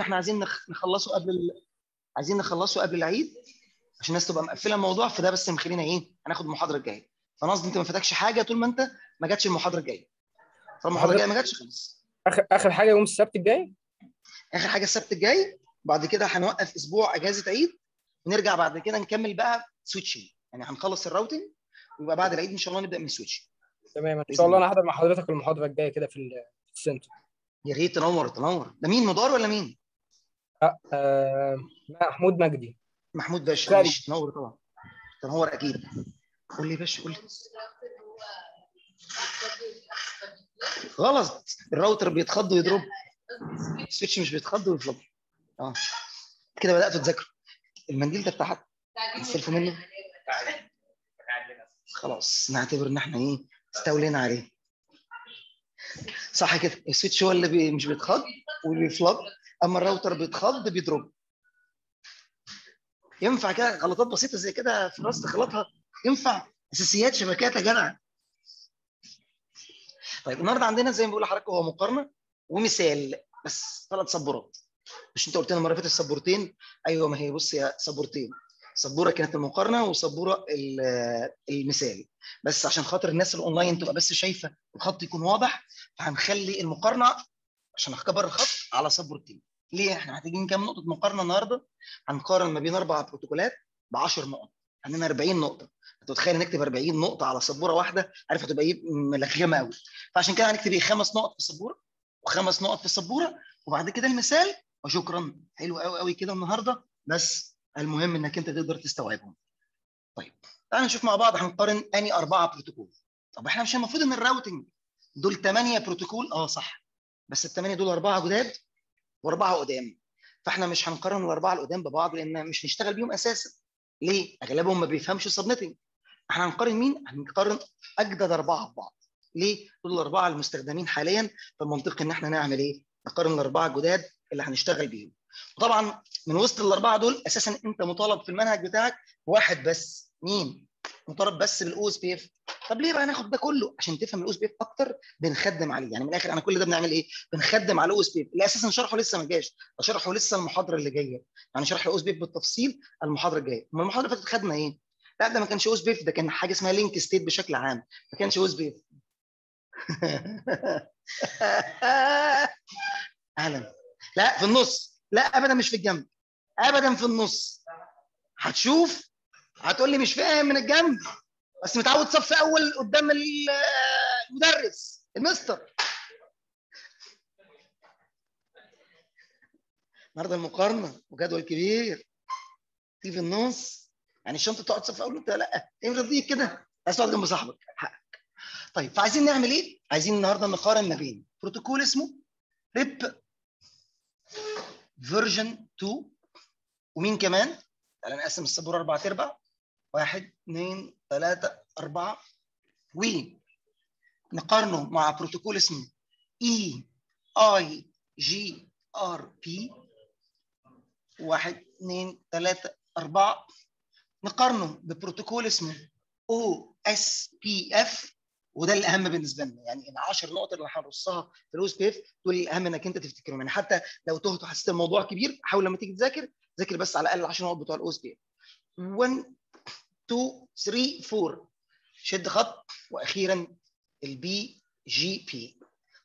إحنا عايزين نخ- نخلصه قبل ال... عايزين نخلصه قبل العيد عشان الناس تبقى مقفلة الموضوع فده بس مخلينا إيه هناخد المحاضرة الجاية. فأنا قصدي أنت ما فاتكش حاجة طول ما أنت ما جاتش المحاضرة الجاية. فالمحاضرة الجاية ما جاتش خلاص آخر آخر حاجة يوم السبت الجاي؟ آخر حاجة السبت الجاي بعد كده هنوقف أسبوع أجازة عيد ونرجع بعد كده نكمل بقى switching يعني هنخلص ال routing ويبقى بعد العيد إن شاء الله نبدأ من ال switch تمام إن شاء الله. أنا هحضر مع حضرتك المحاضرة الجاية كده في ال- في ال center يا ريت تنور تنور. ده مين مدار ولا مين؟ محمود مجدي. محمود باشا. ماشي تنور طبعا. تنور أكيد. قول لي باشا قول لي. غلط. الراوتر بيتخض ويضرب. ال switch مش بيتخض ويفلب آه. كده بداتوا تذاكروا المنديل ده بتاع حد؟ منه؟ خلاص نعتبر إن إحنا إيه استولينا عليه. صح كده. ال switch هو اللي بي مش بيتخض وبيفلب أما الراوتر بيتخض بيضرب. ينفع كده غلطات بسيطة زي كده في راس تخلطها؟ ينفع؟ أساسيات شبكات يا جدع. طيب النهارده عندنا زي ما بقول لحضرتك هو مقارنة ومثال بس ثلاث سبورات. مش انت قلت لنا المرة اللي فاتت سبورتين أيوه ما هي بص يا سبورتين. سبورة كانت المقارنة وسبورة ال- المثال. بس عشان خاطر الناس الأونلاين تبقى بس شايفة الخط يكون واضح فهنخلي المقارنة عشان اكبر الخط على سبورتين ليه؟ إحنا محتاجين كام نقطة مقارنة النهارده؟ هنقارن ما بين أربع بروتوكولات ب 10 نقط. عندنا 40 نقطة. أنت متخيل نكتب 40 نقطة على سبورة واحدة؟ عارف هتبقى إيه؟ ملغمه قوي فعشان كده هنكتب إيه؟ خمس نقط في السبوره وخمس نقط في السبوره وبعد كده المثال. وشكرا. حلو قوي قوي كده النهارده. بس المهم إنك أنت تقدر تستوعبهم. طيب. تعالى نشوف مع بعض هنقارن أني أربعة بروتوكول. طب إحنا مش المفروض إن ال routing دول ثمانيه بروتوكول؟ آه صح. بس الثمانيه دول أربعة جداد وأربعة قدام فإحنا مش هنقارن الأربعة القدام ببعض لأن مش هنشتغل بيهم أساسا ليه؟ أغلبهم ما بيفهمش ال subnetting إحنا هنقارن مين؟ هنقارن أجدد أربعة ببعض ليه؟ دول الأربعة المستخدمين حاليا فالمنطقي إن إحنا نعمل إيه؟ نقارن الأربعة الجداد اللي هنشتغل بيهم وطبعا من وسط الأربعة دول أساسا أنت مطالب في المنهج بتاعك واحد بس مين؟ مطالب بس بال OSPF. طب ليه بقى ناخد ده كله؟ عشان تفهم ال OSPF أكتر بنخدم عليه. يعني من الآخر أنا كل ده بنعمل إيه؟ بنخدم على ال OSPF. اللي أساسا شرحه لسه ما جاش. ده شرحه لسه المحاضرة اللي جاية. يعني شرح ال OSPF بالتفصيل المحاضرة الجاية. اما المحاضرة اللي فاتت خدنا إيه؟ لا ده ما كانش OSPF ده كان حاجة اسمها link state بشكل عام. ما كانش OSPF. أهلا. لا في النص. لا ابدا مش في الجنب. ابدا في النص. هتشوف هتقول لي مش فاهم من الجنب بس متعود صف أول قدام ال- المدرس المستر. النهارده المقارنة وجدول كبير. تيجي في النص. يعني الشنطة تقعد صف أول وأنت لأ إيه رضيك كده. عايز تقعد جنب صاحبك حقك. طيب فعايزين نعمل إيه؟ عايزين النهارده نقارن ما بين بروتوكول اسمه RIP version 2 ومين كمان؟ تعالى نقسم السبورة أربع أرباع. واحد اثنين ثلاثة أربعة. ونقارنه مع بروتوكول اسمه اي اي جي ار بي واحد اثنين ثلاثة أربعة. نقارنه ببروتوكول اسمه OSPF وده الأهم بالنسبة لنا. يعني ال 10 نقط اللي هنرصها في ال OSPF دول الأهم إنك أنت تفتكرهم. يعني حتى لو تهت وحسيت الموضوع كبير حاول لما تيجي تذاكر ذاكر بس على الأقل 10 نقط بتوع ال OSPF 1 2 3 4 شد خط وأخيرا ال BGP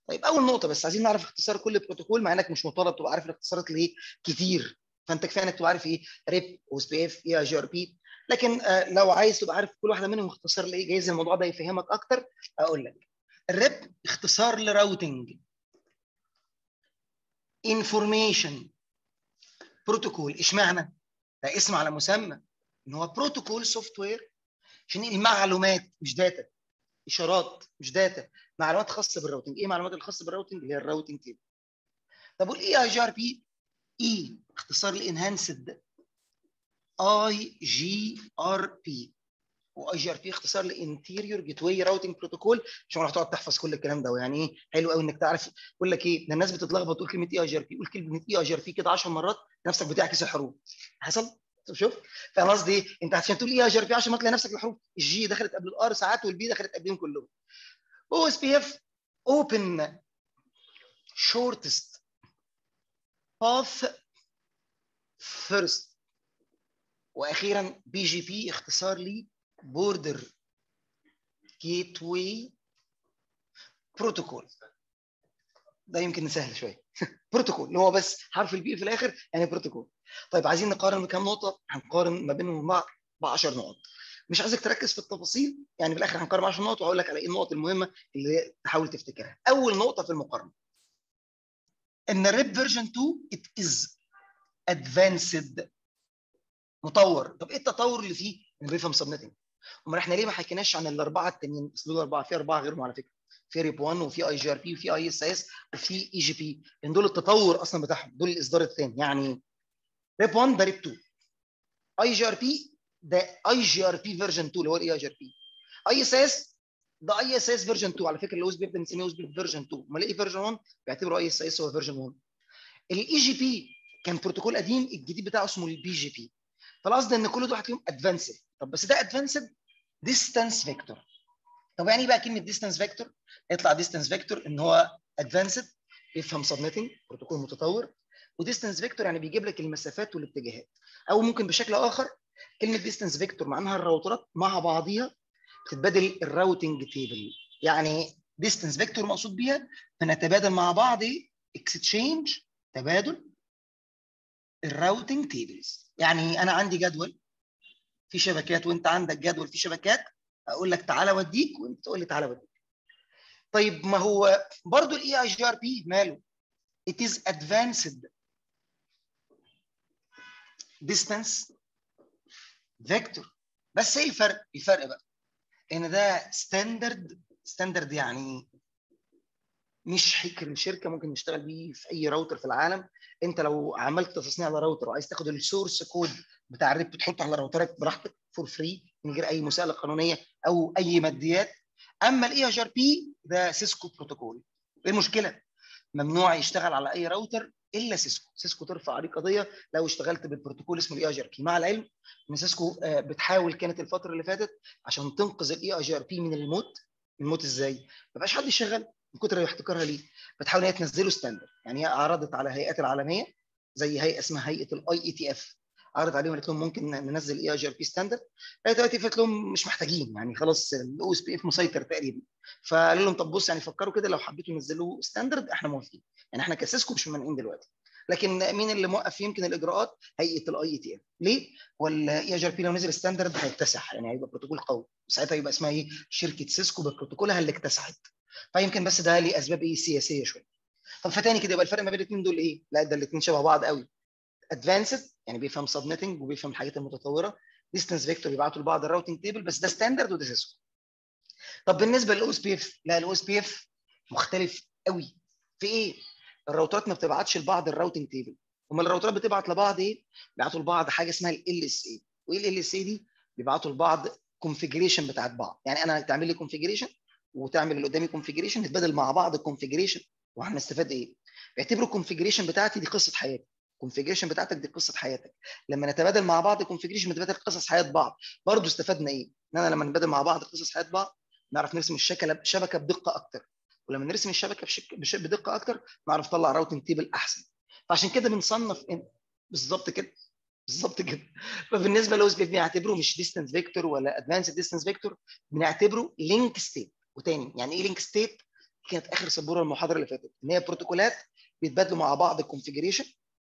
طيب أول نقطة بس عايزين نعرف اختصار كل بروتوكول مع إنك مش مطالب تبقى عارف الاختصارات ليه كتير. فأنت كفاية إنك تبقى عارف إيه ريب أو اس بي إف إي جي آر بي. لكن آه لو عايز تبقى عارف كل واحدة منهم اختصار لإيه جايز الموضوع ده يفهمك أكتر. أقول لك ال RIP اختصار ل routing. information. protocol اشمعنى ده اسم على مسمى. إن هو بروتوكول software عشان المعلومات مش data إشارات مش data معلومات خاصة بال routing إيه المعلومات الخاصة بالراوتنج اللي هي ال routing table طب وال EIGRP؟ ال E اختصار ل enhanced IGRP و IGRP اختصار ل interior gateway routing protocol مش هتقعد تقعد تحفظ كل الكلام ده يعني إيه؟ حلو قوي إنك تعرف. يقول لك إيه ده الناس بتتلخبط تقول كلمة اي جي ار بي قول كلمة اي جي ار بي كده 10 مرات نفسك بتعكس الحروف. حصل؟ شوف فاهم قصدي؟ إيه انت عشان تقول EIGRP عشان ما تلاقي نفسك الحروف ال G دخلت قبل ال R ساعات وال P دخلت قبلهم كلهم. OSPF open shortest path first وأخيرا BGP اختصار ل border gateway protocol ده يمكن نسهل شوية بروتوكول اللي هو بس حرف ال P في الآخر يعني بروتوكول طيب عايزين نقارن بكام نقطة؟ هنقارن ما بينهم ب 10 نقط. مش عايزك تركز في التفاصيل يعني في الآخر هنقارن 10 نقط وهقول لك على إيه النقط المهمة اللي تحاول تفتكرها. أول نقطة في المقارنة. إن ال RIP version 2 it is advanced مطور. طب إيه التطور اللي فيه؟ انه بيفهم subnetting أمال إحنا ليه ما حكيناش عن الأربعة التانيين؟ أصل دول أربعة في أربعة غيرهم على فكرة. في ريب 1 وفي آي جي آر بي وفي آي إس إس وفي إي جي بي. لأن دول التطور أصلا بتاعهم دول الإصدار الثاني يعني ريب 1 ده ريب 2 اي جي ار بي ده اي جي ار بي فيرجن 2 اللي هو الاي جي ار بي اي اس اس ده اي اس اس فيرجن 2 على فكرة ال OSPF بنسميه OSPF version 2 أمال إيه version 1 بيعتبروا IS-IS هو version 1 ال EGP كان بروتوكول قديم الجديد بتاعه اسمه ال BGP فالقصد إن كل واحد فيهم advanced طب بس ده advanced distance vector طب يعني إيه بقى كلمة distance vector يطلع distance vector إن هو advanced يفهم subnetting بروتوكول متطور. و distance vector يعني بيجيب لك المسافات والاتجاهات. أو ممكن بشكل آخر كلمة distance vector معناها الراوترات مع بعضيها بتتبادل ال routing table يعني distance vector مقصود بيها بنتبادل مع بعض exchange تبادل ال routing tables يعني أنا عندي جدول في شبكات وأنت عندك جدول في شبكات أقول لك تعالى أوديك وأنت تقول لي تعالى أوديك. طيب ما هو برضو ال EIGRP ماله؟ It is advanced distance vector. بس إيه الفرق؟ الفرق بقى ان ده standard standard يعني مش حكر الشركة ممكن نشتغل بيه في أي راوتر في العالم. أنت لو عملت تصنيع على راوتر وعايز تاخد ال source code بتاع ال RIP تحطه على راوترك براحتك for free من غير أي مساءله قانونية أو أي ماديات. أما ال EIGRP ده سيسكو بروتوكول إيه المشكلة؟ ممنوع يشتغل على أي راوتر إلا سيسكو. سيسكو ترفع عليه قضية لو اشتغلت بالبروتوكول اسمه ال EIGRP مع العلم إن سيسكو بتحاول كانت الفترة اللي فاتت عشان تنقذ ال EIGRP من الموت. الموت إزاي؟ ما بقاش حد يشغل من كتر احتكارها ليه. بتحاول إن هي تنزله standard يعني هي عرضت على هيئات العالمية زي هيئة اسمها هيئة ال IETF عرض عليهم قالت لهم ممكن ننزل EIGRP standard دلوقتي قالت لهم مش محتاجين يعني خلاص ال OSPF مسيطر تقريبا. فقالوا لهم طب بص يعني فكروا كده لو حبيتوا تنزلوه standard إحنا موافقين. يعني إحنا كسيسكو مش مانعين دلوقتي. لكن مين اللي موقف يمكن الإجراءات هيئة ال IETF ليه؟ وال EIGRP لو نزل standard هيكتسح يعني هيبقى بروتوكول قوي. ساعتها يبقى اسمها إيه؟ شركة سيسكو ببروتوكولها اللي اكتسحت. فيمكن بس ده ليه أسباب إيه؟ سياسية شوية. طب فتاني كده يبقى الفرق ما بين الاثنين دول إيه؟ لا ده الاثنين شبه بعض قوي. advanced يعني بيفهم subnetting وبيفهم الحاجات المتطورة. distance vector بيبعتوا لبعض ال routing table بس ده standard وده سيسكو طب بالنسبة للاو اس بي اف لا الاو اس بي اف مختلف قوي. في إيه؟ الراوترات ما بتبعتش لبعض الراوتنج تيبل أمال الراوترات بتبعت لبعض إيه؟ بيبعتوا لبعض حاجة اسمها LSA وإيه ال LSA دي؟ بيبعتوا لبعض configuration بتاعت بعض. يعني أنا تعمل لي configuration وتعمل اللي قدامي configuration نتبادل مع بعض ال configuration وهنستفاد إيه؟ بيعتبروا ال configuration بتاعتي دي قصة حياتي. ال configuration بتاعتك دي قصة حياتك. لما نتبادل مع بعض ال configuration نتبادل قصص حياة بعض. برضه استفدنا إيه؟ إن أنا لما نتبادل مع بعض قصص حياة بعض نعرف نرسم الشبكة شبكة بدقة أكتر. ولما نرسم الشبكة بشك... بش... بدقة أكتر نعرف نطلع routing table أحسن. فعشان كده بنصنف. بالظبط كده. بالظبط كده. فبالنسبة بي بنعتبره مش distance vector ولا advanced distance vector بنعتبره link state وتاني يعني إيه link state كانت آخر سبورة المحاضرة اللي فاتت. إن هي بروتوكولات بيتبادلوا مع بعض ال configuration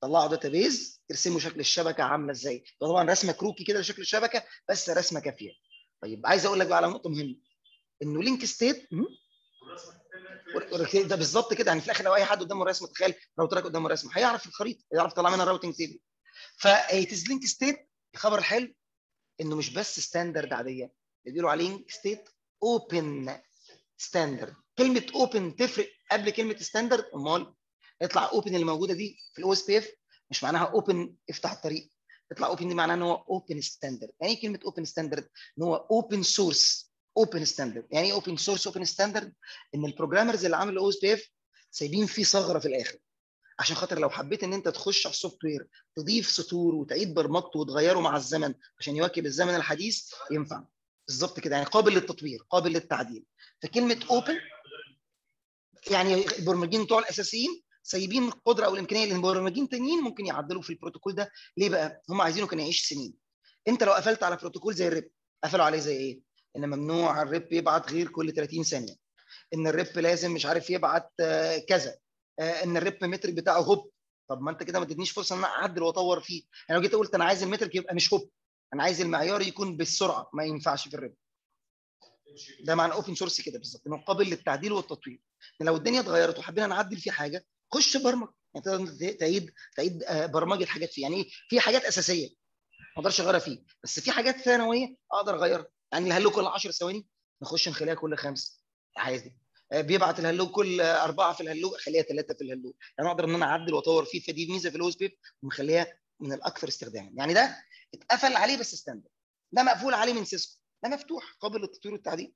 طلعوا database يرسموا شكل الشبكة عاملة إزاي. طبعا رسمة كروكي كده لشكل الشبكة بس رسمة كافية. طيب عايز أقول لك بقى على نقطة مهمة. إنه link state ده بالظبط كده. يعني في الآخر لو أي حد قدامه رسمة تخيل راوترك قدامه رسمة هيعرف الخريطة هيعرف يطلع منها ال routing table ف it's link state الخبر الحلو إنه مش بس standard عادية. بيقولوا عليه link state open standard كلمة open تفرق قبل كلمة standard أمال يطلع open اللي موجودة دي في ال OSPF مش معناها open افتح الطريق. يطلع open دي معناها إن هو open standard يعني إيه كلمة open standard إن هو open source open standard يعني إيه open source open standard إن ال programmers اللي عامل ال OSPF سايبين فيه ثغرة في الآخر. عشان خاطر لو حبيت إن أنت تخش على ال software تضيف سطور وتعيد برمجته وتغيره مع الزمن عشان يواكب الزمن الحديث ينفع. بالظبط كده. يعني قابل للتطوير قابل للتعديل. فكلمة open يعني البرمجيين بتوع الأساسيين سايبين القدرة أو الإمكانية للمبرمجين تانيين ممكن يعدلوا في البروتوكول ده. ليه بقى؟ هم عايزينه كان يعيش سنين. أنت لو قفلت على بروتوكول زي ال RIP قفلوا عليه زي إيه؟ إن ممنوع ال RIP يبعت غير كل 30 ثانية. إن ال RIP لازم مش عارف يبعت آه، كذا. آه، إن ال RIP metric بتاعه hop. طب ما أنت كده ما تدينيش فرصة إن أنا أعدل وأطور فيه. أنا لو جيت قلت أنا عايز ال metric يبقى مش hop. أنا عايز المعيار يكون بالسرعة ما ينفعش في ال RIP. ده معنى open source كده بالظبط إنه قابل للتعديل والتطوير. لو الدنيا اتغيرت وحبينا نعدل فيه حاجة خش برمج يعني تقدر تعيد تعيد آه، برمجة حاجات فيه. يعني إيه؟ في حاجات أساسية ما أقدرش أغيرها فيه. بس في حاجات ثانوية أقدر أغيرها. يعني ال hello كل 10 ثواني نخش نخليها كل خمسه عادي آه، بيبعت ال hello كل أربعة في ال hello اخليها ثلاثة في ال hello يعني أقدر إن أنا أعدل وأطور فيه. فدي ميزة في ال OSPF ومخليها من الأكثر استخداما. يعني ده اتقفل عليه بس standard ده مقفول عليه من Cisco. ده مفتوح قابل للتطوير والتعديل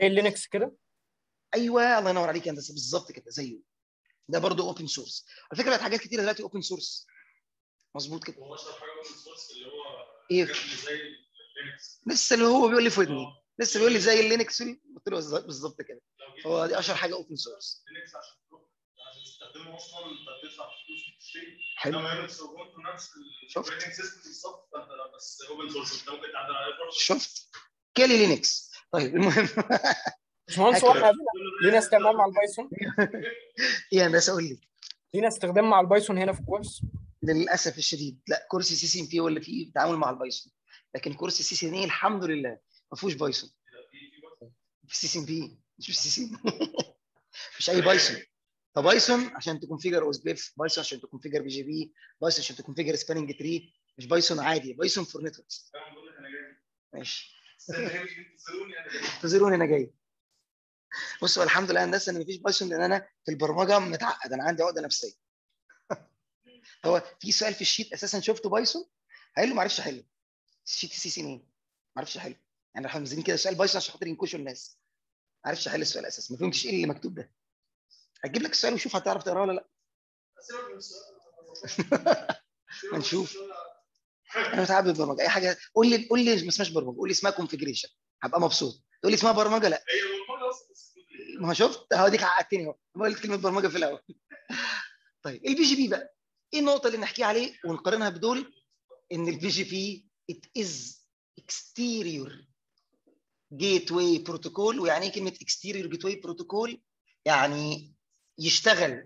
إيه ال Linux كده؟ أيوه الله ينور عليك يا هندسة بالظبط كده زيه. ده برضه open source على فكرة بقت حاجات كتير دلوقتي open source مظبوط كده. هو أشهر حاجة open source اللي هو إيه؟ زي Linux لسه اللي هو بيقول لي في ودني. آه. لسه بيقول لي زي ال Linux قلت له بالظبط- كده. هو دي أشهر حاجة open source Linux عشان عشان تستخدمه أصلا أنت بتدفع فلوس وتشتري حلو. إنما Unix و Ubuntu نفس شفت؟ ال operating system بالظبط فأنت بس open source أنت ممكن تعدل عليه برضه. شفت. Kali Linux. طيب المهم باشمهندس هو إحنا لينا استعمال مع ال Python. إيه هندسه قول لي. لينا استخدام مع ال Python هنا في الكورس. للأسف الشديد. لا كورس CCNP هو اللي فيه تعامل مع ال Python. لكن كورس CCNA الحمد لله ما فيهوش Python. في CCNP مش CC مش أي Python. ف Python عشان ت configure OSPF Python عشان ت configure BGP Python عشان ت configure spanning tree مش Python عادي. Python for networks فاهم بقول لك أنا جاي ماشي انتظروني أنا جاي. انتظروني أنا جاي. بصوا الحمد لله هندسه ان مفيش Python لأن أنا في البرمجة متعقد أنا عندي عقدة نفسية. هو في سؤال في ال sheet أساسا شفته Python؟ هقول ما عرفش أحله. ال sheet CCNA ما عرفش أحله. يعني إحنا منزلين كده سؤال Python عشان خاطر ينكشوا الناس. ما عرفش أحل السؤال أساسا. ما فهمتش إيه اللي مكتوب ده. هجيب لك السؤال وشوف هتعرف تقراه ولا لا. ما نشوف. أنا متعب بالبرمجة. أي حاجة قول لي قول لي ما اسمهاش برمجة قول لي اسمها configuration هبقى مبسوط. تقول لي اسمها برمجة؟ لا هي والله أصلا بس ما شفت؟ اهو ديك عقدتني. اهو ما قلت كلمة برمجة في الأول. طيب ال BGP بقى. إيه النقطة اللي نحكي عليه ونقارنها بدول؟ إن ال BGP it is exterior gateway protocol ويعني إيه كلمة exterior gateway protocol يعني يشتغل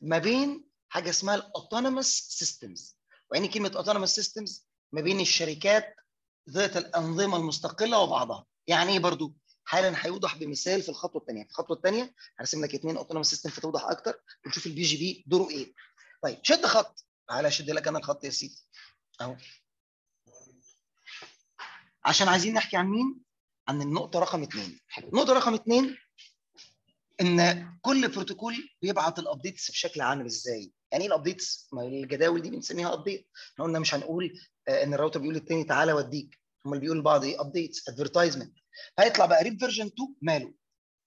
ما بين حاجة اسمها ال autonomous systems ويعني كلمة autonomous systems ما بين الشركات ذات الأنظمة المستقلة وبعضها. يعني إيه برضو؟ حالا هيوضح بمثال في الخطوة الثانية في الخطوة الثانية هرسم لك اثنين autonomous system فتوضح أكتر ونشوف ال BGP دوره إيه. طيب شد خط. تعالى اشد لك أنا الخط يا سيدي. أهو. عشان عايزين نحكي عن مين؟ عن النقطة رقم اثنين النقطة رقم اثنين إن كل بروتوكول بيبعت ال updates بشكل عامل إزاي؟ يعني إيه ال updates ما الجداول دي بنسميها update إحنا قلنا مش هنقول آه، إن الراوتر بيقول للتاني تعالى وديك امال بيقول لبعض إيه؟ updates advertisement هيطلع بقى RIP version 2 ماله.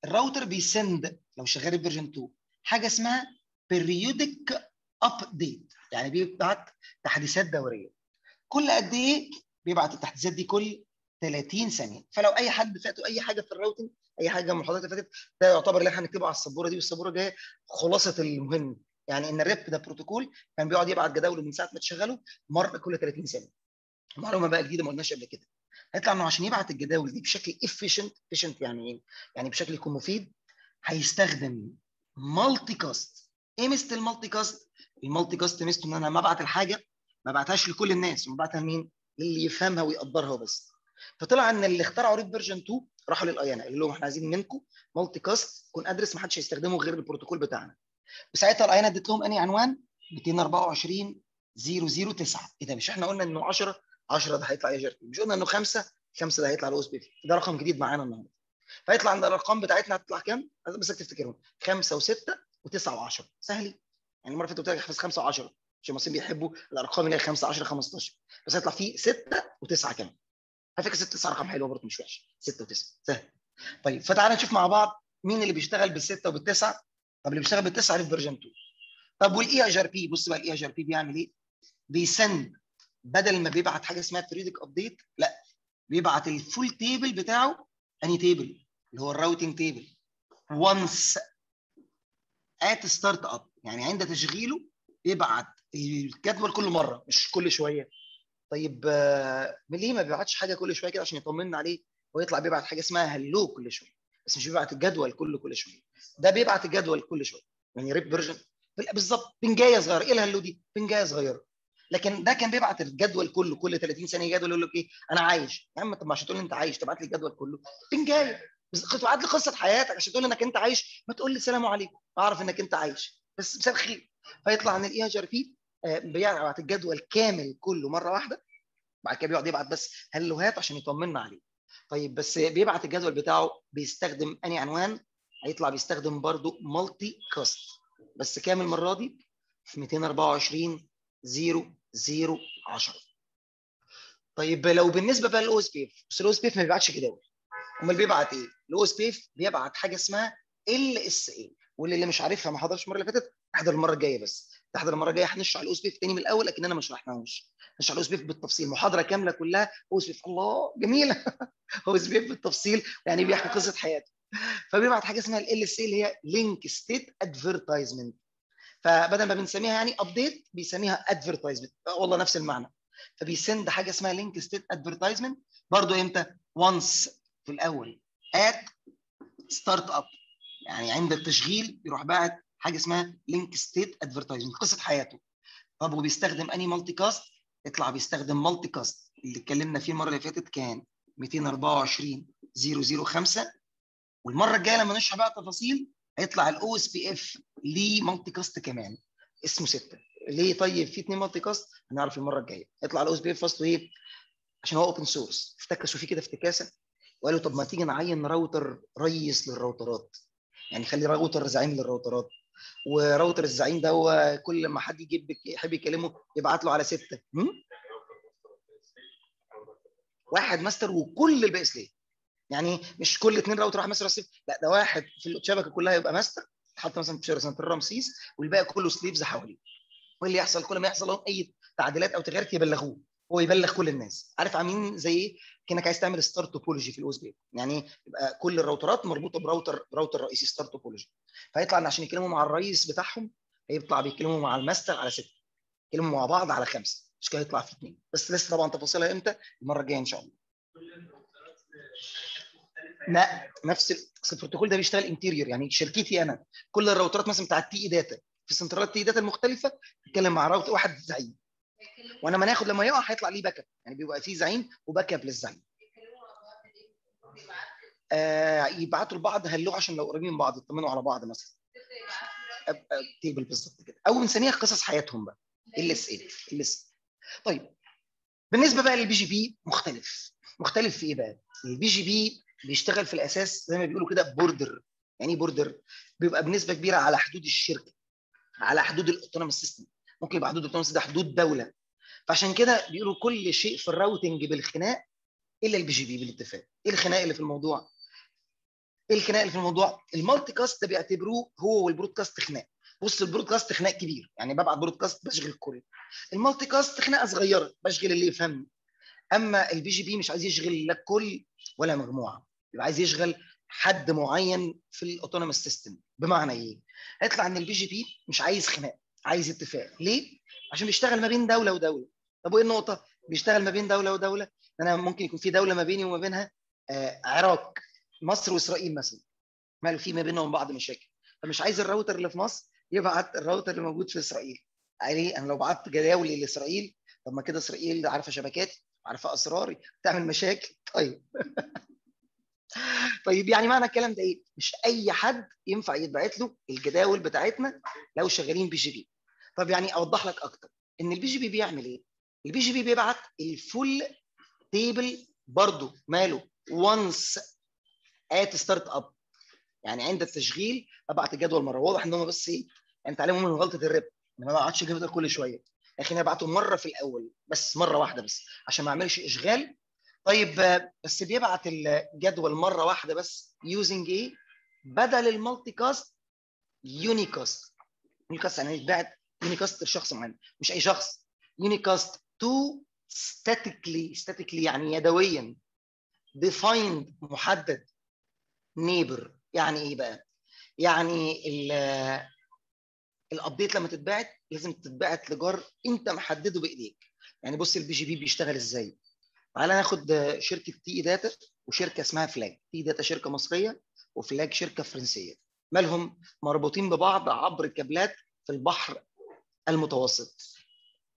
ال router بي send لو شغال RIP version 2 حاجة اسمها periodic update يعني بيبعت تحديثات دورية. كل قد إيه؟ بيبعت التحديثات دي كل 30 ثانية. فلو أي حد فاته أي حاجة في ال routing أي حاجة من اللي فاتت ده يعتبر اللي إحنا هنكتبه على السبورة دي والسبورة جاية خلاصة المهم. يعني إن ال RIP ده بروتوكول كان بيقعد يبعت جداوله من ساعة ما تشغله مرة كل 30 ثانية. معلومة بقى جديدة ما قلناش قبل كده. هيطلع إنه عشان يبعت الجداول دي بشكل efficient efficient يعني إيه؟ يعني بشكل يكون مفيد هيستخدم multicast إيه ميزة ال multicast؟ ال multicast ميزته إن أنا ما أبعت الحاجة ما ابعتهاش لكل الناس ما ابعتها لمين؟ للي يفهمها ويقدرها وبس فطلع إن اللي اخترعوا RIP version 2 راحوا لل IANA قالوا لهم إحنا عايزين منكم multicast يكون address ما حدش هيستخدمه غير البروتوكول بتاعنا وساعتها ال IANA اديت لهم انهي عنوان 224 009 إيه ده مش إحنا قلنا إنه 10 10 ده هيطلع EIGRP مش قلنا إنه 5 5 ده هيطلع ال OSPF ده رقم جديد معانا النهارده. فيطلع عند الارقام بتاعتنا هتطلع كام؟ لازم بس تفتكرهم 5 و6 و9 و10 سهلين. يعني المرة اللي فاتت قلت لك أحفظ 5 و10 عشان المصريين بيحبوا الأرقام اللي هي 5 10 15 بس هيطلع فيه 6 و9 كمان. على فكرة 6 9 رقم حلو برضه مش وحش. 6 و9 سهل. طيب فتعالى نشوف مع بعض مين اللي بيشتغل بالستة وبالتسعة. طب اللي بيشتغل بالتسعة في version 2 طب وال EIGRP بص بقى ال EIGRP بيعمل إيه؟ بيسند بدل ما بيبعت حاجة اسمها periodic update لا بيبعت ال full table بتاعه أنهي table اللي هو ال routing table once at startup يعني عند تشغيله بيبعت الجدول كل مرة مش كل شوية. طيب آه، ليه ما بيبعتش حاجة كل شوية كده؟ عشان يطمنا عليه. ويطلع بيبعت حاجة اسمها hello كل شوية بس مش بيبعت الجدول كله كل شوية. ده بيبعت الجدول كل شوية يعني RIP version بالظبط بنجاية صغيرة. إيه ال hello دي؟ بنجاية صغيرة. لكن ده كان بيبعت الجدول كله كل 30 ثانية جدول يقول لك إيه؟ أنا عايش. يا عم طب ما عشان تقول لي أنت عايش تبعت لي الجدول كله. بنجايه تبعت لي قصة حياتك عشان تقول لي إنك أنت عايش. ما تقول لي السلام عليكم. أعرف إنك أنت عايش. بس مساء الخير فيطلع إن ال EIGRP بيبعت الجدول كامل كله مرة واحدة. بعد كده بيقعد يبعت بس هلوهات عشان يطمنا عليه. طيب بس بيبعت الجدول بتاعه بيستخدم أنهي عنوان؟ هيطلع بيستخدم برضو multicast بس كام المرة دي في 224 0 0 10 طيب لو بالنسبة بقى لل OSPF بس ال OSPF ما بيبعتش جداول. أمال بيبعت إيه؟ ال OSPF بيبعت حاجة اسمها LSA واللي اللي مش عارفها ما حضرش المرة اللي فاتت احضر المرة الجاية بس. تحضر المرة الجاية هنشرح ال OSPF تاني من الأول كأننا ما شرحناهوش. نشرح ال OSPF بالتفصيل. محاضرة كاملة كلها OSPF الله جميلة. OSPF بالتفصيل يعني بيحكي قصة حياته. فبيبعت حاجة اسمها LSA اللي هي link state advertisement فبدل ما بنسميها يعني update بيسميها advertisement والله نفس المعنى. فبيسند حاجة اسمها link state advertisement برضه إمتى؟ once في الأول. at startup يعني عند التشغيل يروح باعت حاجة اسمها link state advertisement قصة حياته. طب وبيستخدم أنهي multicast يطلع بيستخدم multicast اللي اتكلمنا فيه المرة اللي فاتت كان 224 005 والمرة الجاية لما نشرح بقى التفاصيل هيطلع ال OSPF ليه multicast كمان. اسمه 6 ليه طيب في اثنين multicast هنعرف المرة الجاية. يطلع ال OSPF اصله إيه عشان هو open source افتكسوا فيه كده افتكاسة. وقالوا طب ما تيجي نعين راوتر ريس للراوترات. يعني خلي راوتر زعيم للراوترات. وراوتر الزعيم ده هو كل ما حد يجيب يحب يكلمه يبعت له على ستة. واحد ماستر وكل الباقي slave يعني مش كل اثنين راوتر واحد master slave لا ده واحد في الشبكة كلها يبقى ماستر تحط مثلا في سنترال رمسيس والباقي كله slaves حواليه. واللي يحصل كل ما يحصل لهم أي تعديلات أو تغييرات يبلغوه. هو يبلغ كل الناس. عارف عاملين زي إيه؟ كأنك عايز تعمل star topology في ال OSPF. يعني يبقى كل الراوترات مربوطة براوتر براوتر رئيسي star topology فيطلع إن عشان يتكلموا مع الرئيس بتاعهم هيطلع بيتكلموا مع الماستر على ستة. يتكلموا مع بعض على خمسة. مش كده يطلع في اثنين بس لسه طبعا تفاصيلها إمتى؟ المرة الجاية إن شاء الله. لا نفس البروتوكول ده بيشتغل interior يعني شركتي أنا. كل الراوترات مثلا بتاعت TE Data في سنترالات TE Data المختلفة تتكلم مع راوتر واحد زعيم. وأنا ما ناخد لما يقع هيطلع ليه backup يعني بيبقى فيه زعيم و backup للزعيم. آه يبعتوا لبعض hello عشان لو قريبين من بعض يطمنوا على بعض مثلا. table بالظبط كده. أو بنسميها قصص حياتهم بقى. LSA LSA طيب بالنسبة بقى لل BGP مختلف. مختلف في إيه بقى؟ ال BGP بيشتغل في الأساس زي ما بيقولوا كده border. يعني إيه border؟ بيبقى بنسبة كبيرة على حدود الشركة على حدود ال autonomous system ممكن يبقى حدود ال autonomous ده حدود دولة. فعشان كده بيقولوا كل شيء في ال routing بالخناق إلا ال BGP بالاتفاق. إيه الخناق اللي في الموضوع؟ إيه الخناق اللي في الموضوع؟ ال multicast ده بيعتبروه هو وال broadcast خناق. بص ال broadcast خناق كبير. يعني ببعت broadcast بشغل الكل. ال multicast خناقة صغيرة بشغل اللي يفهمني. أما ال BGP مش عايز يشغل لا كل ولا مجموعة. يبقى عايز يشغل حد معين في ال autonomous system بمعنى إيه؟ هيطلع إن ال BGP مش عايز خناق عايز اتفاق. ليه؟ عشان بيشتغل ما بين دولة ودولة. طب وإيه النقطة؟ بيشتغل ما بين دولة ودولة. أنا ممكن يكون في دولة ما بيني وما بينها آه عراق مصر وإسرائيل مثلا. ماله في ما بينهم بعض مشاكل. فمش عايز الراوتر اللي في مصر يبعت الراوتر اللي موجود في إسرائيل. يعني أنا لو بعت جداولي لإسرائيل طب ما كده إسرائيل عارفة شبكاتي عارفة أسراري تعمل مشاكل. طيب. طيب يعني معنى الكلام ده إيه؟ مش أي حد ينفع يتبعت له الجداول بتاعتنا لو شغالين BGP. طب يعني أوضح لك أكتر إن ال BGP بيعمل إيه؟ ال BGP بيبعت ال full table برضه ماله once at startup يعني عند التشغيل أبعت الجدول مرة واضح إن هم بس إيه اتعلموا من غلطة ال RIP ان ما بعتش الجدول كل شوية لكن أبعته مرة في الأول بس مرة واحدة بس عشان ما أعملش إشغال طيب آه، بس بيبعت الجدول مرة واحدة بس using إيه بدل ال multicast unicast. unicast يعني يتبعت unicast لشخص معين مش أي شخص. unicast to statically statically يعني يدويا. defined محدد. neighbor يعني إيه بقى؟ يعني ال- ال update لما تتبعت لازم تتبعت لجار أنت محدده بإيديك. يعني بص ال BGP بيشتغل إزاي؟ تعالى ناخد شركة TE Data وشركة اسمها FLAG TE Data شركة مصرية و FLAG شركة فرنسية. مالهم؟ مربوطين ببعض عبر كابلات في البحر المتوسط.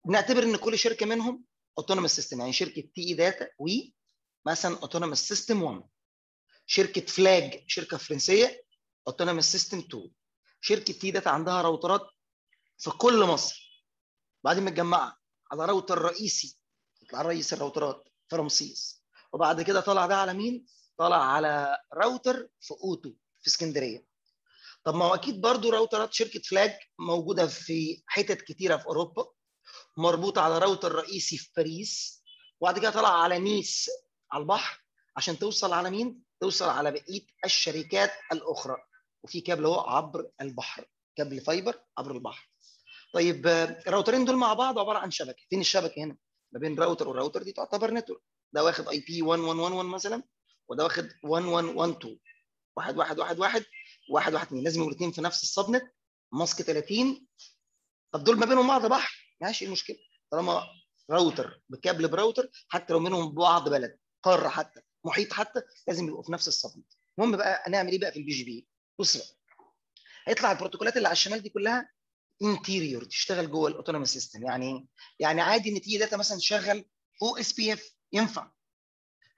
نعتبر إن كل شركة منهم autonomous system يعني شركة TE Data و مثلا autonomous system 1 شركة FLAG شركة فرنسية autonomous system 2 شركة TE Data عندها راوترات في كل مصر. بعدين متجمعة على راوتر رئيسي. يطلع رئيس الراوترات. في رمسيس وبعد كده طلع ده على مين؟ طلع على راوتر في أوتو في اسكندرية. طب ما هو أكيد برضو راوترات شركة FLAG موجودة في حتت كتيرة في أوروبا مربوطة على راوتر رئيسي في باريس وبعد كده طلع على نيس على البحر. عشان توصل على مين؟ توصل على بقية الشركات الأخرى. وفي كابل هو عبر البحر كابل fiber عبر البحر. طيب آه، الراوترين دول مع بعض عبارة عن شبكة. فين الشبكة هنا؟ ما بين راوتر والراوتر دي تعتبر network. ده واخد IP 1111 مثلا وده واخد 1112 واحد واحد واحد واحد واحد واحد اثنين لازم يبقوا الاثنين في نفس ال subnet mask 30 طب دول ما بينهم بعض بحر ماشي إيه المشكلة؟ طالما راوتر بكابل براوتر حتى لو بينهم بعض بلد قارة حتى محيط حتى لازم يبقوا في نفس ال subnet. المهم بقى هنعمل إيه بقى في ال BGP؟ بص بقى هيطلع البروتوكولات اللي على الشمال دي كلها interior تشتغل جوه ال autonomous system يعني إيه؟ يعني عادي إن تيجي داتا مثلا تشغل OSPF ينفع.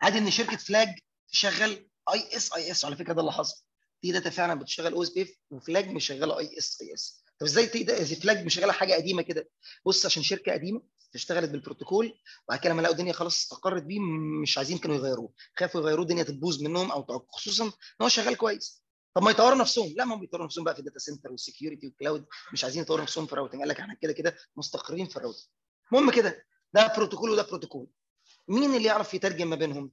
عادي إن شركة FLAG تشغل IS-IS على فكرة ده اللي حصل. تيجي داتا فعلا بتشغل أو اس بي اف وفلاج مش شغاله اي اس اي اس طب إزاي FLAG مشغله حاجة قديمة كده؟ بص عشان شركة قديمة اشتغلت بالبروتوكول وبعد كده لما لقوا الدنيا خلاص استقرت بيه مش عايزين كانوا يغيروه. خافوا يغيروه الدنيا تبوظ منهم أو خصوصا إن هو شغال كويس. طب ما يطوروا نفسهم. لا ما هم بيطوروا نفسهم بقى في ال data center وال security وال cloud مش عايزين يطوروا نفسهم في ال routing قال لك إحنا كده كده مستقرين في ال routing المهم كده ده بروتوكول وده بروتوكول مين اللي يعرف يترجم ما بينهم؟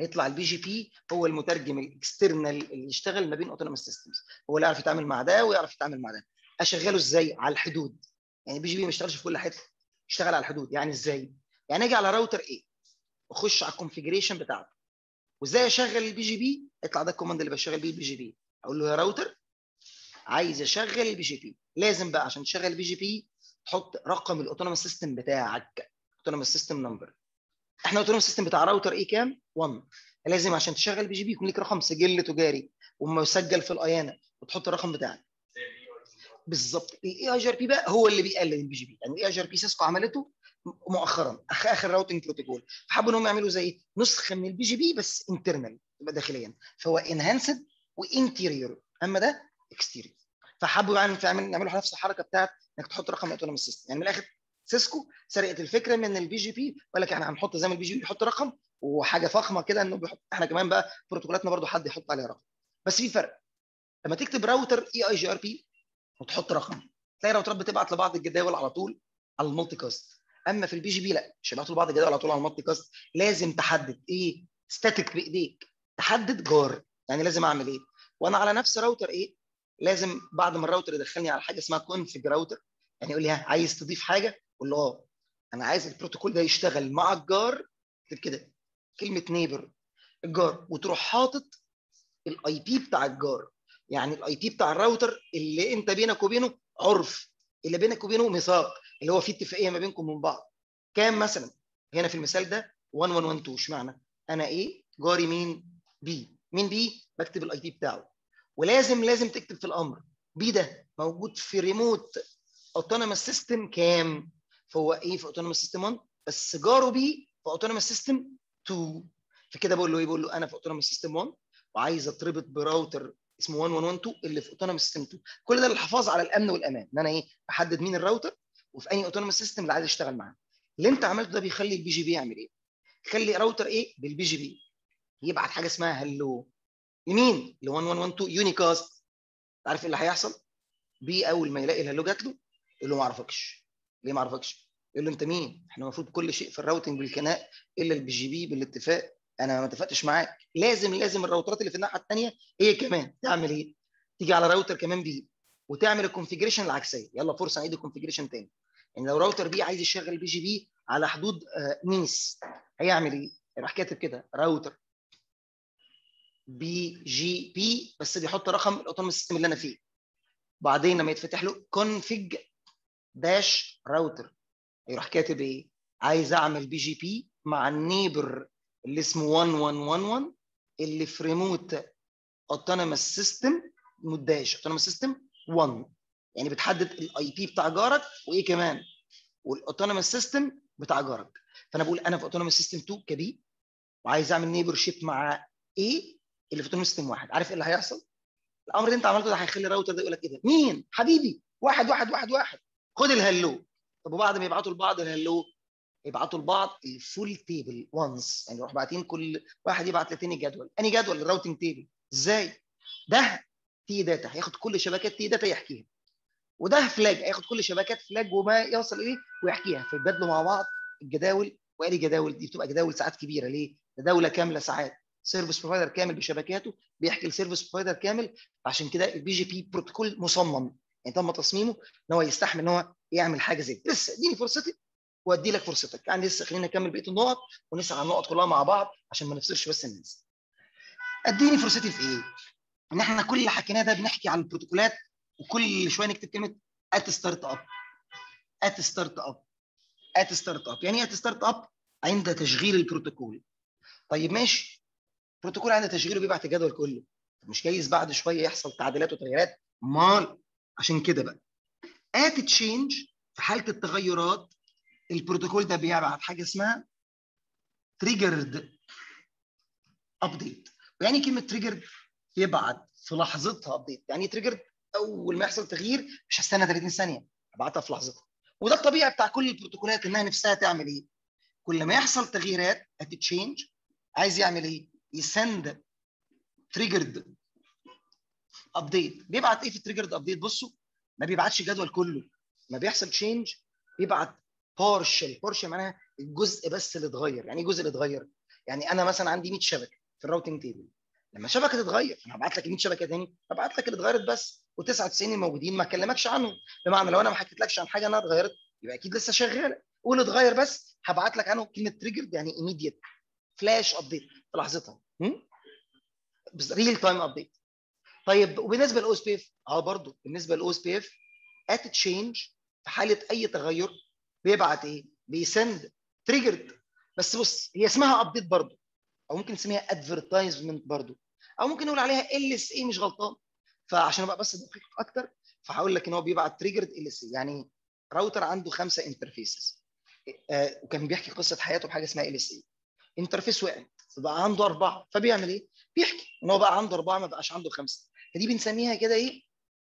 هيطلع ال BGP هو المترجم ال external اللي يشتغل ما بين autonomous systems هو اللي يعرف يتعامل مع ده ويعرف يتعامل مع ده. أشغله إزاي؟ على الحدود. يعني ال BGP ما يشتغلش في كل حتة. يشتغل على الحدود. يعني إزاي؟ يعني أجي على راوتر A واخش على ال configuration بتاعته. وإزاي أشغل ال BGP يطلع ده ال command اللي بشغل بيه ال BGP أقول له يا راوتر عايز أشغل ال BGP لازم بقى عشان تشغل ال BGP تحط رقم ال autonomous system بتاعك. autonomous system number إحنا ال autonomous system بتاع راوتر A كام؟ 1 لازم عشان تشغل BGP يكون ليك رقم سجل تجاري ومسجل في ال IANA وتحط الرقم بتاعك. بالظبط. ال EIGRP بقى هو اللي بيقلد ال BGP يعني ال EIGRP Cisco عملته مؤخرا اخر آخر routing بروتوكول فحبوا ان هم يعملوا زي نسخة من ال BGP بس internal تبقى داخليا. فهو enhanced و interior أما ده exterior فحبوا يعني نعملوا نفس الحركة بتاعت إنك تحط رقم ال autonomous system يعني من الآخر Cisco سرقت الفكرة من ال BGP وقال لك إحنا هنحط زي ما ال BGP بيحط رقم وحاجة فخمة كده إنه بيحط إحنا كمان بقى بروتوكولاتنا برضو حد يحط عليها رقم. بس في فرق. لما تكتب راوتر اي اي جي ار بي وتحط رقم تلاقي راوترات بتبعت لبعض الجداول على طول على ال multicast. أما في ال BGP لا مش هيبعتوا لبعض الجداول على طول على ال multicast. لازم تحدد إيه؟ static بايديك تحدد جار. يعني لازم أعمل إيه؟ وأنا على نفس راوتر A؟ لازم بعد ما الراوتر يدخلني على حاجة اسمها config router يعني يقول لي ها عايز تضيف حاجة؟ أقول له آه. أنا عايز البروتوكول ده يشتغل مع الجار. كده. كلمة neighbor الجار. وتروح حاطط ال IP بتاع الجار. يعني ال IP بتاع الراوتر اللي أنت بينك وبينه عرف اللي بينك وبينه ميثاق اللي هو فيه اتفاقية ما بينكم من بعض. كام مثلا؟ هنا في المثال ده 1112 اشمعنى؟ أنا A جاري مين؟ B مين B بكتب ال IP بتاعه. ولازم لازم تكتب في الأمر. B ده موجود في remote autonomous system كام؟ فهو A في autonomous system 1 بس جاره B في autonomous system 2 فكده بقول له إيه؟ بقول له أنا في autonomous system 1 وعايز أتربط براوتر اسمه 1112 اللي في autonomous system 2 كل ده للحفاظ على الأمن والأمان. إن أنا إيه احدد مين الراوتر وفي أي autonomous system اللي عايز اشتغل معاه. اللي أنت عملته ده بيخلي ال BGP يعمل إيه؟ يخلي راوتر A؟ بال BGP يبعت حاجة اسمها hello لمين؟ ل 1112 unicast عارف إيه اللي هيحصل؟ B أول ما يلاقي ال hello جات له يقول له ما أعرفكش. ليه ما أعرفكش؟ يقول له أنت مين؟ إحنا المفروض كل شيء في ال routing بالكناء إلا ال BGP بالاتفاق. أنا ما اتفقتش معاك. لازم لازم الراوترات اللي في الناحية الثانية هي كمان تعمل إيه؟ تيجي على راوتر كمان B وتعمل ال configuration العكسية. يلا فرصة نعيد ال configuration تاني. يعني لو راوتر B عايز يشغل ال BGP على حدود آه نيس هيعمل إيه؟ يروح كاتب كده router BGP بس بيحط رقم ال autonomous system اللي أنا فيه. وبعدين لما يتفتح له config dash router يروح كاتب إيه؟ عايز أعمل BGP مع ال neighbor اللي اسمه 1111 اللي في remote autonomous system dash autonomous system 1 يعني بتحدد ال IP بتاع جارك وإيه كمان؟ وال autonomous system بتاع جارك. فأنا بقول أنا في autonomous system 2 ك B وعايز أعمل neighborship مع إيه اللي في autonomous system 1 عارف إيه اللي هيحصل؟ الأمر اللي أنت عملته ده هيخلي الراوتر ده يقول لك إيه ده؟ مين؟ حبيبي واحد واحد واحد واحد. خد ال hello. طب وبعد ما يبعتوا لبعض ال hello. يبعتوا لبعض ال full table once يعني يروح باعتين كل واحد يبعت للتاني جدول. أني جدول ال routing table إزاي؟ ده TE Data هياخد كل شبكات TE Data يحكيها. وده FLAG هياخد كل شبكات FLAG وما يوصل إليه ويحكيها. فيبادلوا مع بعض الجداول. وادي جداول. دي بتبقى جداول ساعات كبيرة. ليه؟ ده دولة كاملة ساعات. service provider كامل بشبكاته بيحكي ل service provider كامل. عشان كده ال BGP بروتوكول مصمم. يعني تم تصميمه إن هو يستحمل إن هو يعمل حاجة زي كده لسه اديني فرصتي وادي لك فرصتك. يعني لسه خلينا نكمل بقية النقط ونسال عن النقط كلها مع بعض عشان ما نفصلش بس الناس. اديني فرصتي في إيه؟ ان إحنا كل اللي حكيناه ده بنحكي عن البروتوكولات وكل شوية نكتب كلمة at startup at startup at startup يعني إيه at startup عند تشغيل البروتوكول. طيب ماشي. البروتوكول عند تشغيله بيبعت الجدول كله. مش جايز بعد شوية يحصل تعديلات وتغييرات؟ امال. عشان كده بقى. at change في حالة التغيرات البروتوكول ده بيبعت حاجة اسمها triggered update يعني كلمة triggered يبعت في لحظتها update يعني triggered أول ما يحصل تغيير مش هستنى 30 ثانية ابعتها في لحظتها. وده الطبيعي بتاع كل البروتوكولات إنها نفسها تعمل إيه؟ كل ما يحصل تغييرات هت change عايز يعمل إيه؟ ي send triggered update بيبعت إيه في ال triggered update بصوا ما بيبعتش الجدول كله. ما بيحصل change بيبعت partial partial معناها الجزء بس اللي اتغير. يعني إيه الجزء اللي اتغير؟ يعني أنا مثلا عندي 100 شبكة في ال routing table. لما شبكه تتغير أنا هبعت لك 100 شبكة تاني هبعت لك اللي اتغيرت بس و99 الموجودين ما أكلمكش عنهم. بمعنى لو أنا ما حكيتلكش عن حاجة إنها اتغيرت يبقى أكيد لسه شغالة. واللي اتغير بس هبعت لك عنه كلمة triggered يعني immediate flash update في لحظتها. real time update طيب وبالنسبة لل OSPF آه برضه بالنسبة لل OSPF at change في حالة أي تغير بيبعت إيه؟ بي send triggered بس بص هي اسمها update برضه. أو ممكن نسميها advertisement برضه. أو ممكن نقول عليها LSA مش غلطان. فعشان أبقى بس دقيق أكتر فهقول لك إن هو بيبعت triggered LSA يعني راوتر عنده خمسة interfaces آه وكان بيحكي قصة حياته بحاجة اسمها LSA interface وقعت فبقى عنده أربعة. فبيعمل إيه؟ بيحكي إن هو بقى عنده أربعة ما بقاش عنده خمسة. فدي بنسميها كده إيه؟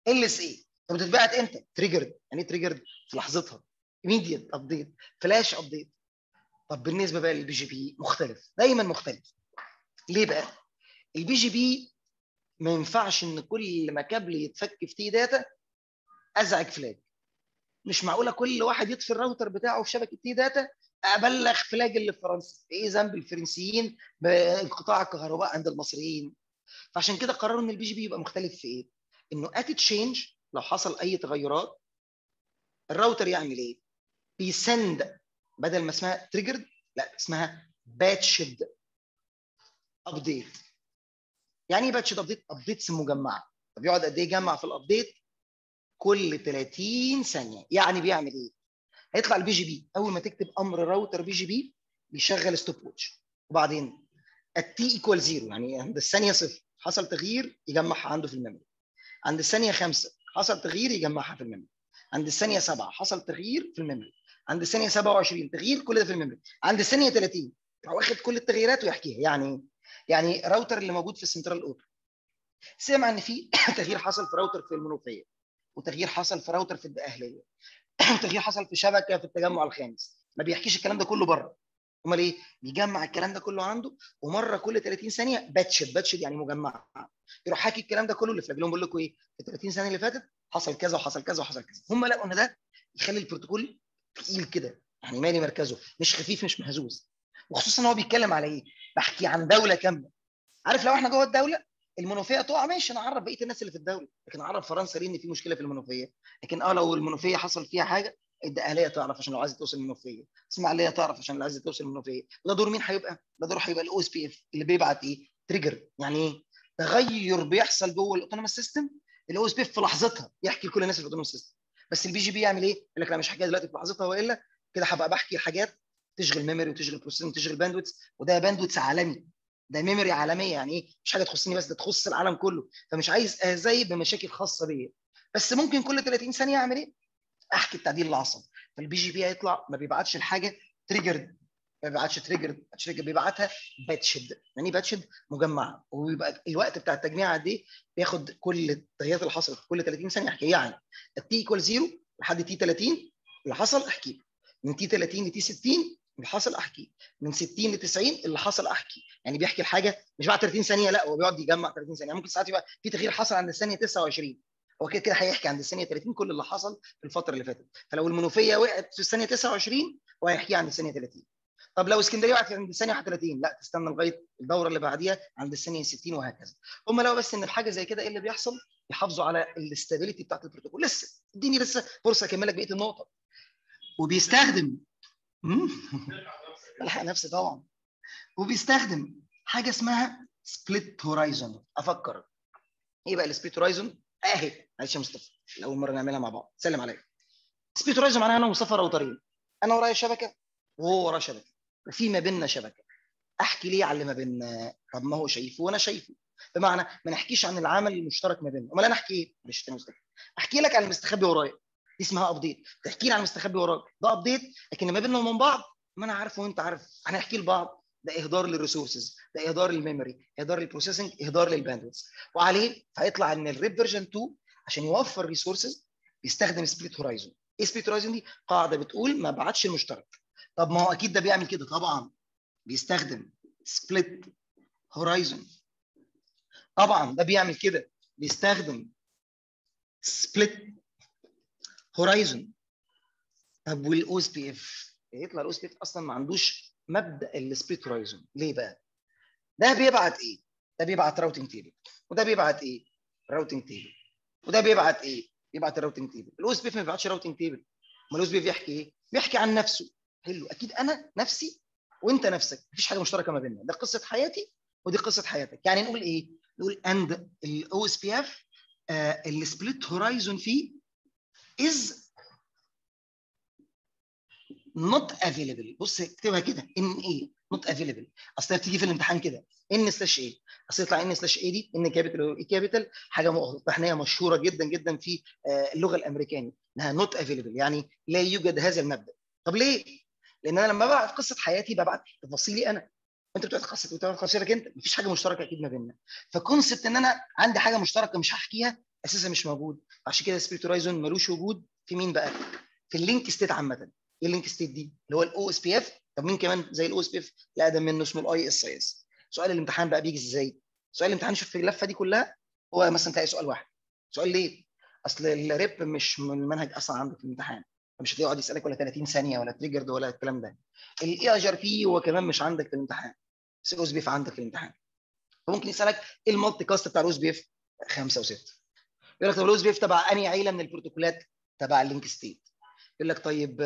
LSA طب بتتبعت إمتى؟ triggered يعني إيه triggered؟ في لحظتها. Immediate update flash update طب بالنسبة بقى لل BGP مختلف دايما مختلف. ليه بقى؟ ال BGP ما ينفعش إن كل ما كابل يتفك في TE Data أزعج FLAG مش معقولة كل واحد يطفي الراوتر بتاعه في شبكة TE Data أبلغ FLAG اللي في فرنسا. إيه ذنب الفرنسيين بانقطاع الكهرباء عند المصريين؟ فعشان كده قرروا إن ال BGP يبقى مختلف في إيه؟ إنه at change لو حصل أي تغيرات الراوتر يعمل إيه؟ بي send بدل ما اسمها triggered لا اسمها batched update يعني إيه batched update updates مجمعة. طب يقعد قد إيه يجمع في ال update كل 30 ثانية. يعني بيعمل إيه؟ هيطلع ال BGP أول ما تكتب أمر router BGP بيشغل stopwatch وبعدين ال T equal zero يعني عند الثانية صفر. حصل تغيير يجمعها عنده في ال memory. عند الثانية خمسة حصل تغيير يجمعها في ال memory. عند الثانية سبعة حصل تغيير في ال memory. عند الثانية 27 تغيير كل ده في ال memory. عند الثانية 30 راح واخد كل التغييرات ويحكيها. يعني؟ يعني راوتر اللي موجود في السنترال اوتو سمع إن في تغيير حصل في راوتر في المنوفية وتغيير حصل في راوتر في الدقهلية. وتغيير حصل في شبكة في التجمع الخامس. ما بيحكيش الكلام ده كله بره. امال إيه بيجمع الكلام ده كله عنده ومرة كل 30 ثانية batched batched يعني مجمع يروح حاكي الكلام ده كله اللي في رجلهم بيقول لكم إيه؟ في 30 ثانية اللي فاتت حصل كذا وحصل كذا وحصل كذا. هم لقوا إن ده يخلي البروتوكول تقيل كده يعني مالي مركزه مش خفيف مش مهزوز. وخصوصا هو بيتكلم على إيه؟ بحكي عن دولة كاملة. عارف لو إحنا جوه الدولة المنوفية تقع ماشي أنا بقية الناس اللي في الدولة. لكن اعرف فرنسا ليه إن في مشكلة في المنوفية؟ لكن آه لو المنوفية حصل فيها حاجة الدقهليه تعرف عشان لو عايزة توصل المنوفيه اسماعيليه تعرف عشان لو عايزة توصل المنوفيه وده دور مين هيبقى؟ ده دور هيبقى ال OSPF اللي بيبعت إيه؟ trigger يعني إيه؟ تغير بيحصل جوه ال autonomous system ال OSPF في لحظتها يحكي لكل الناس اللي قدام ال system بس ال BGP يعمل إيه؟ يقول لك لا مش حكايه دلوقتي في لحظتها والا كده هبقى بحكي حاجات تشغل memory وتشغل processing وتشغل bandwidth وده bandwidth عالمي. ده memory عالمية يعني إيه؟ مش حاجة تخصني بس ده تخص العالم كله. فمش عايز أزعجه بمشاكل خاصة بيا. بس ممكن كل 30 ثانية أعمل إيه؟ أحكي التعديل العصبي فال BGP هيطلع ما بيبعتش الحاجة triggered ما بيبعتش trigger trigger بيبعتها batched يعني إيه batched مجمعة. وبيبقى الوقت بتاع التجميع قد إيه بياخد كل التغييرات اللي حصلت. كل 30 ثانية احكي يعني ال t equal 0 لحد t 30 اللي حصل أحكيه. من t 30 ل t 60 اللي حصل أحكيه. من 60 ل 90 اللي حصل احكي يعني بيحكي الحاجة مش بعد 30 ثانية لا هو بيقعد يجمع 30 ثانية. ممكن ساعات يبقى في تغيير حصل عند الثانية 29 هو كده كده هيحكي عند الثانية 30 كل اللي حصل في الفترة اللي فاتت. فلو المنوفية وقعت في الثانية 29 هو هيحكي عند الثانية 30 طب لو اسكندرية وقعت عند الثانية 31 لا تستنى لغاية الدورة اللي بعديها عند الثانية 60 وهكذا. هم لو بس إن الحاجة زي كده إيه اللي بيحصل؟ يحافظوا على ال stability بتاعت البروتوكول. لسه إديني لسه فرصة أكمل لك بقية النقطة. وبيستخدم ألحق نفسي طبعا. وبيستخدم حاجة اسمها split horizon أفكر. إيه بقى ال split horizon أهي معلش يا مصطفى اول مرة نعملها مع بعض. سلم عليا. split horizon معناها أنا ومصطفى راوترين أنا ورايا شبكة وهو وراه شبكة. وفي ما بيننا شبكة. أحكي ليه على اللي ما بيننا؟ طب ما هو شايفه وأنا شايفه. بمعنى ما نحكيش عن العمل المشترك ما بيننا. أمال أنا أحكي إيه؟ مصطفى أحكي لك عن المستخبي ورايا. دي اسمها update تحكي لي عن المستخبي وراك ده update لكن ما بيننا ومن بعض ما أنا عارف وأنت عارف. هنحكي لبعض. ده إهدار لل resources. ده إهدار لل memory. إهدار لل processing. إهدار لل bandwidth وعليه فيطلع إن ال RIP version 2 عشان يوفر resources بيستخدم split horizon إيه split horizon دي؟ قاعدة بتقول ما بعتش المشترك. طب ما هو أكيد ده بيعمل كده طبعا بيستخدم split horizon طبعا ده بيعمل كده بيستخدم split horizon طب وال OSPF يطلع OSPF أصلا ما عندوش مبدأ ال split horizon ليه بقى؟ ده بيبعت إيه؟ ده بيبعت routing table وده بيبعت إيه؟ routing table وده بيبعت إيه؟ بيبعت ال routing table ال OSPF ما بيبعتش routing table أمال ال OSPF بيحكي إيه؟ بيحكي عن نفسه حلو. أكيد أنا نفسي وأنت نفسك. مفيش حاجة مشتركة ما بيننا. ده قصة حياتي ودي قصة حياتك. يعني نقول إيه؟ نقول and ال OSPF ال split horizon فيه is not available. بص اكتبها كده. N/A؟ not available. أصل بتيجي في الامتحان كده. N slash A أصل يطلع N slash A دي N capital و A capital حاجة تقنيه مشهورة جدا جدا في اللغة الأمريكاني. إنها not available. يعني لا يوجد هذا المبدأ. طب ليه؟ لأن أنا لما ببعت قصة حياتي ببعت تفاصيلي أنا انت بتبعت قصه بتبعت قصتك أنت مفيش حاجة مشتركة أكيد ما بيننا ف concept إن أنا عندي حاجة مشتركة مش هحكيها أساسا مش موجود عشان كده split horizon ملوش وجود في مين بقى؟ في ال link state عامة إيه ال link state دي؟ اللي هو ال OSPF طب مين كمان زي ال OSPF؟ لا اقدم منه اسمه ال IS-IS سؤال الامتحان بقى بيجي إزاي؟ سؤال الامتحان شوف في اللفة دي كلها هو مثلا تلاقي سؤال واحد سؤال ليه؟ أصل ال RIP مش من المنهج أصلا عندك في الامتحان مش يقعد يسألك ولا 30 ثانية ولا triggered ولا الكلام ده. ال EIGRP هو كمان مش عندك في الامتحان. بس ال OSPF عندك في الامتحان. فممكن يسألك إيه ال multicast بتاع ال OSPF؟ خمسة وستة. يقول لك طب ال OSPF تبع أنهي عيلة من البروتوكولات؟ تبع ال link state يقول لك طيب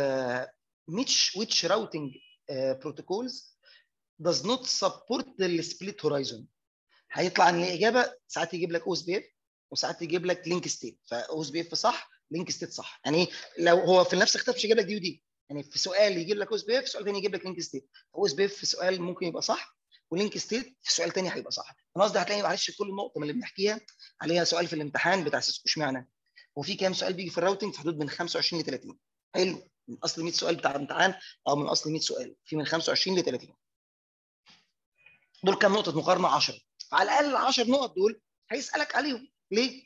routing uh, protocols does not support the split horizon هيطلع إن الإجابة ساعات يجيب لك OSPF وساعات يجيب لك link state ف OSPF صح link state صح. يعني لو هو في نفس الخطاب مش هيجيب لك دي ودي يعني في سؤال يجيب لك OSPF سؤال ثاني يجيب لك link state. OSPF في سؤال ممكن يبقى صح و link state في سؤال ثاني هيبقى صح. أنا قصدي هتلاقي معلش كل النقطة من اللي بنحكيها عليها سؤال في الامتحان بتاع سيسكو اشمعنى؟ وفي كام سؤال بيجي في ال routing؟ في حدود من 25 ل 30 حلو. من أصل 100 سؤال بتاع الامتحان أو من أصل 100 سؤال. في من 25 ل 30 دول كام نقطة؟ مقارنة 10 فعلى الأقل ال 10 نقط دول هيسألك عليهم. ليه؟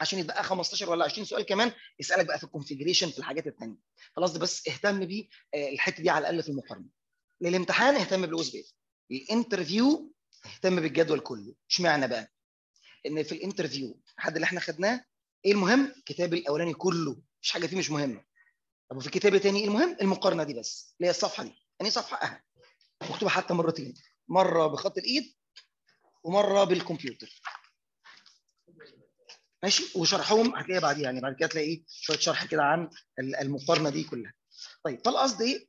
عشان يتبقى 15 ولا 20 سؤال كمان يسألك بقى في ال configuration في الحاجات الثانية فالقصد بس اهتم بيه الحتة دي على الأقل في المقارنة. للامتحان اهتم بال OSPF ال interview اهتم بالجدول كله. اشمعنى بقى؟ إن في ال interview الحد اللي إحنا خدناه إيه المهم؟ الكتاب الأولاني كله. مش حاجة فيه مش مهمة. طب وفي كتاب تاني المهم؟ المقارنة دي بس. اللي هي الصفحة دي. يعني صفحة؟ أهي. مكتوبة حتى مرتين. مرة بخط الإيد ومرة بالكمبيوتر. ماشي؟ وشرحهم هتلاقيها بعديها يعني بعد كده تلاقي شوية شرح كده عن المقارنة دي كلها. طيب فالقصد إيه؟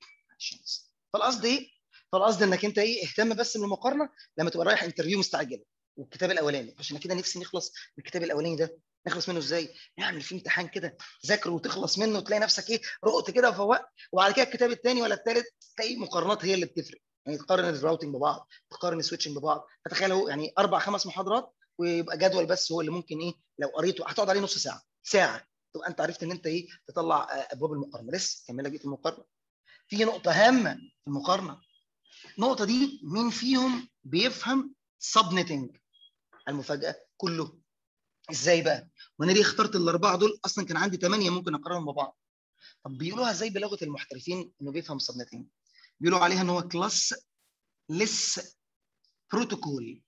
فالقصد إيه؟ فالقصد إنك أنت إيه؟ اهتم بس بالمقارنة لما تبقى رايح interview مستعجل. والكتاب الأولاني عشان كده نفسي نخلص من الكتاب الأولاني ده. نخلص منه إزاي؟ نعمل فيه امتحان كده تذاكره وتخلص منه وتلاقي نفسك إيه؟ رقت كده وفوقت وبعد كده الكتاب الثاني ولا الثالث تلاقي مقارنات هي اللي بتفرق. يعني تقارن ال routing ببعض تقارن ال switching ببعض. فتخيل أهو يعني أربع خمس محاضرات ويبقى جدول بس هو اللي ممكن إيه لو قريته هتقعد عليه نص ساعة ساعة تبقى أنت عرفت إن أنت إيه تطلع آه، أبواب المقارنة. لسه كمل لك المقارنة. في نقطة هامة في المقارنة. النقطة دي مين فيهم بيفهم subnetting المفاجأة كله؟ إزاي بقى؟ وأنا ليه اخترت الأربعة دول؟ أصلا كان عندي ثمانيه ممكن أقارنهم ببعض. طب بيقولوها إزاي بلغة المحترفين إنه بيفهم subnetting بيقولوا عليها إن هو classless بروتوكول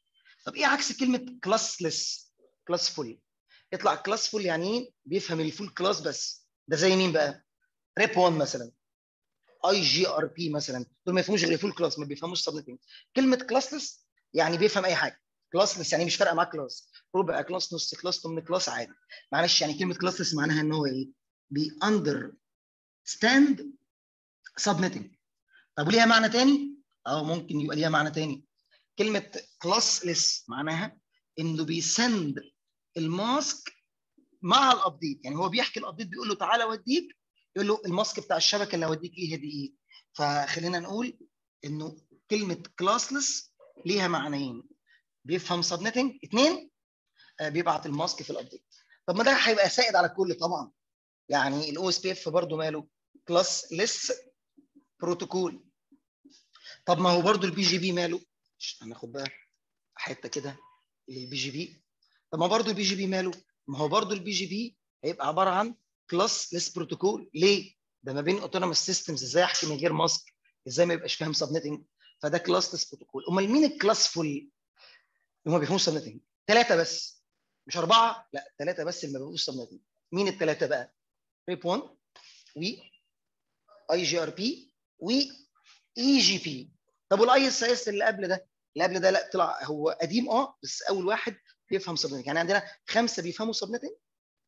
طب إيه عكس كلمة classless classful يطلع classful يعني إيه بيفهم ال full class بس. ده زي مين بقى؟ RIP 1 مثلا. IGRP مثلا. دول ما يفهموش غير full class ما بيفهموش subnetting كلمة classless يعني بيفهم أي حاجة. classless يعني مش فارقة معاه class ربع class نص class ثمن class عادي. معلش يعني كلمة classless معناها إن هو إيه؟ بي understand subnetting طب وليها معنى تاني؟ آه ممكن يبقى ليها معنى تاني. كلمة classless معناها إنه بي send ال mask مع ال update يعني هو بيحكي ال update بيقول له تعالى أوديك يقول له ال mask بتاع الشبكة اللي هوديك إيه دي إيه؟ فخلينا نقول إنه كلمة classless ليها معنيين. بيفهم subnetting اثنين آه، بيبعت ال mask في ال update طب ما ده هيبقى سائد على الكل طبعا. يعني ال OSPF برضه ماله class بروتوكول طب ما هو برضه ال BGP ماله؟ هناخد بقى حتة كده لل BGP. طب ما برضه ال BGP ماله؟ ما هو برضه ال BGP هيبقى عبارة عن classless بروتوكول ليه؟ ده ما بين autonomous systems إزاي أحكي من غير mask إزاي ما يبقاش فاهم subnetting فده classless بروتوكول أمال مين ال classful اللي ما بيفهموش subnetting ثلاثة بس. مش أربعة؟ لا ثلاثة بس اللي ما بيفهموش subnetting مين الثلاثه بقى؟ ريب 1 و اي جي ار بي و اي جي بي طب وال IS-IS اللي قبل ده؟ اللي قبل ده لا طلع هو قديم آه بس أول واحد بيفهم subnetting يعني عندنا خمسة بيفهموا subnetting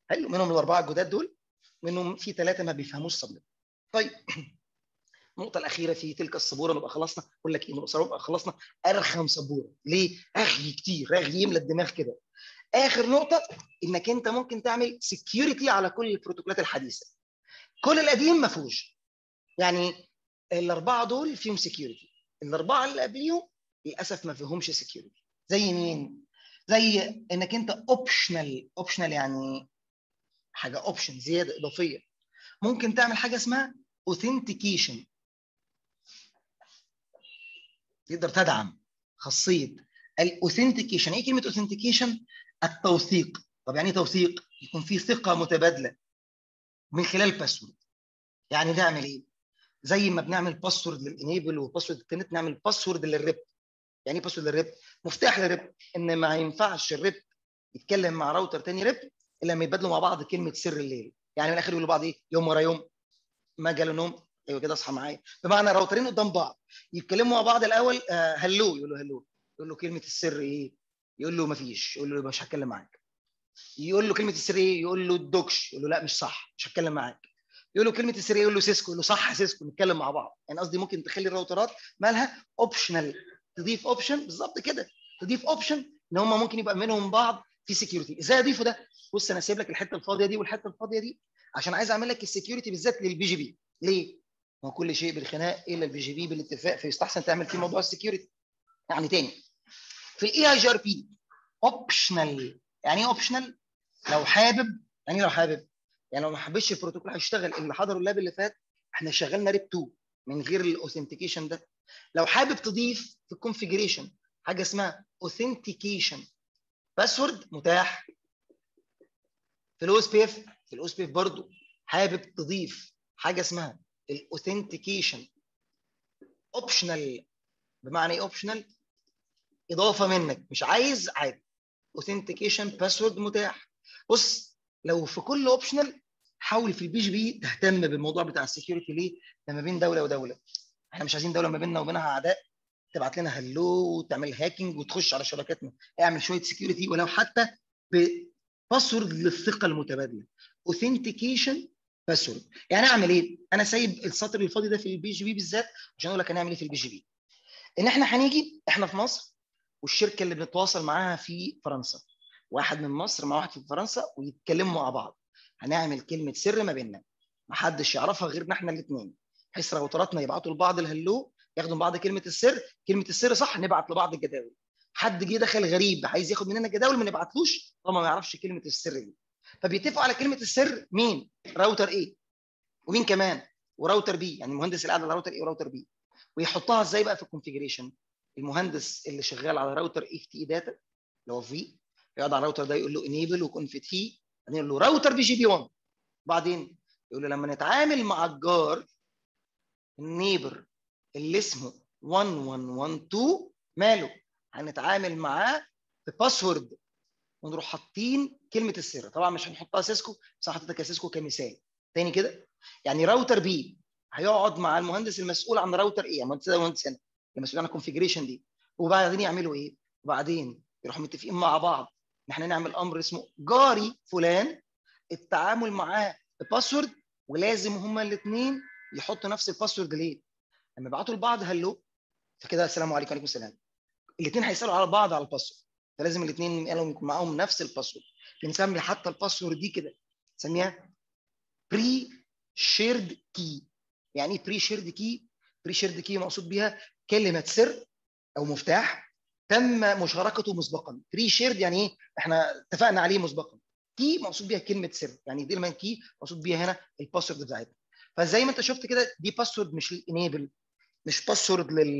حلو. منهم الأربعة الجداد دول منهم في ثلاثة ما بيفهموش subnetting طيب. النقطة الأخيرة في تلك السبورة نبقى خلصنا. أقول لك إيه نبقى خلصنا. أرخم سبورة. ليه؟ رغي كتير رغي يملى الدماغ كده. آخر نقطة إنك أنت ممكن تعمل security على كل البروتوكولات الحديثة. كل القديم ما فيهوش. يعني الأربعة دول فيهم security الأربعة اللي قبليهم للأسف ما فيهمش security زي مين؟ زي إنك أنت optional optional يعني حاجة option زيادة إضافية. ممكن تعمل حاجة اسمها authentication تقدر تدعم خاصية ال authentication إيه كلمة authentication التوثيق. طب يعني إيه توثيق؟ يكون في ثقة متبادلة من خلال password يعني نعمل إيه؟ زي ما بنعمل password لل enable و password ال telnet نعمل password لل RIP يعني إيه password لل RIP مفتاح لل RIP إن ما ينفعش ال RIP يتكلم مع راوتر تاني RIP إلا لما يبادلوا مع بعض كلمة سر الليل. يعني من الآخر يقولوا بعض إيه؟ يوم ورا يوم. ما جاله نوم؟ أيوه كده اصحى معايا. بمعنى راوترين قدام بعض. يتكلموا مع بعض الأول آه hello يقول له هلو يقول له كلمة السر إيه؟ يقول له ما فيش يقول له مش هتكلم معاك. يقول له كلمة السر إيه؟ يقول له الدوكش يقول له لا مش صح مش هتكلم معاك. يقول له كلمة السر إيه يقول له Cisco يقول له صح Cisco نتكلم مع بعض. يعني قصدي ممكن تخلي الراوترات مالها optional تضيف option بالظبط كده تضيف option إن هم ممكن يبقى منهم بعض في security إزاي أضيفه ده؟ بص أنا سايب لك الحتة الفاضية دي والحتة الفاضية دي عشان عايز أعمل لك ال security بالذات لل BGP. ليه؟ ما كل شيء بالخناق إلا ال BGP بالاتفاق فيستحسن تعمل فيه موضوع ال security يعني تاني في ال EIGRP optional يعني إيه optional لو حابب يعني إيه لو حابب؟ يعني لو ما حبيتش البروتوكول هيشتغل. اللي حضروا ال lab اللي فات إحنا شغلنا RIP 2 من غير ال authentication ده. لو حابب تضيف في ال configuration حاجة اسمها authentication password متاح. في الاو اس بي اف في الاو اس بي اف برضه حابب تضيف حاجة اسمها ال authentication. optional بمعنى إيه optional إضافة منك. مش عايز عادي authentication password متاح. بص لو في كل optional حاول في ال BGP تهتم بالموضوع بتاع ال security ليه ده ما بين دولة ودولة. إحنا مش عايزين دولة ما بيننا وبينها أعداء. تبعت لنا hello وتعمل hacking وتخش على شبكاتنا. اعمل شوية security ولو حتى password للثقة المتبادلة. authentication password يعني أعمل إيه؟ أنا سايب السطر الفاضي ده في ال BGP بالذات عشان أقول لك هنعمل إيه في ال BGP. إن إحنا هنيجي إحنا في مصر والشركة اللي بنتواصل معاها في فرنسا. واحد من مصر مع واحد في فرنسا ويتكلموا مع بعض. هنعمل كلمة سر ما بيننا. محدش يعرفها غيرنا إحنا الاثنين بحيث راوتراتنا يبعتوا لبعض ال hello ياخدوا من بعض كلمة السر. كلمة السر صح نبعت لبعض الجداول. حد جه دخل غريب عايز ياخد مننا الجداول ما نبعتلوش. طالما ما يعرفش كلمة السر دي. فبيتفقوا على كلمة السر مين؟ router A ومين كمان؟ و router B يعني المهندس اللي قاعد على router A و router B ويحطها إزاي بقى في ال configuration؟ المهندس اللي شغال على router FT Data اللي هو في يقعد على الراوتر ده يقول له enable و config T بعدين يقول له router BGP 1 بعدين يقول له لما نتعامل مع الجار ال neighbor اللي اسمه 1112 ماله؟ هنتعامل معاه ب password. ونروح حاطين كلمة السر. طبعا مش هنحطها Cisco بس حطيتها ك Cisco كمثال. تاني كده؟ يعني router B هيقعد مع المهندس المسؤول عن router A المهندس ده المهندس هنا المسؤول عن ال configuration دي. وبعدين يعملوا إيه؟ وبعدين يروحوا متفقين مع بعض. ان إحنا نعمل أمر اسمه جاري فلان التعامل معاه ب password ولازم هما الاثنين يحطوا نفس ال password ليه؟ لما يبعتوا لبعض hello فكده السلام عليكم وعليكم السلام. الاثنين هيسألوا على بعض على ال password فلازم الاثنين يكون معاهم نفس ال password. بنسمي حتى ال password دي كده نسميها pre-shared key يعني إيه pre-shared key pre-shared key مقصود بيها كلمة سر أو مفتاح تم مشاركته مسبقا. pre-shared يعني إيه؟ إحنا اتفقنا عليه مسبقا. key مقصود بيها كلمة سر يعني دي لما key مقصود بيها هنا ال password بتاعتنا فزي ما أنت شفت كده دي password مش لل enable مش password لل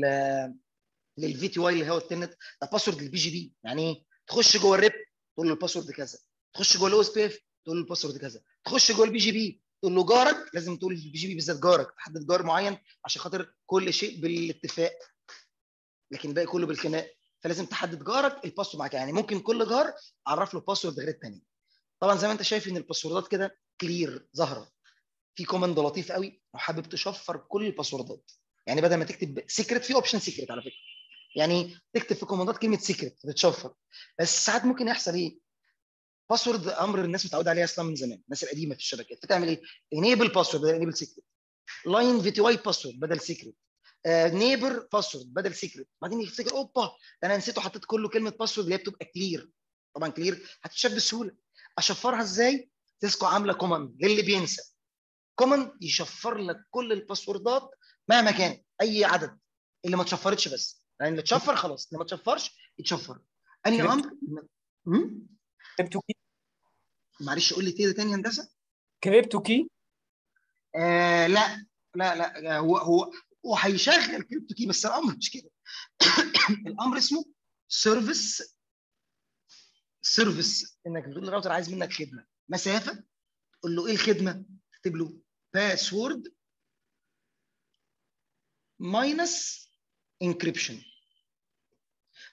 لل VTY اللي هو ال Telnet ده password لل BGP يعني إيه؟ تخش جوه الريب تقول له ال password كذا. تخش جوه ال OSPF تقول له ال password كذا. تخش جوه ال BGP تقول له جارك لازم تقول ال BGP بالذات جارك تحدد جار معين عشان خاطر كل شيء بالاتفاق. لكن الباقي كله بالخناق فلازم تحدد جارك ال password معاك. يعني ممكن كل جار أعرف له password غير الثاني طبعا زي ما أنت شايف إن ال password ات كده clear ظاهرة. في command لطيف قوي لو حابب تشفر كل ال password ات. يعني بدل ما تكتب secret في option secret على فكرة. يعني تكتب في command ات كلمة secret تتشفر بس ساعات ممكن يحصل إيه؟ password أمر الناس متعودة عليه أصلا من زمان. الناس القديمة في الشبكات. فتعمل إيه؟ enable password بدل enable secret line VTY password بدل secret neighbor password بدل secret بعدين يفتكر أوبا ده أنا نسيته حطيت كله كلمة password اللي هي بتبقى clear طبعا clear هتتشاف بسهولة. أشفرها إزاي؟ سيسكو عاملة command للي بينسى. command يشفر لك كل ال password ات مهما كان أي عدد. اللي ما اتشفرتش بس. يعني اللي اتشفر خلاص اللي ما اتشفرش يتشفر. انهي. أمر? crypto key معلش قول لي كده تاني هندسة. crypto key آه لا لا لا هو هو هو هيشغل crypto key بس الأمر مش كده. الأمر اسمه service service إنك بتقول للراوتر عايز منك خدمة. مسافة تقول له إيه الخدمة؟ تكتب له password minus encryption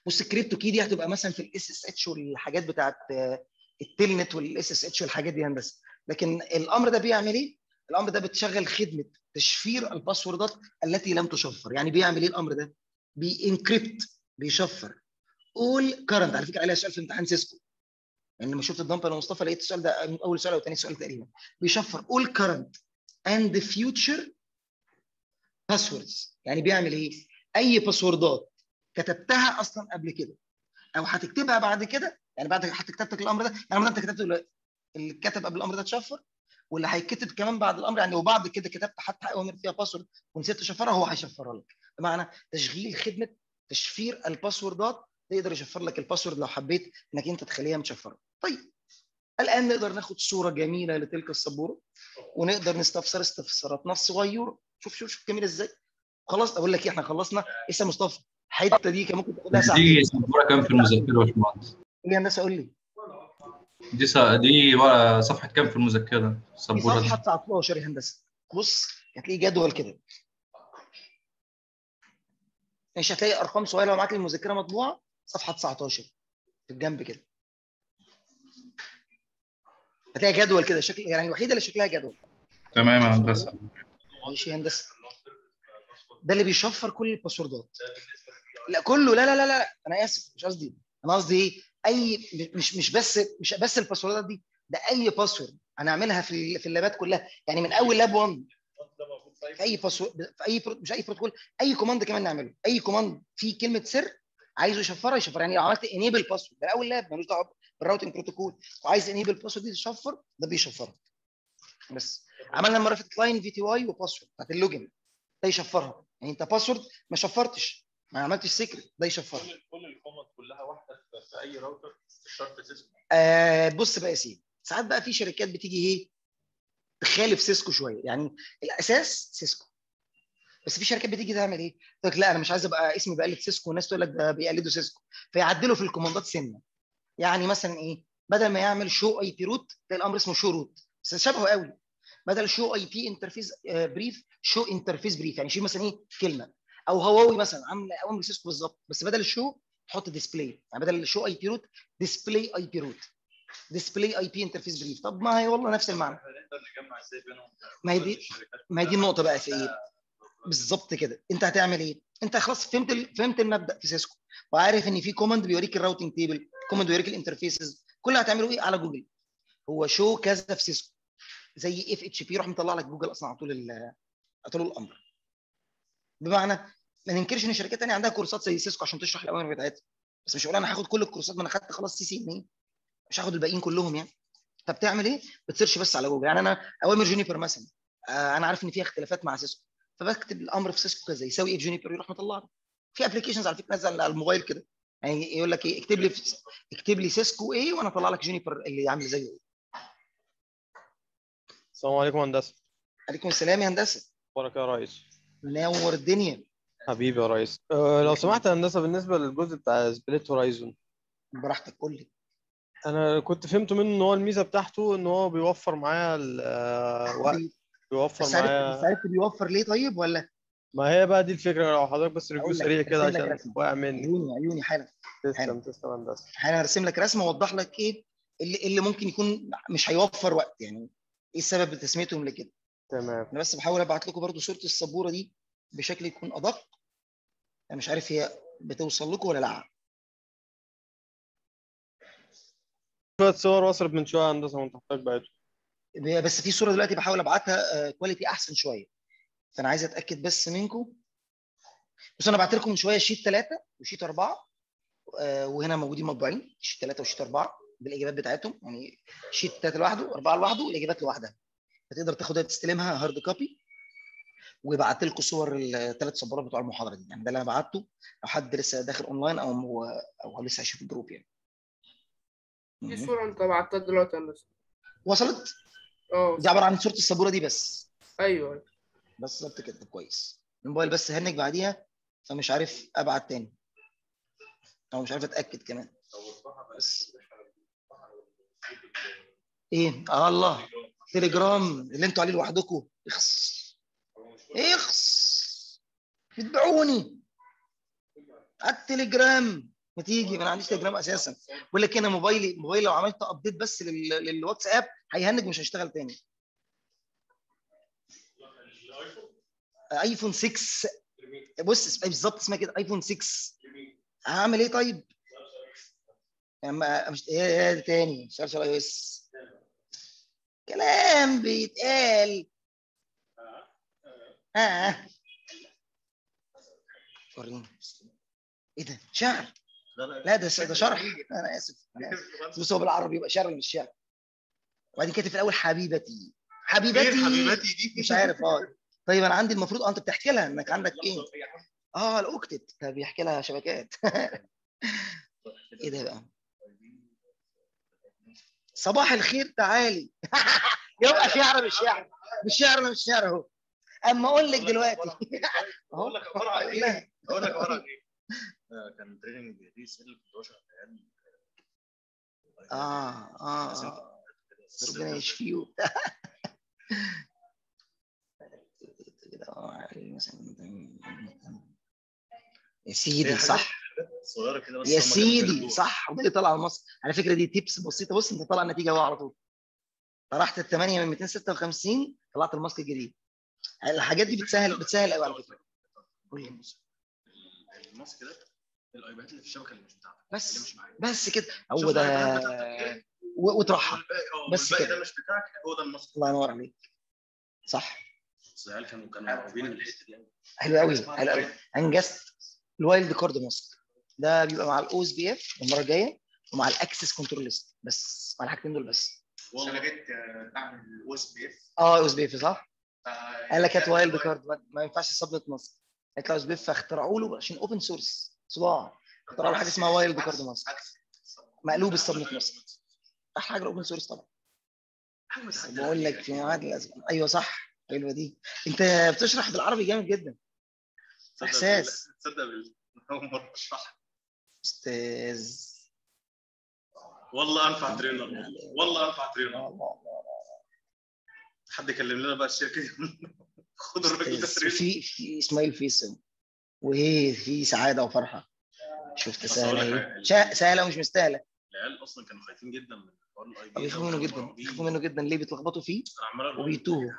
بص ال crypto key دي هتبقى مثلا في ال SSH والحاجات بتاعت آه، ال Telnet وال SSH والحاجات دي هندسة. لكن الأمر ده بيعمل إيه؟ الأمر ده بتشغل خدمة تشفير ال password ات التي لم تشفر. يعني بيعمل إيه الأمر ده؟ بي encrypt بيشفر. all current على فكرة عليها سؤال في امتحان سيسكو. يعني لما شفت الدمبر لمصطفى لقيت السؤال ده أول سؤال أو ثاني سؤال تقريبا. بيشفر. all current and future passwords. يعني بيعمل إيه؟ أي باسوردات كتبتها أصلا قبل كده أو هتكتبها بعد كده يعني بعد حتى كتبتك الأمر ده يعني ما أنت دلوقتي اللي كتب قبل الأمر ده اتشفر واللي هيتكتب كمان بعد الأمر يعني وبعد كده كتبت حتى أوامر فيها باسورد ونسيت تشفرها هو هيشفرها لك. بمعنى تشغيل خدمة تشفير ال password ات يقدر يشفر لك ال password لو حبيت إنك أنت تخليها متشفرة. طيب الآن نقدر ناخد صورة جميلة لتلك السبورة ونقدر نستفسر استفساراتنا الصغيره شوف شوف شوف جميل إزاي. خلاص أقول لك إيه إحنا خلصنا. يا مصطفى الحتة دي كان ممكن تاخدها ساعتين. دي سبورة كام في المذكره يا باشمهندس؟ قول لي يا هندسة قول لي. دي س... دي صفحة كام في المذكرة؟ السبوره صفحة 19 يا هندسة. بص هتلاقي جدول كده. مش هتلاقي أرقام صغيرة لو معاك المذكرة مطبوعة. صفحة 19 في الجنب كده. هتلاقي جدول كده. شكل يعني الوحيدة اللي شكلها جدول. تمام يا هندسة. ماشي يا هندسة. ده اللي بيشفر كل الباسوردات. لا كله. لا لا لا لا. أنا آسف مش قصدي. أنا قصدي إيه؟ أي مش مش بس مش بس الباسوردات دي ده أي password هنعملها في في ال lab ات كلها. يعني من أول lab 1 في أي password في أي مش أي بروتوكول أي command كمان نعمله. أي command فيه كلمة سر عايزه يشفرها يشفرها. يعني لو عملت enable password ده أول lab ملوش دعوة بال routing protocol وعايز enable password دي تشفر ده بيشفرها. بس. عملنا المره اللي فاتت line VTY و password بتاعت ال login ده يشفرها. يعني أنت password ما شفرتش. ما عملتش secret ده يشفرها كل كل ال command كلها واحدة في- أي راوتر مش شرط سيسكو آه بص بقى يا سيدي ساعات بقى في شركات بتيجي إيه تخالف سيسكو شوية. يعني الأساس سيسكو. بس في شركات بتيجي تعمل إيه؟ تقول لك لا أنا مش عايز أبقى اسمي بقلد سيسكو والناس تقول لك ده بيقلدوا سيسكو. فيعدلوا في ال command ات سنة. يعني مثلا إيه؟ بدل ما يعمل show IP route تلاقي الأمر اسمه show route بس شبهه قوي. بدل show IP interface brief show interface brief يعني شيل مثلا إيه كلمة. أو هواوي مثلا عامله أمر سيسكو بالظبط. بس بدل ال show تحط display يعني بدل ال show IP route display IP route display IP interface brief طب ما هي والله نفس المعنى. نقدر نجمع إزاي بينهم؟ ما هي دي- ما هي دي النقطة بقى في إيه؟ بالظبط كده. أنت هتعمل إيه؟ أنت خلاص فهمت. فهمت المبدأ في سيسكو. وعارف إن في command بيوريك ال routing table command بيوريك ال interfaces كل اللي هتعمله إيه؟ على جوجل. هو show كذا في سيسكو. زي FHP راح مطلع لك جوجل أصلا على طول ال... على طول الأمر. بمعنى ما ننكرش إن شركات تانية عندها course ات زي سيسكو عشان تشرح الأوامر بتاعتها. بس مش هقول أنا هاخد كل ال course ات ما أنا خدت خلاص CCNA مش هاخد الباقيين كلهم يعني. فبتعمل إيه؟ بت search بس على جوجل. يعني أنا أوامر جونيبر مثلا. آه أنا عارف إن فيها اختلافات مع سيسكو. فبكتب الأمر في سيسكو كذا يساوي إيه؟ في جونيبر يروح مطلع لي في applications على فكرة نزل على الموبايل كده. يعني يقول لك إيه؟ اكتب لي اكتب لي سيسكو إيه وأنا أطلع لك جونيبر اللي عامل زيه. إيه السلام عليكم هندسة. عليكم السلام يا هندسة. أخبارك يا ريس. منور الدنيا. حبيبي يا ريس. أه لو سمحت يا هندسة بالنسبة للجزء بتاع split horizon براحتك قول لي. أنا كنت فهمت منه إن هو الميزة بتاعته إن هو بيوفر معايا الوقت بيوفر عرفت بس معايا عرفت بيوفر ليه طيب ولا؟ ما هي بقى دي الفكرة لو حضرتك بس review سريع كده عشان. واقع مني. عيوني عيوني حالا تسلم تسلم هندسة. حالا ارسم لك رسمة اوضح لك إيه اللي, اللي ممكن يكون مش هيوفر وقت يعني إيه السبب لتسميتهم لكده. تمام. أنا بس بحاول أبعت لكم برضو صورة السبورة دي. بشكل يكون أدق أنا مش عارف هي بتوصل لكم ولا لأ. شوية صور وصلت من شوية هندسة وأنت حضرتك بعته بس في صورة دلوقتي بحاول أبعتها quality أحسن شوية. فأنا عايز أتأكد بس منكم. بس أنا بعت لكم من شوية sheet ثلاثة و sheet أربعة آه، وهنا موجودين مطبوعين sheet ثلاثة و sheet أربعة بالإجابات بتاعتهم. يعني sheet ثلاثة لوحده أربعة لوحده والاجابات لوحدها. فتقدر تاخدها تستلمها hard copy وبعت لكم صور الثلاث سبورات بتوع المحاضرة دي. يعني ده اللي أنا بعته. لو حد لسه داخل اونلاين أو هو أو هو لسه هيشوف ال group يعني. في صورة أنت بعتها دلوقتي يا وصلت؟ آه. دي عبارة عن صورة السبورة دي بس. أيوه. بس بالظبط كده. كويس. الموبايل بس هنج بعديها فمش عارف أبعت تاني. أو مش عارف أتأكد كمان. بس إيه؟ آه الله. تليجرام اللي أنتوا عليه لوحدكم. اخس اخس بتبيعوني على التليجرام. ما تيجي؟ ما أنا عنديش تليجرام أساسا. بقول لك أنا موبايلي موبايلي لو عملت ابديت بس لل- للواتساب هيهنج مش هيشتغل تاني. iPhone 6 بص بالظبط اسمها كده iPhone 6 هعمل إيه طيب؟ مش إيه إيه تاني؟ عارف iOS كلام بيتقال. آه. وريني. إيه ده؟ شعر. لا ده ده شرح. أنا آسف. بص هو بالعربي يبقى شعر ولا مش شعر. وبعدين كاتب في الأول حبيبتي. حبيبتي. حبيبتي دي؟ مش عارف آه. طيب أنا عندي المفروض آه أنت بتحكي لها إنك عندك إيه؟ آه الاوكتت ده بيحكي لها شبكات. إيه ده بقى؟ صباح الخير تعالي. يبقى شعر مش شعر. مش شعر ولا مش شعر أهو. أما أقول لك دلوقتي أقول لك عبارة عن. إيه؟ أقول لك عبارة عن إيه؟ آه، كان تريننج دي سيل في 11 أيام آه آه آه. ربنا يشفيه يا سيدي صح صغيرة كده بس يا سيدي. صح وده اللي طلع على مصر على فكرة دي تيبس بسيطة بص أنت طالع النتيجة أهو على طول طرحت الثمانيه من 256 طلعت الماسك الجديد الحاجات دي بتسهل بتسهل قوي على فكرة. قول لي ال mask ده ال IP ات اللي في الشبكة اللي مش بتاعتك اللي بس مش معاك. بس كده. هو ده إيه، وترحب آه بس كده. ده مش بتاعك هو ده ال mask الله ينور عليك. صح. العيال كانوا كانوا مرعوبين من الحتة دي؟ حلو قوي. حلو قوي. أنجزت ال wildcard mask. ده بيبقى مع ال OSPF المرة الجاية ومع ال access control list بس مع الحاجتين دول بس. والله. أنا جيت آه، اعمل OSPF آه OSPF صح؟ قال لك هات وايلد كارد ما- ينفعش سبنت مصر هيطلع اوز بيف فاخترعوا له عشان اوبن سورس صباع. اخترعوا له حاجة اسمها وايلد كارد مصر مقلوب السبنت مصر أحلى حاجة الاوبن سورس طبعا. بقول لك في مواد لازم أيوه صح حلوة دي. أنت بتشرح بالعربي جامد جدا. إحساس. تصدق بالله. أول مرة أشرح. أستاذ. والله انفع ترينر. والله انفع trainer. حد يكلم لنا بقى الشركة دي؟ خد الراجل ده في في إسماعيل فيصل. وإيه؟ في سعادة وفرحة. شفت سهلة. إيه سهلة ومش مستاهلة. العيال أصلا كانوا خايفين جدا من حوار ال IP بيخافوا منه جدا. بيخافوا منه جدا. ليه؟ بيتلخبطوا فيه وبيتوهوا.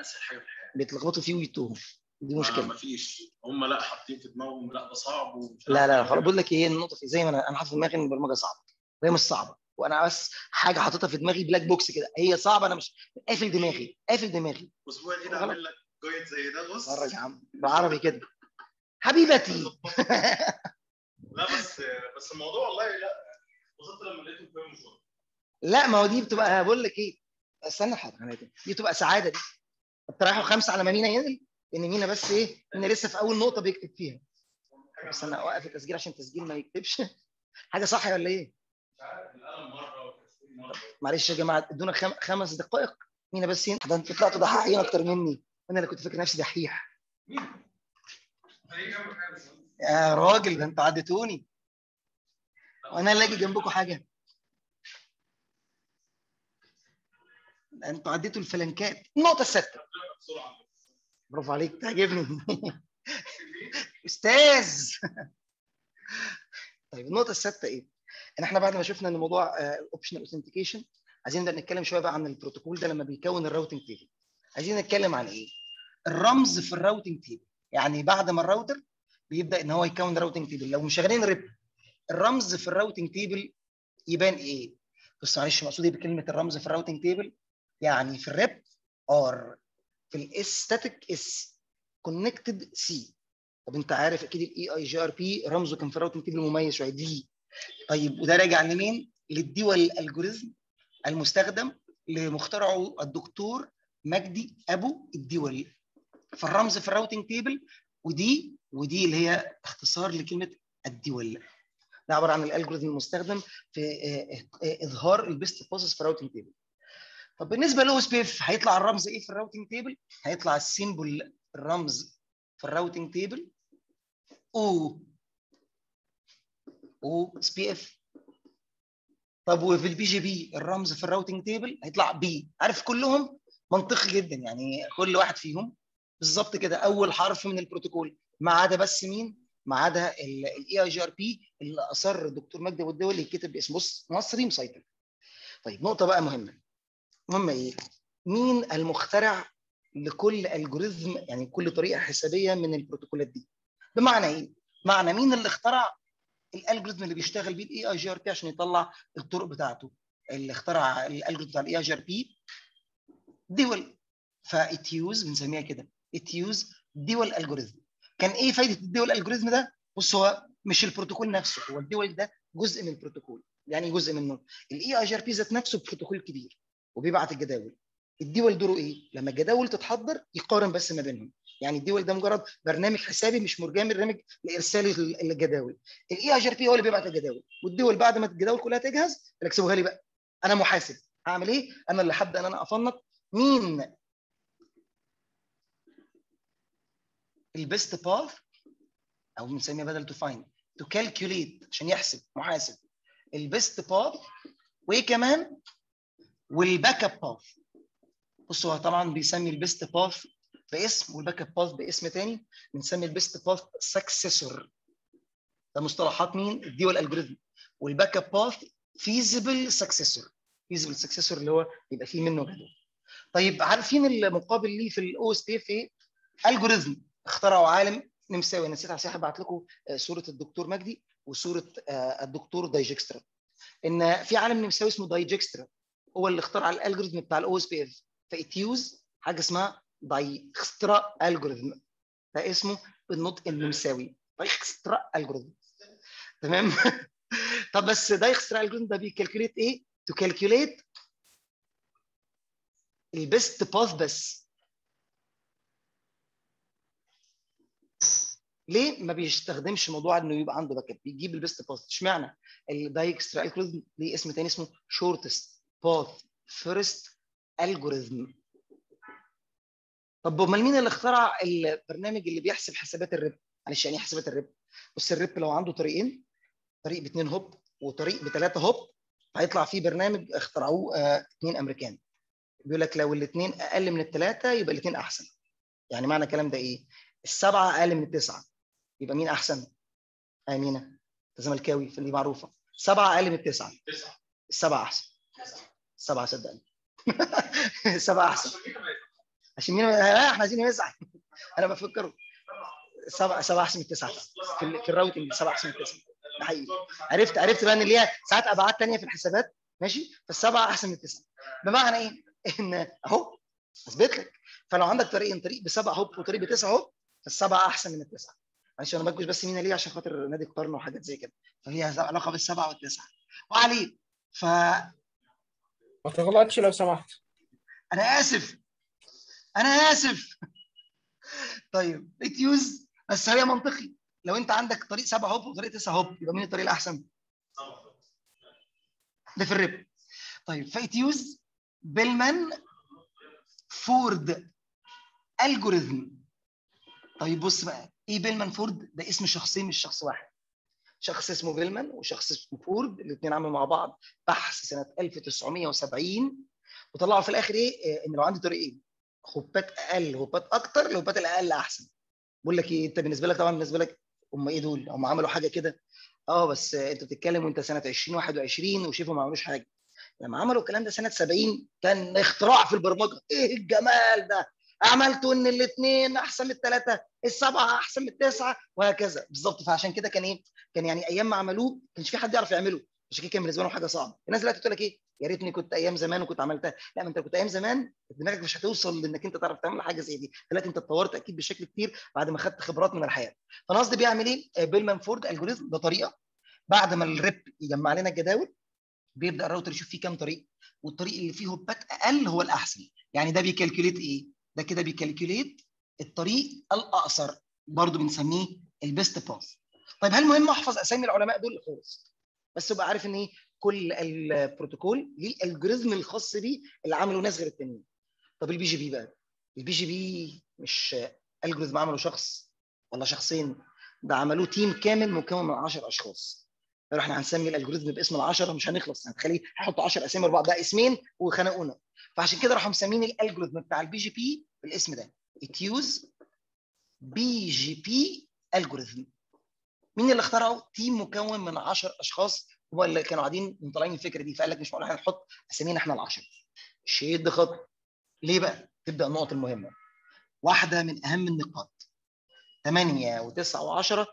أسهل حاجة في الحياة. بيتلخبطوا فيه ويتوهوا. دي ما مشكلة. فيش هم لأ حاطين في دماغهم لأ ده صعب ومش لا لا إيه. خلاص بقول لك إيه النقطة في زي ما أنا أنا حاطط في دماغي إن البرمجه صعبة. وهي مش صعبة. وأنا بس حاجة حاططها في دماغي black box كده. هي صعبة أنا مش قافل دماغي قافل دماغي. أسبوع العيد أعمل لك guide زي ده بص. اتفرج يا عم بعربي كده. حبيبتي. لا بس بس الموضوع والله لا وصلت لما لقيته فاهم مش غلط. لا ما هو دي بتبقى بقول لك إيه استنى أنا دي بتبقى سعادة دي. أنت رايحوا خمسه على ما مينا ينزل إن مينا بس إيه مينا لسه في أول نقطة بيكتب فيها. بس أنا اوقف التسجيل عشان التسجيل ما يكتبش. حاجة صح ولا إيه؟ معلش يا جماعة ادونا خم... خمس دقائق. مينا بس ين... ده أنتوا طلعتوا دحاحين أكتر مني. وأنا اللي كنت فاكر نفسي دحيح. يا راجل ده أنتوا عديتوني. وأنا اللي أجي جنبكم حاجة. أنتوا عديتوا الفلنكات. النقطة السادسه برافو عليك تعجبني. أستاذ. طيب النقطة السادسه إيه؟ إن إحنا بعد ما شفنا إن موضوع ال optional authentication عايزين نبدا نتكلم شوية بقى عن البروتوكول ده لما بيكون ال routing table عايزين نتكلم عن إيه؟ الرمز في ال routing table يعني بعد ما الراوتر بيبدأ إن هو يكون routing table لو مشغلين RIP الرمز في ال routing table يبان إيه؟ بص معلش مقصود إيه بكلمة الرمز في ال routing table؟ يعني في ال RIP R في ال S static S connected C طب أنت عارف أكيد ال EIGRP رمزه كان في ال routing table مميز شوية D طيب وده راجع لمين؟ لل DUAL algorithm المستخدم لمخترعه الدكتور مجدي أبو الدولي فالرمز في ال routing table و D و D اللي هي اختصار لكلمة ال DUAL. ده عبارة عن ال algorithm المستخدم في آه، آه، إظهار ال best process في ال routing table. طب بالنسبة OSPF هيطلع الرمز إيه في ال routing table؟ هيطلع ال symbol الرمز في ال routing table. OSPF. طب وفي ال BGP الرمز في ال routing table هيطلع B. عارف كلهم؟ منطقي جدا يعني كل واحد فيهم. بالظبط كده. أول حرف من البروتوكول. ما عدا بس مين؟ ما عدا ال EIGRP اللي اصر الدكتور مجدي أبو الدولي يتكتب باسم مصري مسيطر. طيب نقطة بقى مهمة. مهمه إيه؟ مين المخترع لكل algorithm؟ يعني كل طريقة حسابية من البروتوكولات دي. بمعنى إيه؟ معنى مين اللي اخترع ال algorithm اللي بيشتغل بيه ال EIGRP عشان يطلع الطرق بتاعته اللي اخترع ال algorithm بتاع ال EIGRP DUAL ف it use بنسميها كده. it use DUAL algorithm كان إيه فايدة ال DUAL algorithm ده؟ بص هو مش البروتوكول نفسه هو ال DUAL ده جزء من البروتوكول يعني جزء منه. ال EIGRP ذات نفسه بروتوكول كبير وبيبعت الجداول. ال DUAL دوره إيه؟ لما الجداول تتحضر يقارن بس ما بينهم. يعني ال DUAL ده مجرد برنامج حسابي مش برنامج لإرسال الجداول. ال EIGRP هو اللي بيبعت الجداول. وال DUAL بعد ما الجداول كلها تجهز احسبوها لي بقى. أنا محاسب. هعمل إيه؟ أنا اللي هبدأ إن أنا أفنط مين؟ ال best path أو بنسميها بدل to find to calculate عشان يحسب محاسب. ال best path وإيه كمان؟ وال backup path بصوا هو طبعا بيسمي ال best path باسم وال backup path باسم تاني بنسمي ال best path successor ده مصطلحات مين؟ ال DUAL algorithm وال backup path feasible successor feasible successor اللي هو يبقى فيه منه جدول. طيب عارفين المقابل ليه في ال OSPF إيه؟ algorithm اخترعوا عالم نمساوي. نسيت على ابعت لكم صورة الدكتور مجدي وصورة الدكتور دايجكسترا إن في عالم نمساوي اسمه دايجكسترا هو اللي اخترع ال algorithm بتاع ال OSPF ف it use حاجة اسمها algorithm ده اسمه بالنطق النمساوي. Dijkstra algorithm تمام؟ طب بس Dijkstra algorithm ده بي calculate إيه؟ to calculate ال best path بس. ليه ما بيستخدمش موضوع إنه يبقى عنده backup بيجيب ال best path اشمعنى؟ ال Dijkstra algorithm ليه اسم تاني اسمه shortest path first الجوريزم طب امال مين اللي اخترع البرنامج اللي بيحسب حسابات الرب معلش يعني إيه حسابات الرب بص الرب لو عنده طريقين طريق باثنين هوب وطريق بثلاثه هوب هيطلع فيه برنامج اخترعوه آه، اثنين أمريكان. بيقول لك لو الاثنين أقل من الثلاثه يبقى الاثنين أحسن. يعني معنى الكلام ده إيه؟ السبعة أقل من التسعة يبقى مين أحسن؟ آمينة. انت زملكاوي فدي معروفة. سبعة أقل من التسعة. السبعة أحسن. السبعة صدقني. السبعة أحسن. عشان مين؟ لا إحنا عايزين يزعل أنا بفكره سبعه سبعه أحسن من التسعه في, في ال routing سبعه أحسن من التسعه ده حقيقي. عرفت عرفت بقى إن ليها ساعات أبعاد ثانية في الحسابات ماشي؟ فالسبعه أحسن من التسعه بمعنى إيه؟ إن أهو أثبت لك. فلو عندك طريقين طريق بسبعه hop وطريق بتسعة hop فالسبعه أحسن من التسعة. معلش أنا بكبش بس مين ليه عشان خاطر نادي القرن وحاجات زي كده. فهي علاقة بالسبعه والتسعة. وعلي فانا ما تغلطش لو سمحت. آسف. أنا آسف. طيب use بس هي منطقي. لو أنت عندك طريق سبعه hop وطريق تسعه hop يبقى مين الطريق الأحسن؟ ده في ال RIP طيب ف it use Bellman-Ford algorithm. طيب بص بقى إيه بيلمان فورد؟ ده اسم شخصين مش شخص واحد. شخص اسمه بيلمان وشخص اسمه فورد الاثنين عملوا مع بعض بحث سنة 1970 وطلعوا في الآخر إيه؟ آه، إن لو عندي طريقين هوبات أقل هوبات أكتر الهوبات الأقل أحسن. بقول لك إيه أنت بالنسبة لك طبعا بالنسبة لك هم إيه دول؟ هم عملوا حاجة كده؟ آه بس أنت بتتكلم وأنت سنة 2021 وشايفهم ما عملوش حاجة. لما عملوا الكلام ده سنة 70 كان اختراع في البرمجة. إيه الجمال ده؟ عملتوا إن الاثنين أحسن من الثلاثه السبعة أحسن من التسعه وهكذا. بالظبط. فعشان كده كان إيه؟ كان يعني أيام ما عملوه ما كانش في حد يعرف يعمله. عشان كده كان بالنسبة لهم حاجة صعبة. الناس دلوقتي تقول لك إيه؟ يا ريتني كنت أيام زمان وكنت عملتها. لا ما أنت كنت أيام زمان دماغك مش هتوصل لانك أنت تعرف تعمل حاجة زي دي. دلوقتي أنت اتطورت أكيد بشكل كتير بعد ما خدت خبرات من الحياة. فأنا قصدي بيعمل إيه؟ آه، Bellman-Ford algorithm ده طريقة. بعد ما ال RIP يجمع لنا الجداول بيبدأ الراوتر يشوف فيه كام طريق والطريق اللي فيه هوبات أقل هو الأحسن. يعني ده بي calculate إيه؟ ده كده بي calculate الطريق الأقصر برضه بنسميه ال best path. طيب هل مهم أحفظ أسامي العلماء دول؟ خالص. بس أبقى عارف إن إيه؟ كل البروتوكول ليه algorithm الخاص بيه اللي عمله ناس غير التانيين. طب ال BGP بقى؟ ال BGP مش algorithm عمله شخص ولا شخصين ده عملوه team كامل مكون من 10 أشخاص. لو إحنا هنسمي ال algorithm باسم العشرة مش هنخلص هنخليه هنحط 10 أسامي لبعض ده اسمين وخنقونا. فعشان كده راحوا مسمين ال algorithm بتاع ال BGP بالاسم ده. it use BGP algorithm مين اللي اخترعه؟ team مكون من 10 أشخاص هم اللي كانوا قاعدين مطلعين الفكرة دي فقال لك مش معقول هنحط أسامينا إحنا العشرة. شيد خط ليه بقى؟ تبدأ النقط المهمة. واحدة من أهم النقاط. 8 و9 و10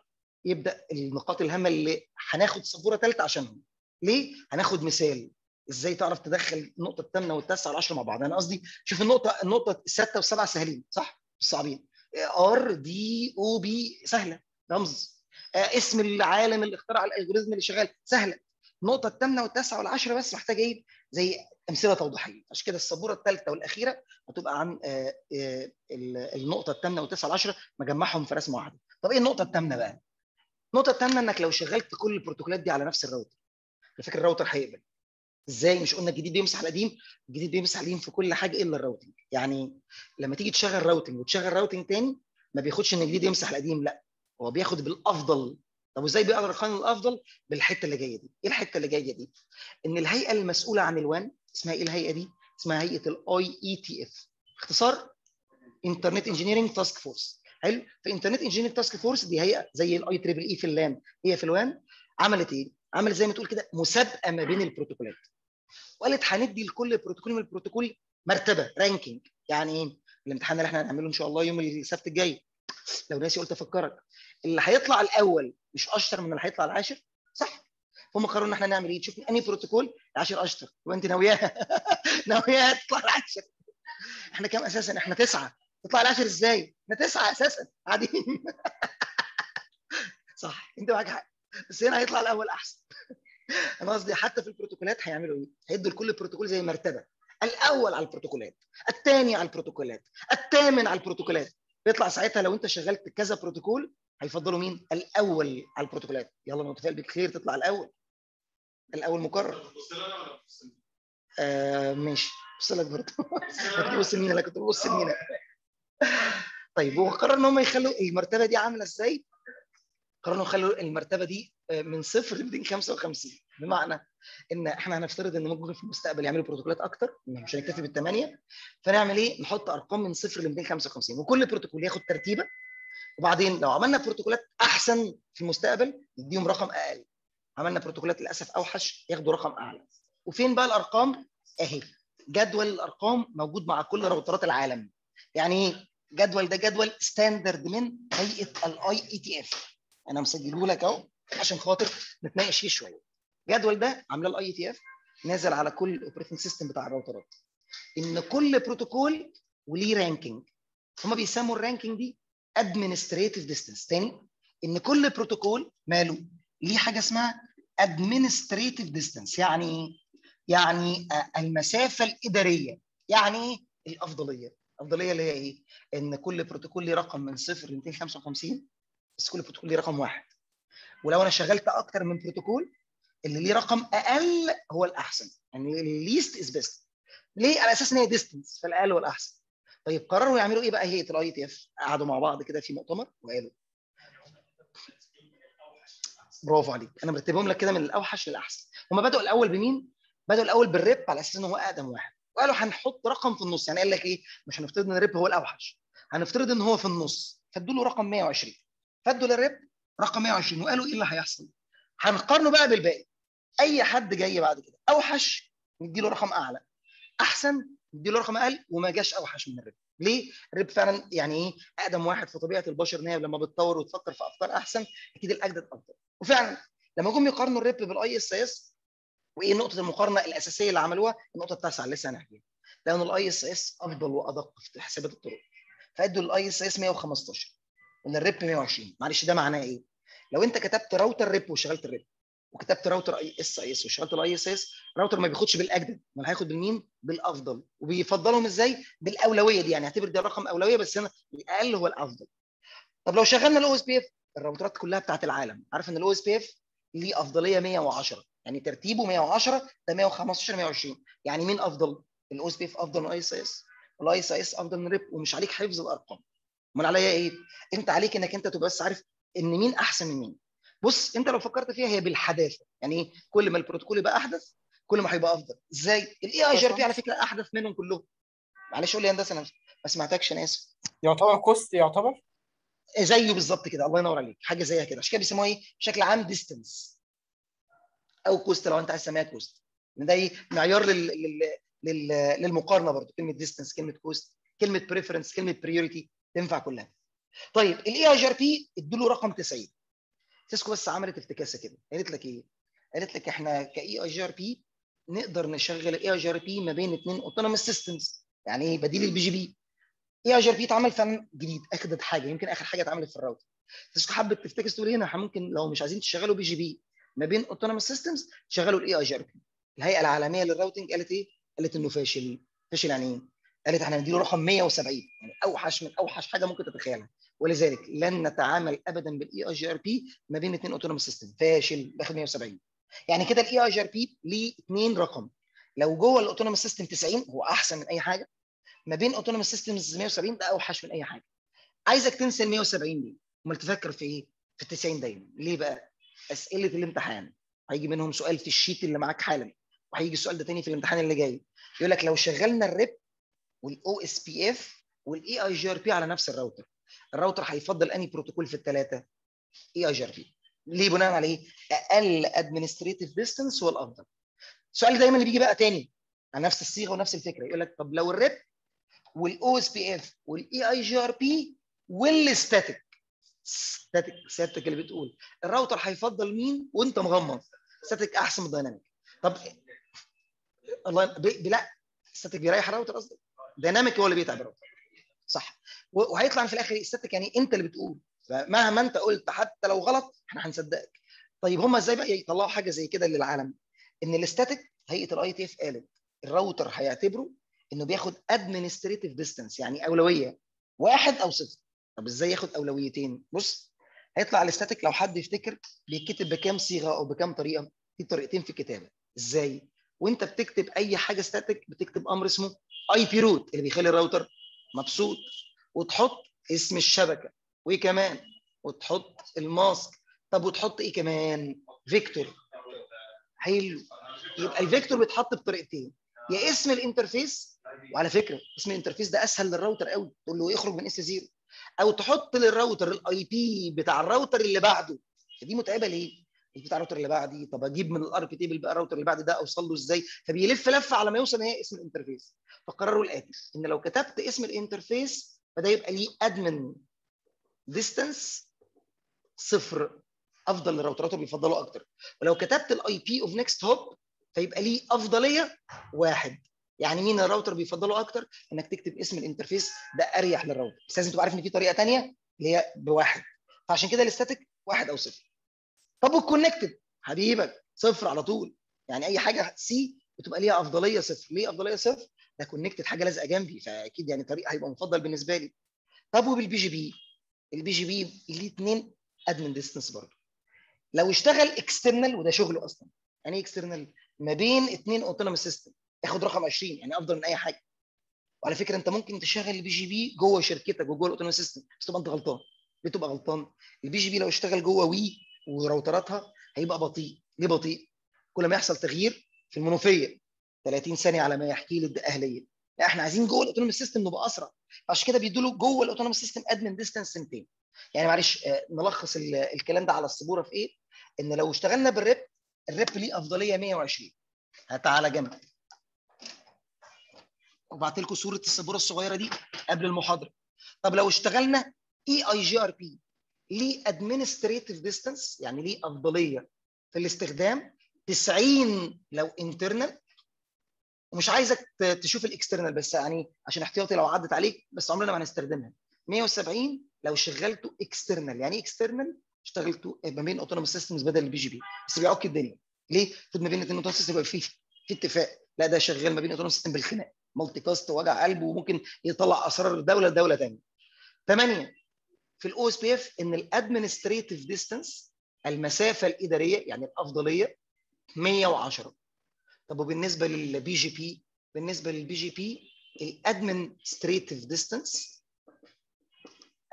يبدأ النقاط الهامة اللي هناخد سبوره ثالثه عشانهم. ليه؟ هناخد مثال. إزاي تعرف تدخل النقطة الثامنة والتاسعة والعشرة مع بعض؟ أنا قصدي شوف النقطة النقطة السته والسبعه سهلين صح؟ مش صعبين. آر دي أو بي سهلة. رمز. آه، اسم العالم اللي اخترع ال algorithm اللي شغال سهلة. النقطة الثامنة والتاسعة والعشره بس محتاجة إيه؟ زي أمثلة توضيحية. عشان كده السبورة الثالثة والأخيرة هتبقى عن آه، آه، ال- النقطة الثامنة والتاسعة والعشره مجمعهم في رسمة واحدة. طب إيه النقطة الثامنة بقى؟ النقطة الثامنة إنك لو شغلت كل البروتوكولات دي على نفس الراوتر. على فكره الراوتر هيقبل؟ إزاي؟ مش قلنا الجديد بيمسح القديم؟ الجديد بيمسح القديم في كل حاجة إلا ال routing. يعني لما تيجي تشغل routing وتشغل routing تاني ما بياخدش إن الجديد يمسح القديم لأ. هو بياخد بالأفضل طب وإزاي بيقدر يقارن الأفضل؟ بالحتة اللي جاية دي. إيه الحتة اللي جاية دي؟ إن الهيئة المسؤولة عن ال WAN اسمها إيه الهيئة دي؟ اسمها هيئة ال IETF اختصار Internet Engineering Task Force حلو؟ ف Internet Engineering Task Force دي هيئة زي ال I triple E في ال LAN هي في ال WAN. عملت إيه؟ عملت زي ما تقول كده مسابقة ما بين البروتوكولات. وقالت هندي لكل بروتوكول من البروتوكول مرتبة ranking يعني إيه؟ الامتحان اللي إحنا هنعمله إن شاء الله يوم السبت الجاي. لو ناسي قلت أفكرك. اللي هيطلع الأول مش أشطر من اللي هيطلع العاشر؟ صح. هم قرروا إن إحنا نعمل إيه؟ تشوف أنهي بروتوكول؟ العاشر أشطر. وانت ناوياها ناوياها تطلع العاشر. إحنا كام أساسا؟ إحنا تسعة. تطلع العاشر إزاي؟ إحنا تسعة أساسا. قاعدين. صح. أنت معاك حق. بس هنا هيطلع الأول أحسن. أنا قصدي حتى في البروتوكولات هيعملوا إيه؟ هيدوا لكل بروتوكول زي مرتبة. الأول على البروتوكولات الثاني على البروتوكولات الثامن على البروتوكولات. بيطلع ساعتها لو أنت شغلت كذا بروتوكول هيفضلوا مين؟ الأول على البروتوكولات. يلا متفائل بك خير تطلع الأول. الأول مكرر. بص؟ آه ماشي. بص لك برضه. كنت ببص لمين أنا كنت ببص لمين طيب هو قرر إن هم يخلوا المرتبة دي عاملة إزاي؟ قرروا يخلوا المرتبة دي آه، من صفر ل 255 بمعنى إن إحنا هنفترض إن ممكن في المستقبل يعملوا بروتوكولات أكتر مش هنكتفي بالثمانيه فنعمل إيه؟ نحط أرقام من صفر ل 255 وكل بروتوكول ياخد ترتيبة. وبعدين لو عملنا بروتوكولات أحسن في المستقبل نديهم رقم أقل. عملنا بروتوكولات للأسف أوحش ياخدوا رقم أعلى. وفين بقى الأرقام؟ أهي جدول الأرقام موجود مع كل راوترات العالم. يعني إيه؟ جدول ده جدول standard من هيئة ال IETF أنا مسجله لك أهو عشان خاطر نتناقش فيه شوية. الجدول ده عاملاه ال IETF نازل على كل ال operating system بتاع الراوترات إن كل بروتوكول وليه ranking هما بيسموا ال ranking دي administrative distance تاني إن كل بروتوكول ماله؟ ليه حاجة اسمها administrative distance يعني؟ يعني آه، المسافة الإدارية يعني إيه؟ الافضليه الافضليه اللي هي إيه؟ إن كل بروتوكول ليه رقم من صفر ل 255 بس كل بروتوكول ليه رقم واحد. ولو أنا شغلت أكتر من بروتوكول اللي ليه رقم أقل هو الأحسن. يعني ال least is best ليه؟ على أساس إن هي distance فالأقل هو الاحسن طيب قرروا يعملوا إيه بقى؟ هيئه ال IETF. قعدوا مع بعض كده في مؤتمر وقالوا برافو عليك. أنا مرتبهم لك كده من الأوحش للأحسن. هم بدأوا الأول بمين؟ بدأوا الأول بال RIP على أساس إن هو أقدم واحد. وقالوا هنحط رقم في النص. يعني قال لك إيه؟ مش هنفترض إن ال RIP هو الأوحش. هنفترض إن هو في النص. فادوا له رقم 120 فادوا لل RIP رقم 120 وقالوا إيه اللي هيحصل؟ هنقارنه بقى بالباقي. أي حد جاي بعد كده أوحش نديله رقم أعلى. أحسن نديله رقم أقل وما جاش أوحش من ال RIP ليه؟ ال RIP فعلا يعني إيه؟ أقدم واحد في طبيعة البشر إن لما بتطور وتفكر في أفكار أحسن أكيد الاجدد افضل وفعلا لما جم يقارنوا ال RIP بال IS-IS وإيه نقطة المقارنة الأساسية اللي عملوها؟ النقطة التاسعه اللي لسه هنحكيها لأن ال IS-IS أفضل وأدق في حسابات الطرق. فأدوا ال IS-IS 115 وال RIP 120 معلش ده معناه إيه؟ لو أنت كتبت router RIP وشغلت ال RIP وكتبت router IS-IS وشغلت ال IS-IS router ما بياخدش بالاجدد امال هياخد بالمين؟ بالافضل وبيفضلهم إزاي؟ بالاولويه دي يعني اعتبر ده رقم اولويه بس هنا الاقل هو الافضل. طب لو شغلنا ال OSPF الراوترات كلها بتاعت العالم عارف ان ال OSPF ليه افضليه 110 يعني ترتيبه 110 ده 115 120 يعني مين افضل؟ ال OSPF افضل من ال IS-IS وال IS-IS افضل من ال RIP ومش عليك حفظ الارقام. امال عليا إيه؟ انت عليك انك انت تبقى بس عارف ان مين احسن من مين. بص انت لو فكرت فيها هي بالحداثة. يعني إيه؟ كل ما البروتوكول يبقى أحدث كل ما هيبقى أفضل. إزاي؟ ال EIGRP على فكرة أحدث منهم كلهم. معلش قول لي هندسة أنا ما سمعتكش أنا آسف. يعتبر cost يعتبر؟ زيه بالظبط كده. الله ينور عليك. حاجة زيها كده. عشان كده بيسموها إيه؟ بشكل عام distance أو cost لو أنت عايز تسميها cost ده إيه؟ معيار لل... لل... لل... للمقارنة برضه. كلمة distance كلمة cost كلمة preference كلمة priority تنفع كلها. طيب ال EIGRP ادوا له رقم 90 سيسكو بس عملت افتكاسة كده. قالت لك إيه؟ قالت لك إحنا ك EIGRP نقدر نشغل ال EIGRP ما بين اثنين autonomous systems يعني إيه؟ بديل البي جي بي اي اي جي ار بي اتعمل فعلا جديد اجدد حاجة يمكن آخر حاجة اتعملت في الراوتر. سيسكو حبت تفتكس تقول هنا إحنا ممكن لو مش عايزين تشغلوا BGP ما بين autonomous systems تشغلوا ال EIGRP الهيئة العالمية لل routing قالت إيه؟ قالت إنه فاشل. فاشل يعني إيه؟ قالت إحنا هنديله رقم 170 يعني أوحش من أوحش حاجة ممكن تتخيلها. ولذلك لن نتعامل ابدا بال EIGRP ما بين اثنين autonomous system فاشل باخد 170 يعني كده ال EIGRP ليه اثنين رقم. لو جوه ال autonomous system 90 هو أحسن من أي حاجة. ما بين autonomous systems 170 ده أوحش من أي حاجة. عايزك تنسى ال 170 دي. أمال تفكر في إيه؟ في ال 90 دايما. ليه بقى؟ أسئلة الامتحان. هيجي منهم سؤال في ال sheet اللي معاك حالا. وهيجي السؤال ده تاني في الامتحان اللي جاي. يقول لك لو شغلنا الريب والاو اس بي اف والاي اي جي ار بي على نفس ال router. ال router هيفضل أنهي بروتوكول في الثلاثه إي آي جي ار بي. ليه بناء على إيه؟ أقل ادمنستريتيف ديستنس هو الأفضل. السؤال دايما اللي بيجي بقى تاني على نفس الصيغة ونفس الفكرة. يقول لك طب لو ال RIP والاو اس بي اف والاي اي جي ار بي والستاتيك ستاتيك سيادتك اللي بتقول. الراوتر هيفضل مين وأنت مغمض؟ static أحسن من ال dynamic طب الله لا static بيريح الراوتر قصدك؟ dynamic هو اللي بيتعب صح. وهيطلع في الآخر static يعني أنت اللي بتقول. فمهما أنت قلت حتى لو غلط إحنا هنصدقك. طيب هم إزاي بقى يطلعوا حاجة زي كده للعالم؟ إن ال static هيئة ال IETF قالت الراوتر هيعتبره إنه بياخد administrative distance يعني أولوية. واحد أو صفر. طب إزاي ياخد أولويتين؟ بص هيطلع ال static لو حد يفتكر بيتكتب بكام صيغة أو بكام طريقة. في طريقتين في الكتابة. إزاي؟ وانت بتكتب اي حاجة static بتكتب أمر اسمه ip route اللي بيخلي الراوتر مبسوط. وتحط اسم الشبكة. وإيه كمان؟ وتحط ال mask. طب وتحط إيه كمان؟ vector. حلو. يبقى ال vector بيتحط بطريقتين. يا اسم ال interface وعلى فكرة اسم ال interface ده أسهل للراوتر قوي. تقول له يخرج من S 0 أو تحط لل router ال IP بتاع الراوتر اللي بعده. فدي متعبة ليه؟ بتاع الراوتر اللي بعدي طب أجيب من ال IP table بقى الراوتر اللي بعد ده أوصل له إزاي؟ فبيلف لفة على ما يوصل هي اسم ال interface. فقرروا الآتي إن لو كتبت اسم ال interface فده يبقى ليه admin distance صفر أفضل للراوترات بيفضلوا أكتر. ولو كتبت ال IP of next hop فيبقى ليه أفضلية واحد. يعني مين الراوتر بيفضله أكتر؟ إنك تكتب اسم ال interface ده أريح للراوتر. بس لازم تبقى عارف إن في طريقة ثانية اللي هي بواحد. فعشان كده ال static واحد أو صفر. طب وال connected حبيبك صفر على طول. يعني أي حاجة C بتبقى ليها أفضلية صفر. ليه أفضلية صفر؟ ده connected حاجة لازقة جنبي فأكيد يعني طريق هيبقى مفضل بالنسبة لي. طب وبال BGP ال BGP ليه اثنين admin distance برضه. لو اشتغل external وده شغله أصلا. يعني إيه external ما بين اثنين autonomous system ياخد رقم 20 يعني أفضل من أي حاجة. وعلى فكرة أنت ممكن تشغل ال BGP جوه شركتك وجوه ال autonomous system بس تبقى أنت غلطان. ليه تبقى غلطان؟ ال BGP لو اشتغل جوه WE وراوتراتها هيبقى بطيء. ليه بطيء؟ كل ما يحصل تغيير في المنوفية 30 ثانية على ما يحكي لي الاهليه لا إحنا عايزين جوه ال autonomous system نبقى أسرع. عشان كده بيدوا له جوه ال autonomous system admin distance ميتين. يعني معلش نلخص الكلام ده على السبورة في إيه؟ إن لو اشتغلنا بال RIP ال RIP ليه أفضلية 120 هات على جنب. وبعت لكم صورة السبورة الصغيرة دي قبل المحاضرة. طب لو اشتغلنا اي اي جي ار بي ليه administrative distance يعني ليه أفضلية في الاستخدام؟ 90 لو internal ومش عايزك تشوف ال external بس يعني عشان احتياطي لو عدت عليك بس عمرنا ما هنستخدمها. 170 لو شغلته external يعني إيه external اشتغلته ما بين autonomous systems بدل ال BGP بس بيعك الدنيا. ليه؟ المفروض ما بين الاثنين autonomous system يبقى في في اتفاق. لا ده شغال ما بين autonomous system بالخناق. multicast وجع قلب وممكن يطلع أسرار دولة لدولة ثانية. ثمانيه في ال OSPF إن ال administrative distance المسافة الإدارية يعني الأفضلية 110 طب وبالنسبة لل BGP بالنسبة لل BGP ال administrative distance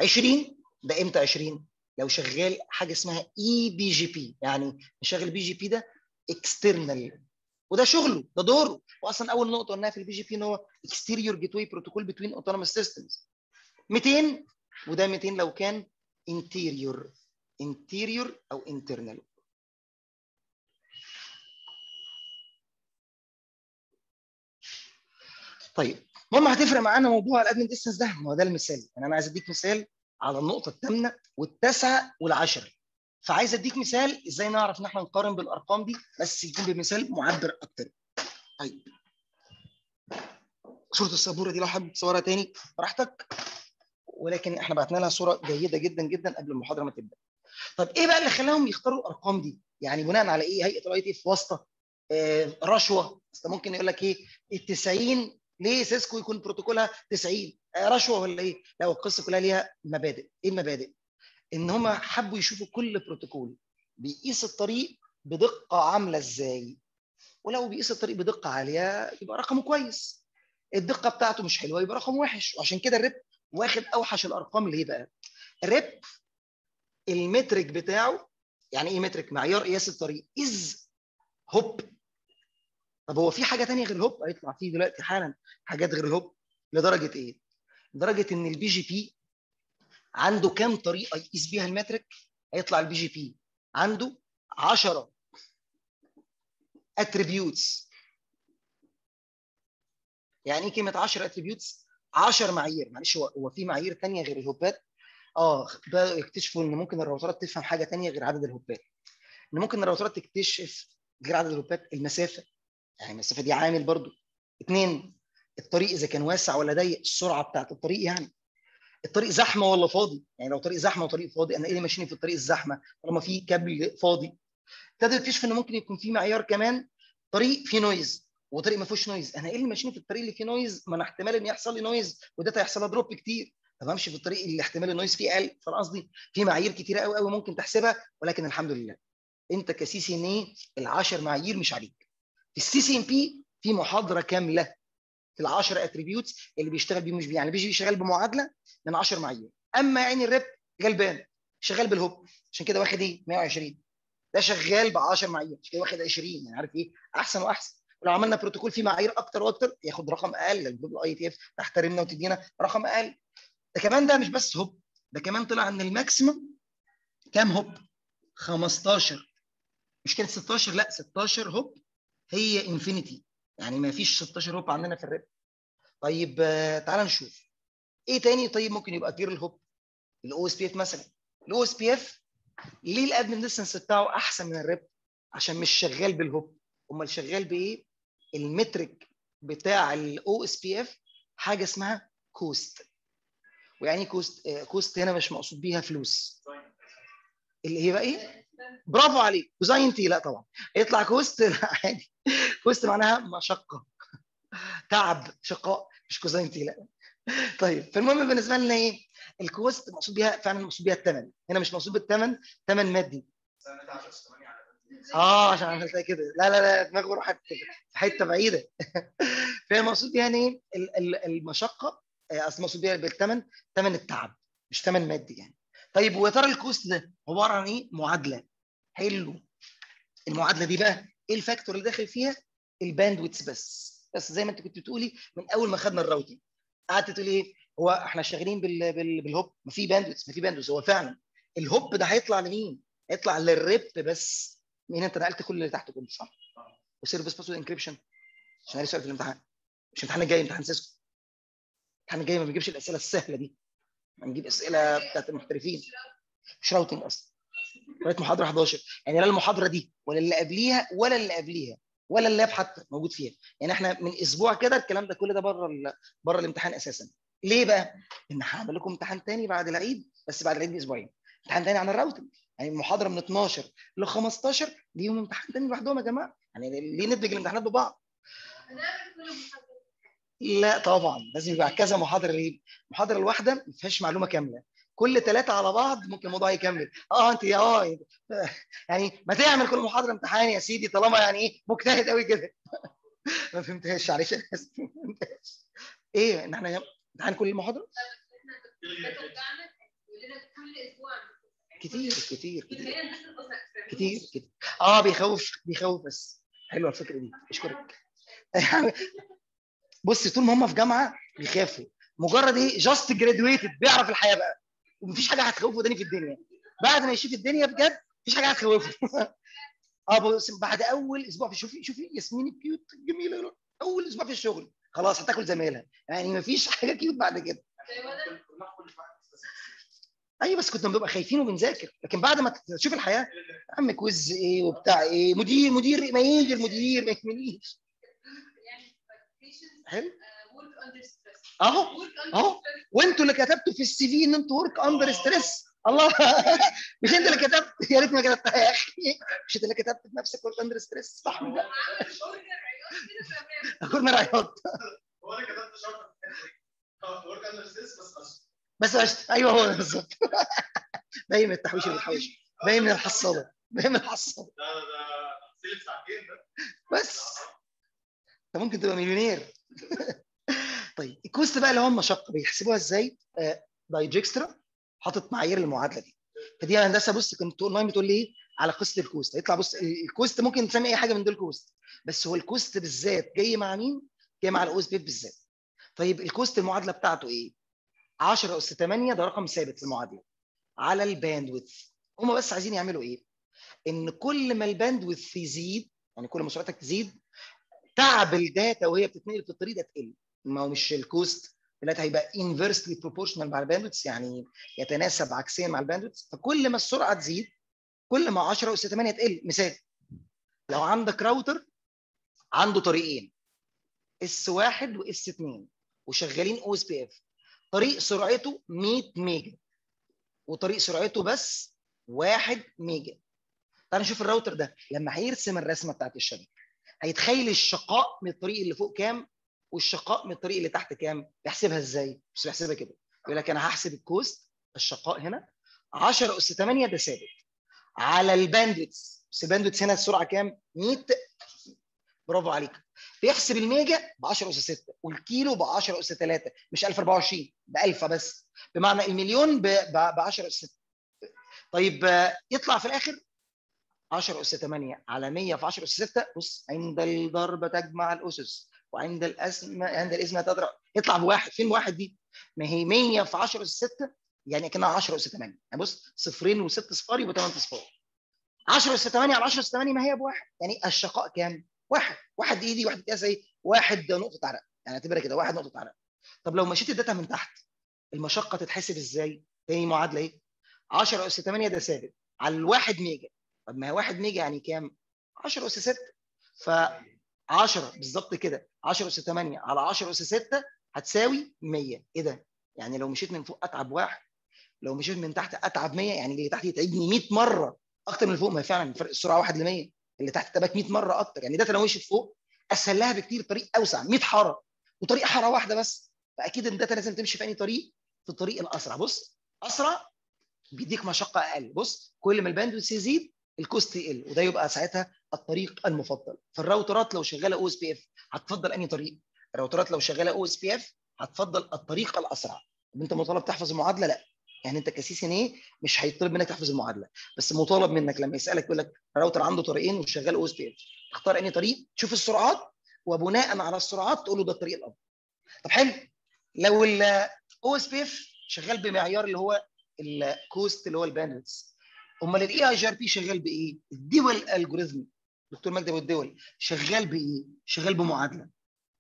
20 ده إمتى 20 لو شغال حاجة اسمها eBGP يعني نشغل BGP ده external وده شغله ده دوره. واصلا أول نقطة قلناها في ال BGP إن هو exterior gateway protocol between autonomous systems 200 وده 200 لو كان interior interior أو internal طيب المهم هتفرق معانا موضوع ال admin distance ده؟ ما هو ده المثال. يعني أنا عايز أديك مثال على النقطة الثامنة والتاسعة والعشره فعايز أديك مثال إزاي نعرف إن إحنا نقارن بالأرقام دي بس يكون بمثال معبر أكتر. طيب. صوره السبوره دي لو حابب تصورها تاني براحتك. ولكن إحنا بعتنا لها صورة جيدة جدا جدا قبل المحاضرة ما تبدأ. طب إيه بقى اللي خلاهم يختاروا الأرقام دي؟ يعني بناء على إيه؟ هيئة ال IETF واسطة آه رشوة. بس ممكن يقول لك إيه؟ ال 90 ليه سيسكو يكون بروتوكولها 90 آه رشوة ولا إيه؟ لا القصة كلها ليها مبادئ. إيه المبادئ؟ إن هم حبوا يشوفوا كل بروتوكول بيقيس الطريق بدقة عاملة إزاي. ولو بيقيس الطريق بدقة عالية يبقى رقمه كويس. الدقة بتاعته مش حلوة يبقى رقمه وحش. وعشان كده ال RIP واخد أوحش الأرقام اللي هي بقى. ال RIP ال metric بتاعه يعني إيه metric معيار قياس الطريق. is hop. طب هو في حاجة ثانية غير ال hop؟ هيطلع فيه دلوقتي حالا حاجات غير ال hop. لدرجة إيه؟ لدرجة إن ال BGP عنده كام طريقة يقيس بيها ال metric هيطلع ال BGP عنده 10 attributes يعني إيه كلمة 10 attributes 10 معايير معلش هو هو في معايير ثانية غير الهوبات؟ آه بداوا يكتشفوا إن ممكن الراوترات تفهم حاجة ثانية غير عدد الهوبات. إن ممكن الراوترات تكتشف غير عدد الهوبات المسافة. يعني المسافة دي عامل برضو. اثنين الطريق إذا كان واسع ولا ضيق السرعة بتاعت الطريق يعني. الطريق زحمة ولا فاضي؟ يعني لو طريق زحمة وطريق فاضي أنا إيه اللي ماشيني في الطريق الزحمة؟ طالما في كابل فاضي. ابتدوا يكتشفوا إن ممكن يكون في معيار كمان. طريق فيه noise وطريق ما فيهوش noise أنا إيه اللي ماشيين في الطريق اللي فيه noise ما أنا احتمال إن يحصل لي noise و data يحصل لها drop كتير. طب امشي في الطريق اللي احتمال ال noise فيه أقل فانا قصدي في معايير كتيرة قوي قوي ممكن تحسبها ولكن الحمد لله. انت ك CCNA ال10 معايير مش عليك. في ال CCNP في محاضرة كاملة في ال 10 attributes اللي بيشتغل بيه مش بيه يعني بيجي يشتغل بمعادلة من 10 معايير. أما يعني ال RIP غلبان شغال بال hop. عشان كده واخد إيه؟ 120 ده شغال ب 10 معايير عشان كده واخد 20 يعني عارف إيه؟ أحسن وأحسن. ولو عملنا بروتوكول فيه معايير أكتر وأكتر ياخد رقم أقل ال IETF تحترمنا وتدينا رقم أقل. ده كمان ده مش بس hop ده كمان طلع إن ال maximum كام hop؟ 15 مش كانت 16 لا 16 hop هي infinity يعني ما فيش 16 hop عندنا في ال RIP. طيب آه، تعال نشوف. إيه تاني؟ طيب ممكن يبقى غير ال hop. ال OSPF مثلا. ال OSPF ليه ال admin distance بتاعه أحسن من ال RIP؟ عشان مش شغال بال hop. أمال شغال بإيه؟ ال metric بتاع ال OSPF حاجة اسمها cost ويعني cost آه، cost هنا مش مقصود بيها فلوس. اللي هي بقى إيه؟ برافو عليك. cosine t لا طبعا. يطلع cost لا عادي. cost معناها مشقة. تعب شقاء مش cosine t لا. طيب فالمهم بالنسبة لنا إيه؟ ال cost مقصود بيها فعلا مقصود بيها الثمن هنا مش مقصود بالثمن ثمن مادي. آه عشان عملتها كده. لا لا لا دماغه راحت في حتة بعيدة. فهي مقصود يعني إيه؟ ال- ال- المشقة آه، أصل مقصود بيها بالثمن ثمن التعب مش ثمن مادي يعني. طيب ويا ترى ال cost ده عبارة عن إيه؟ معادلة. حلو. المعادلة دي بقى إيه ال factor اللي داخل فيها؟ ال bandwidth بس. بس زي ما أنت كنت بتقولي من أول ما خدنا ال routing قعدت تقولي إيه؟ هو إحنا شغالين بال بال بال hop. ما في bandwidth ما في bandwidth. هو فعلا ال hop ده هيطلع لمين؟ هيطلع لل RIP بس. من هنا انت نقلت كل اللي تحت كله صح؟ و service password encryption. عشان عليه سؤال في الامتحان. مش الامتحان الجاي امتحان Cisco. الامتحان الجاي ما بيجيبش الأسئلة السهلة دي. هنجيب أسئلة بتاعت المحترفين. مش routing أصلا. لغاية محاضرة 11 يعني لا المحاضرة دي ولا اللي قبليها ولا اللي قبليها ولا ال lab حتى موجود فيها. يعني إحنا من أسبوع كده الكلام ده كل ده بره بره الامتحان أساسا. ليه بقى؟ إن هعمل لكم امتحان تاني بعد العيد بس بعد العيد بأسبوعين. امتحان تاني عن ال routing يعني المحاضره من 12 ل 15 ليهم امتحان تاني لوحدهم يا جماعة. يعني ليه ندمج الامتحانات ببعض؟ لا طبعا لازم يبقى كذا محاضرة ليه؟ المحاضره الواحدة ما فيهاش معلومة كاملة. كل ثلاثة على بعض ممكن الموضوع يكمل. آه أنت آه يعني ما تعمل كل محاضرة امتحان يا سيدي طالما يعني إيه مجتهد قوي كده. ما فهمتهاش معلش. أنا آسف، ما فهمتهاش. إيه إن إحنا امتحان كل المحاضره كتير كتير كتير. كتير كتير. آه بيخوف بيخوف بس. حلوة الفكرة دي. أشكرك. بص طول ما هم في جامعة بيخافوا. مجرد إيه؟ just graduated بيعرف الحياة بقى. ومفيش حاجة هتخوفه تاني في الدنيا. بعد ما يشوف الدنيا بجد مفيش حاجة هتخوفه. آه بص بعد أول أسبوع في شوفي شوفي ياسمين cute جميلة. أول أسبوع في الشغل. خلاص هتاكل زمايلها يعني مفيش حاجة cute بعد كده. أيوه بس كنا بنبقى خايفين وبنذاكر. لكن بعد ما تشوف الحياة يا عم quiz إيه وبتاع إيه مدير مدير ما يجي المدير ما يهمنيش حلو. أهو أهو. وأنتوا اللي كتبتوا في ال CV إن أنتوا work under stress الله. مش أنت اللي كتبت؟ يا ريت ما كتبتها يا أخي. مش أنت اللي كتبت بنفسك work under stress صح. ولا لا؟ كنا رعيات هو أنا كتبت شرط work under stress بس. بس عشت أيوه هو ده بالظبط باين من التحويش اللي بتحوش باين من الحصالة. باين من الحصالة. ده ده ساعتين ده. بس. أنت ممكن تبقى مليونير. طيب ال cost بقى اللي هو المشقه بيحسبوها إزاي؟ آه Dijkstra حاطط معايير المعادله دي. فدي يا هندسة بص كنت أونلاين بتقول لي إيه؟ على قصة ال cost. هيطلع بص ال cost ممكن تسمي أي حاجة من دول cost. بس هو ال cost بالذات جاي مع مين؟ جاي مع ال OSPF بالذات. طيب ال cost المعادلة بتاعته إيه؟ 10 أس 8 ده رقم ثابت في المعادلة. على ال bandwidth. هم بس عايزين يعملوا إيه؟ إن كل ما ال bandwidth يزيد يعني كل ما سرعتك تزيد تعب ال data وهي بتتنقل في الطريق ده تقل. ما هو مش ال cost دلوقتي هيبقى inversely proportional مع ال bandwidth يعني يتناسب عكسيا مع ال bandwidth. فكل ما السرعة تزيد كل ما 10 أس 8 تقل. مثال لو عندك راوتر عنده طريقين S1 و S2 وشغالين OSPF. طريق سرعته 100 ميجا. وطريق سرعته بس 1 ميجا. تعال نشوف الراوتر ده. لما هيرسم الرسمة بتاعت الشبكة هيتخيل المشقة من الطريق اللي فوق كام والمشقة من الطريق اللي تحت كام. بيحسبها إزاي؟ مش بيحسبها كده. يقول لك أنا هحسب ال cost المشقة هنا 10 أس 8 ده ثابت على ال bandwidth. بس ال bandwidth هنا السرعة كام؟ 100 برافو عليك. بيحسب الميجا ب 10 أس 6 والكيلو ب 10 أس 3 مش 1024 ب 1000 بس بمعنى المليون ب 10 أس 6 طيب يطلع في الآخر 10 أس 8 على 100 في 10 أس 6 بص عند الضرب تجمع الأسس وعند القسمة عند القسمة تطرح. يطلع بواحد فين بواحد دي؟ ما هي 100 في 10 أس 6 يعني كأنها 10 أس 8 يعني بص صفرين وست صفار يبقى 8 اصفار 10 أس 8 على 10 أس 8 ما هي بواحد؟ يعني المشقة كام؟ واحد واحد إيدي واحد قياس إيه؟ واحد نقطة عرق. يعني اعتبرها كده واحد نقطة عرق. طب لو مشيت ال data من تحت المشقة تتحسب إزاي؟ تاني معادله إيه؟ 10 أس 8 ده ثابت. على الواحد ميجا. طب ما هي 1 ميجا يعني كام؟ 10 أس 6 ف 10 بالظبط كده. 10 أس 8 على 10 أس 6 هتساوي 100 إيه ده؟ يعني لو مشيت من فوق أتعب واحد. لو مشيت من تحت أتعب 100 يعني اللي تحت يتعبني 100 مرة أكتر من فوق. ما هي فعلا فرق السرعة 1 ل 100 اللي تحت تبقى 100 مرة أكتر. يعني ده مشيت فوق. أسهل لها بكتير. طريق أوسع. 100 حارة. وطريق حارة واحدة بس. فأكيد ال data لازم تمشي في أي طريق في الطريق الأسرع. بص أسرع بيديك مشقة أقل. بص كل ما ال bandwidth يزيد ال cost يقل. وده يبقى ساعتها الطريق المفضل. فال routerات لو شغالة OSPF هتفضل أنهي طريق؟ ال routerات لو شغالة OSPF هتفضل الطريق الأسرع. أنت مطالب تحفظ المعادلة؟ لأ. يعني انت ك CCNA مش هيطلب منك تحفظ المعادلة. بس مطالب منك لما يسألك يقول لك الراوتر عنده طريقين وشغال OSPF تختار انهي طريق تشوف السرعات وبناء على السرعات تقول له ده الطريق الافضل طب حلو. لو ال OSPF شغال بمعيار اللي هو ال cost اللي هو ال bandwidth أمال ال EIGRP شغال بإيه؟ ال DUAL algorithm دكتور مجدي أبو ال DUAL شغال بإيه؟ شغال بمعادلة.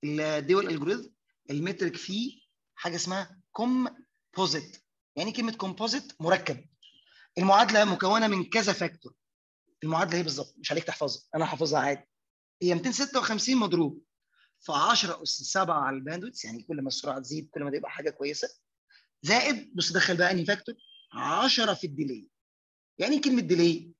ال DUAL algorithm ال metric فيه حاجة اسمها composite يعني كلمة composite مركب. المعادلة مكونة من كذا factor المعادلة هي بالظبط؟ مش عليك تحفظها. أنا حافظها عادي. هي 256 مضروب في 10 أس 7 على ال bandwidth يعني كل ما السرعة تزيد كل ما تبقى حاجة كويسة. زائد بص دخل بقى أنهي factor 10 في ال delay يعني إيه كلمة delay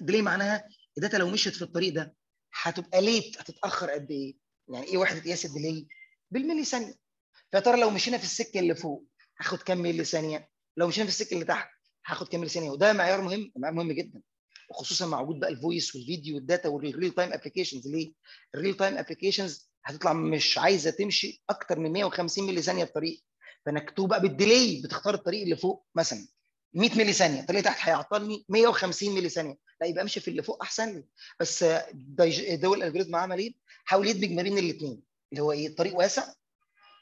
delay معناها ال data لو مشيت في الطريق ده هتبقى late هتتأخر قد إيه؟ يعني إيه وحده قياس ال delay بالملي ثانية. فيا ترى لو مشينا في السكة اللي فوق هاخد كام ملي ثانية؟ لو مشينا في السكة اللي تحت هاخد كام ثانية. وده معيار مهم معيار مهم جدا. وخصوصا مع وجود بقى ال voice والفيديو وال data وال real time applications ليه؟ ال real time applications هتطلع مش عايزة تمشي أكتر من 150 ملي ثانية في طريق. فانك بقى بال delay بتختار الطريق اللي فوق مثلا. 100 ملي ثانية الطريق تحت هيعطلني 150 ملي ثانية. لا يبقى امشي في اللي فوق أحسن لي. بس دول ال algorithm عمل إيه؟ حاول يدمج ما بين الاثنين اللي هو إيه؟ الطريق واسع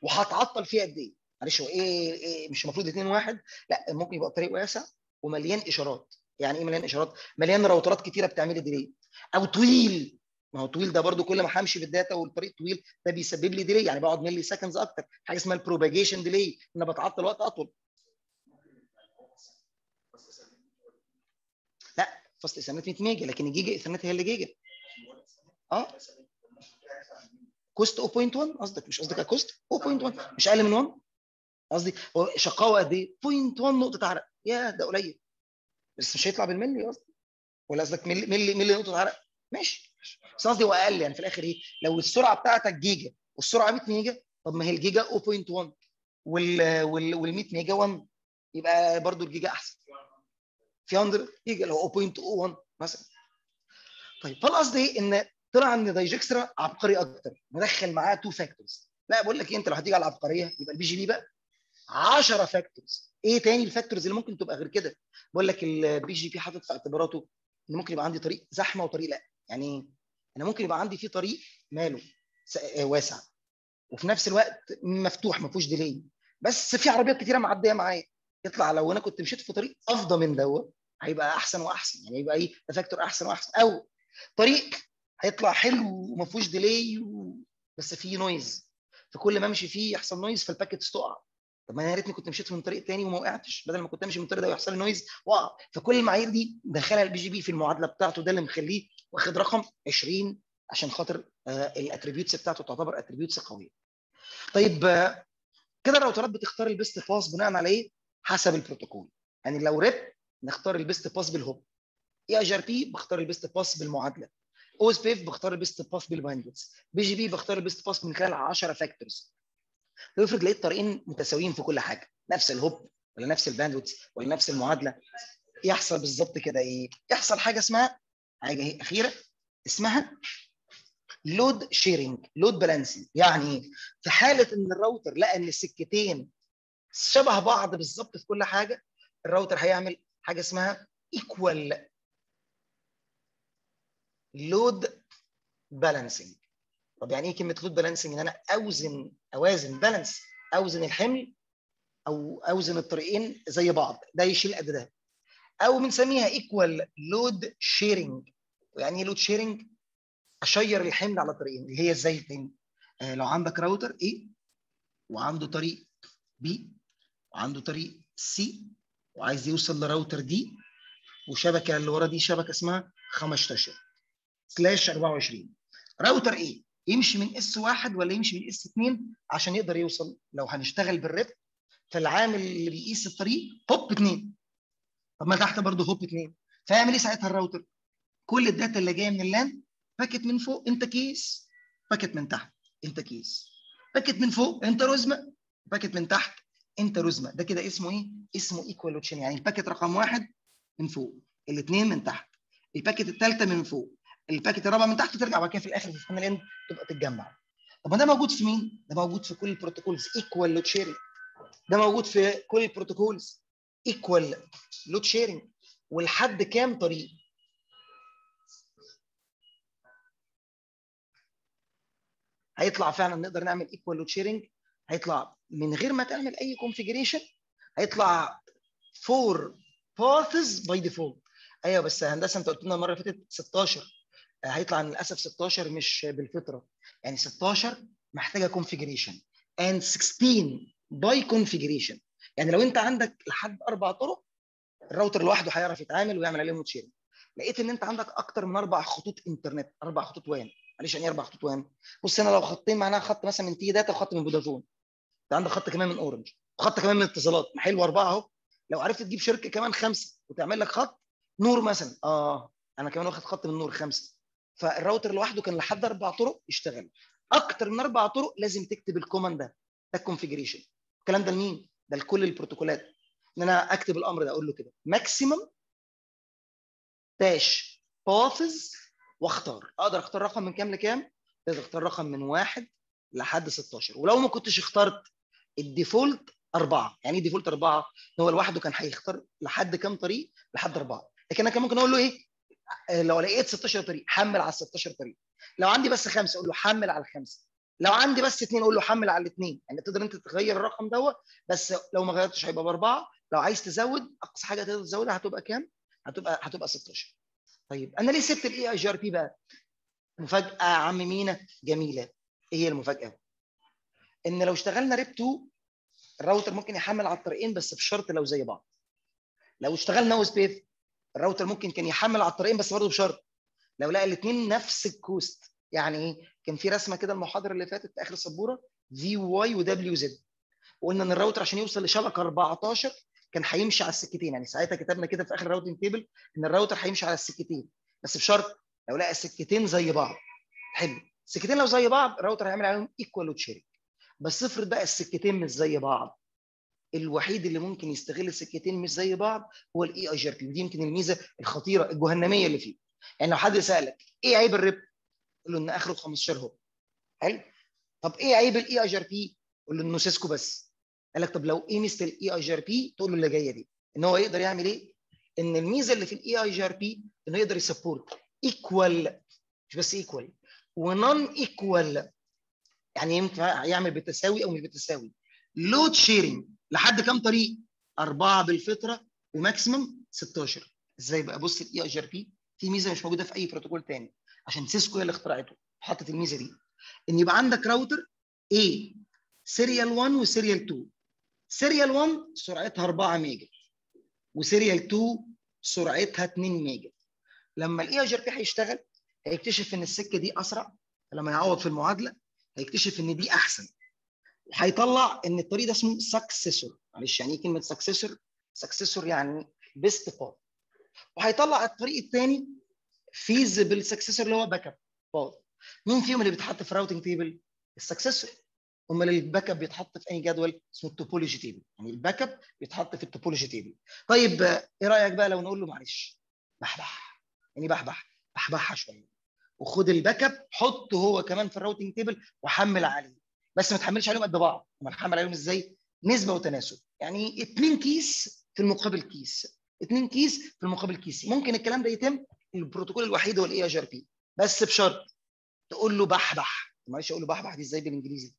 وهتعطل فيه قد إيه؟ معلش هو إيه, إيه مش المفروض اثنين واحد؟ لا ممكن يبقى الطريق واسع ومليان إشارات. يعني إيه مليان إشارات؟ مليان راوترات كتيرة بتعمل لي delay. أو طويل. ما هو طويل ده برضو كل ما همشي بال data والطريق طويل ده بيسبب لي delay. يعني بقعد milliseconds أكتر. حاجة اسمها ال propagation delay إن أنا بتعطل وقت أطول. لا فاست ايثرنت 100 ميجا لكن الجيجا ايثرنت هي اللي جيجا. آه. كوست 0.1 قصدك مش قصدك كوست 0.1 مش أقل من 1 قصدي هو شقاوة قد إيه؟ 0.1 نقطة عرق. يا ده قليل. بس مش هيطلع بالملي قصدي ولا قصدك ملي ملي ملي نقطة عرق؟ ماشي. بس قصدي هو أقل يعني في الآخر إيه؟ لو السرعة بتاعتك جيجا والسرعة 100 ميجا طب ما هي الجيجا 0.1 وال وال وال 100 ميجا 1 يبقى برضو الجيجا أحسن. في 100 جيجا اللي هو 0.01 مثلا. طيب فالقصد إيه؟ إن طلع إن دايجكسترا عبقري أكتر. مدخل معاه two factors لا بقول لك إيه؟ أنت لو هتيجي على العبقرية يبقى ال BGP بقى. 10 factors إيه تاني ال factors اللي ممكن تبقى غير كده؟ بقول لك ال BGP حاطط في اعتباراته إن ممكن يبقى عندي طريق زحمة وطريق لا. يعني أنا ممكن يبقى عندي فيه طريق ماله واسع. وفي نفس الوقت مفتوح ما فيهوش delay بس في عربيات كتيرة معدية معايا. يطلع لو أنا كنت مشيت في طريق افضى من دوت هيبقى أحسن وأحسن. يعني يبقى إيه؟ factor أحسن وأحسن. أو طريق هيطلع حلو وما فيهوش delay و... بس فيه noise فكل ما أمشي فيه يحصل noise فال packets تقع. طب ما أنا يا ريتني كنت مشيت من طريق تاني وما وقعتش بدل ما كنت أمشي من الطريق ده ويحصل لي noise واقع فكل المعايير دي دخلها ال BGP في المعادلة بتاعته ده اللي مخليه واخد رقم 20 عشان خاطر ال attributes بتاعته تعتبر attributes قوية. طيب آه كده الراوترات بتختار ال best path بناء على إيه؟ حسب البروتوكول. يعني لو RIP نختار ال best path بال hop. اي آي جي آر بي بختار ال best path بالمعادلة أو OSPF بختار ال best path بال bandwidth BGP بختار ال best path من خلال 10 factors افرض لقيت طريقين متساويين في كل حاجة نفس ال hop ولا نفس ال bandwidth ولا نفس المعادلة. يحصل بالظبط كده إيه؟ يحصل حاجة اسمها حاجة هي أخيرة اسمها load sharing load balancing يعني إيه؟ في حالة إن الراوتر لقى إن السكتين شبه بعض بالظبط في كل حاجة الراوتر هيعمل حاجة اسمها equal load balancing طب يعني إيه كلمة load balancing إن أنا أوزن أوازن balance أوزن الحمل أو أوزن الطريقين زي بعض. ده يشيل قد ده. أو بنسميها equal load sharing يعني إيه load sharing أشير الحمل على طريقين اللي هي إزاي تاني آه لو عندك راوتر A وعنده طريق B وعنده طريق C وعايز يوصل لراوتر D وشبكة اللي ورا دي شبكة اسمها 15 slash 24 راوتر A يمشي من S واحد ولا يمشي من S 2 عشان يقدر يوصل. لو هنشتغل بال RIP فالعامل اللي بيقيس الطريق هوب 2 طب ما تحت برضه هوب 2 فيعمل إيه ساعتها الراوتر؟ كل الداتا اللي جاية من اللان باكت من فوق انت كيس. باكت من تحت انت كيس. باكت من فوق انت رزمة. باكت من تحت انت رزمة. ده كده اسمه إيه؟ اسمه ايكوال تشين يعني الباكت رقم واحد من فوق الاثنين من تحت. الباكت الثالثه من فوق. الباكت الرابعه من تحت وترجع بعد كده في الآخر في الفاينل إند تبقى تتجمع. طب ما ده موجود في مين؟ ده موجود في كل ال protocols. equal load sharing ده موجود في كل ال protocols. equal load sharing ولحد كام طريق؟ هيطلع فعلا نقدر نعمل equal load sharing هيطلع من غير ما تعمل أي configuration هيطلع four paths by default أيوه بس هندسة أنت قلت لنا المرة اللي فاتت 16 هيطلع للأسف 16 مش بالفطرة. يعني 16 محتاجة configuration and 16 by configuration يعني لو أنت عندك لحد أربع طرق الراوتر لوحده هيعرف يتعامل ويعمل عليهم sharing لقيت إن أنت عندك أكتر من أربع خطوط انترنت أربع خطوط WAN. معلش يعني إيه أربع خطوط WAN؟ بص أنا لو خطين معناها خط مثلا من تي داتا وخط من فودافون. أنت عندك خط كمان من أورنج وخط كمان من اتصالات. ما حلو أربعة أهو. لو عرفت تجيب شركة كمان خمسة وتعمل لك خط نور مثلا. آه أنا كمان واخد خط من نور خمسة. فالراوتر لوحده كان لحد أربع طرق يشتغل أكتر من أربع طرق لازم تكتب ال command ده ده ال configuration الكلام ده لمين؟ ده لكل البروتوكولات إن أنا أكتب الأمر ده أقول له كده maximum dash paths واختار أقدر أختار رقم من كام لكام؟ تقدر تختار رقم من واحد لحد 16 ولو ما كنتش اخترت ال default أربعة يعني إيه default أربعة؟ هو لوحده كان هيختار لحد كام طريق؟ لحد أربعة لكن أنا كان ممكن أقول له إيه؟ لو لقيت 16 طريق حمل على ال 16 طريق. لو عندي بس خمسة أقول له حمل على الخمسة. لو عندي بس اثنين أقول له حمل على الاثنين يعني تقدر انت تغير الرقم دوت بس لو ما غيرتش هيبقى بأربعة. لو عايز تزود أقصى حاجة تقدر تزودها هتبقى كام؟ هتبقى هتبقى 16 طيب أنا ليه سبت ال EIGRP بقى؟ مفاجأة يا عم مينا جميلة. إيه هي المفاجأة؟ إن لو اشتغلنا RIP 2 الراوتر ممكن يحمل على الطريقين بس بشرط لو زي بعض. لو اشتغلنا OSPF الراوتر ممكن كان يحمل على الطريقين بس برضه بشرط. لو لقى الاثنين نفس ال cost يعني إيه؟ كان في رسمة كده المحاضرة اللي فاتت آخر السبوره في واي ودبليو زد وقلنا إن الراوتر عشان يوصل لشبكة 14 كان هيمشي على السكتين. يعني ساعتها كتبنا كده في آخر ال routing table إن الراوتر هيمشي على السكتين. بس بشرط لو لقى السكتين زي بعض. حلو. السكتين لو زي بعض الراوتر هيعمل عليهم equal load sharing بس افرض بقى السكتين مش زي بعض. الوحيد اللي ممكن يستغل السكتين مش زي بعض هو ال EIGRP ودي يمكن الميزة الخطيرة الجهنمية اللي فيه. يعني لو حد سألك إيه عيب ال RIP؟ قول له إن آخره 15 هو. حلو؟ طب إيه عيب ال EIGRP؟ قول له إنه سيسكو بس. قال لك طب لو إيه ميزة ال EIGRP تقول له اللي جاية دي. إن هو يقدر يعمل إيه؟ إن الميزة اللي في ال EIGRP إنه يقدر ي support. equal مش بس equal و non equal يعني ينفع يعمل بالتساوي أو مش بالتساوي. load sharing لحد كام طريق؟ أربعة بالفطرة و maximum 16 إزاي بقى؟ بص ال EIGRP في ميزة مش موجودة في أي بروتوكول تاني عشان سيسكو هي اللي اخترعته. حطت الميزة دي. إن يبقى عندك راوتر A serial 1 و serial 2 serial 1 سرعتها 4 ميجا و serial 2 سرعتها 2 ميجا. لما ال EIGRP هيشتغل هيكتشف إن السكة دي أسرع. لما يعوض في المعادلة هيكتشف إن دي أحسن. وهيطلع إن الطريق ده اسمه successor معلش يعني إيه كلمة successor؟ successor يعني best path وهيطلع الطريق الثاني feasible successor اللي هو backup path مين فيهم اللي بيتحط في routing table ال successor أمال ال backup بيتحط في أي جدول؟ اسمه ال topology table يعني ال backup بيتحط في ال topology table طيب إيه رأيك بقى لو نقول له معلش؟ بحبح. يعني بحبح؟ بحبحها شوية. وخد ال backup حطه هو كمان في ال routing table وحمل عليه. بس ما تحملش عليهم قد بعض. امال حمل عليهم إزاي؟ نسبة وتناسب. يعني اتنين كيس في المقابل كيس. اتنين كيس في المقابل كيس. ممكن الكلام ده يتم البروتوكول الوحيد هو ال EIGRP بس بشرط تقول له بحبح. معلش أقول له بحبح دي إزاي بالإنجليزي؟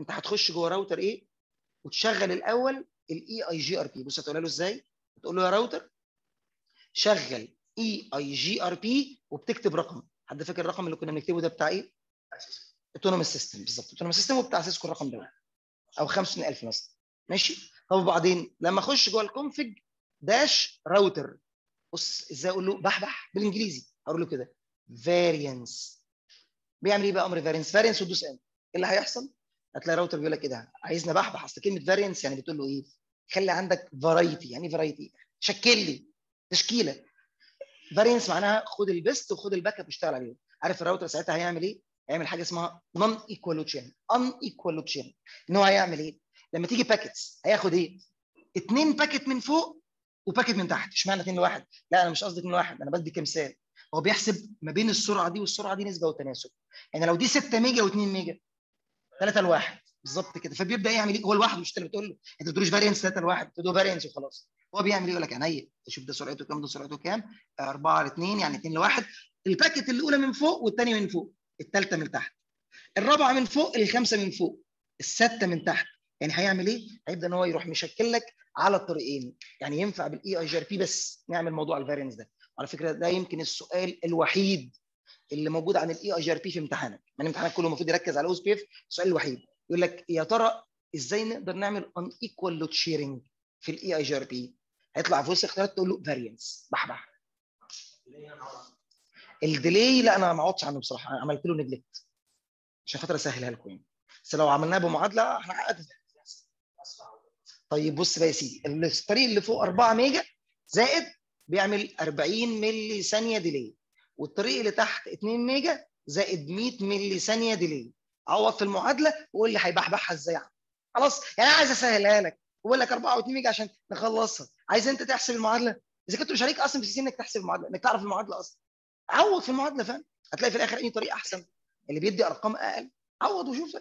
أنت هتخش جوه راوتر إيه؟ وتشغل الأول ال EIGRP بص هتقولها له إزاي؟ تقول له يا راوتر شغل اي اي جي ار بي وبتكتب رقم. حد فاكر الرقم اللي كنا بنكتبه ده بتاع إيه؟ autonomous system بالظبط autonomous system وبتاع سيسكو الرقم ده أو 50000 مثلا. ماشي؟ طب وبعدين؟ لما أخش جوه ال config dash router بص إزاي أقول له؟ بحبح بالإنجليزي. أقول له كده variance بيعمل إيه بقى أمر variance variance وتدوس ان إيه اللي هيحصل؟ هتلاقي راوتر بيقول لك إيه ده عايزني بحبح أصل كلمة variance يعني بتقول له إيه؟ خلي عندك variety يعني variety شكل لي. تشكيلة. variance معناها خد ال best وخد ال backup واشتغل عليهم. عارف الراوتر ساعتها هيعمل إيه؟ هيعمل حاجة اسمها non equal sharing unequal sharing ان هو هيعمل إيه؟ لما تيجي packets هياخد إيه؟ اثنين packet من فوق و packet من تحت. اشمعنى اثنين لواحد؟ لا أنا مش قصدي اثنين لواحد أنا بدي كمثال. هو بيحسب ما بين السرعة دي والسرعة دي نسبة وتناسب. يعني لو دي 6 ميجا و2 ميجا 3 لواحد. بالظبط كده. فبيبدأ يعمل إيه؟ هو لوحده مش انت اللي بتقول له. انت ما variance 3 لواحد له variance وخلاص. هو بيعمل إيه؟ يقول لك عينيا تشوف ده سرعته كام ده سرعته كام؟ 4 ل 2 يعني 2 لواحد. ال packet الأولى من فوق والثانيه من فوق. الثالثه من تحت. الرابعة من فوق الخامسة من فوق السادسه من تحت. يعني هيعمل إيه؟ هيبدا إن هو يروح مشكل لك على الطريقين. يعني ينفع بال EIGRP بس نعمل موضوع ال variance ده. على فكرة ده يمكن السؤال الوحيد اللي موجود عن ال EIGRP في امتحانك. يعني امتحانك كله المفروض يركز على OSPF السؤال الوحيد يقول لك يا ترى إزاي نقدر نعمل unequal load sharing في ال EIGRP هيطلع في وسط اختيارات تقول له variance بحبح. ال delay لا أنا ما اقعدش عنه بصراحة أنا عملت له neglect عشان خاطر أسهلها لكم يعني. بس لو عملناها بمعادلة إحنا طيب بص بقى يا سيدي الطريق اللي فوق 4 ميجا زائد بيعمل 40 ملي ثانية delay. والطريق اللي تحت 2 ميجا زائد 100 ملي ثانية delay. عوض في المعادلة وقول لي هيبحبحها إزاي خلاص يعني أنا عايز أسهلها لك. بقول لك 4 و2 ميجا عشان نخلصها. عايز أنت تحسب المعادلة؟ إذا كنت مش عليك أصلا في إنك تحسب المعادلة إنك تعرف المعادلة أصلا. عوض في المعادلة فاهم هتلاقي في الآخر أي طريق أحسن. اللي بيدي أرقام أقل عوض وشوف.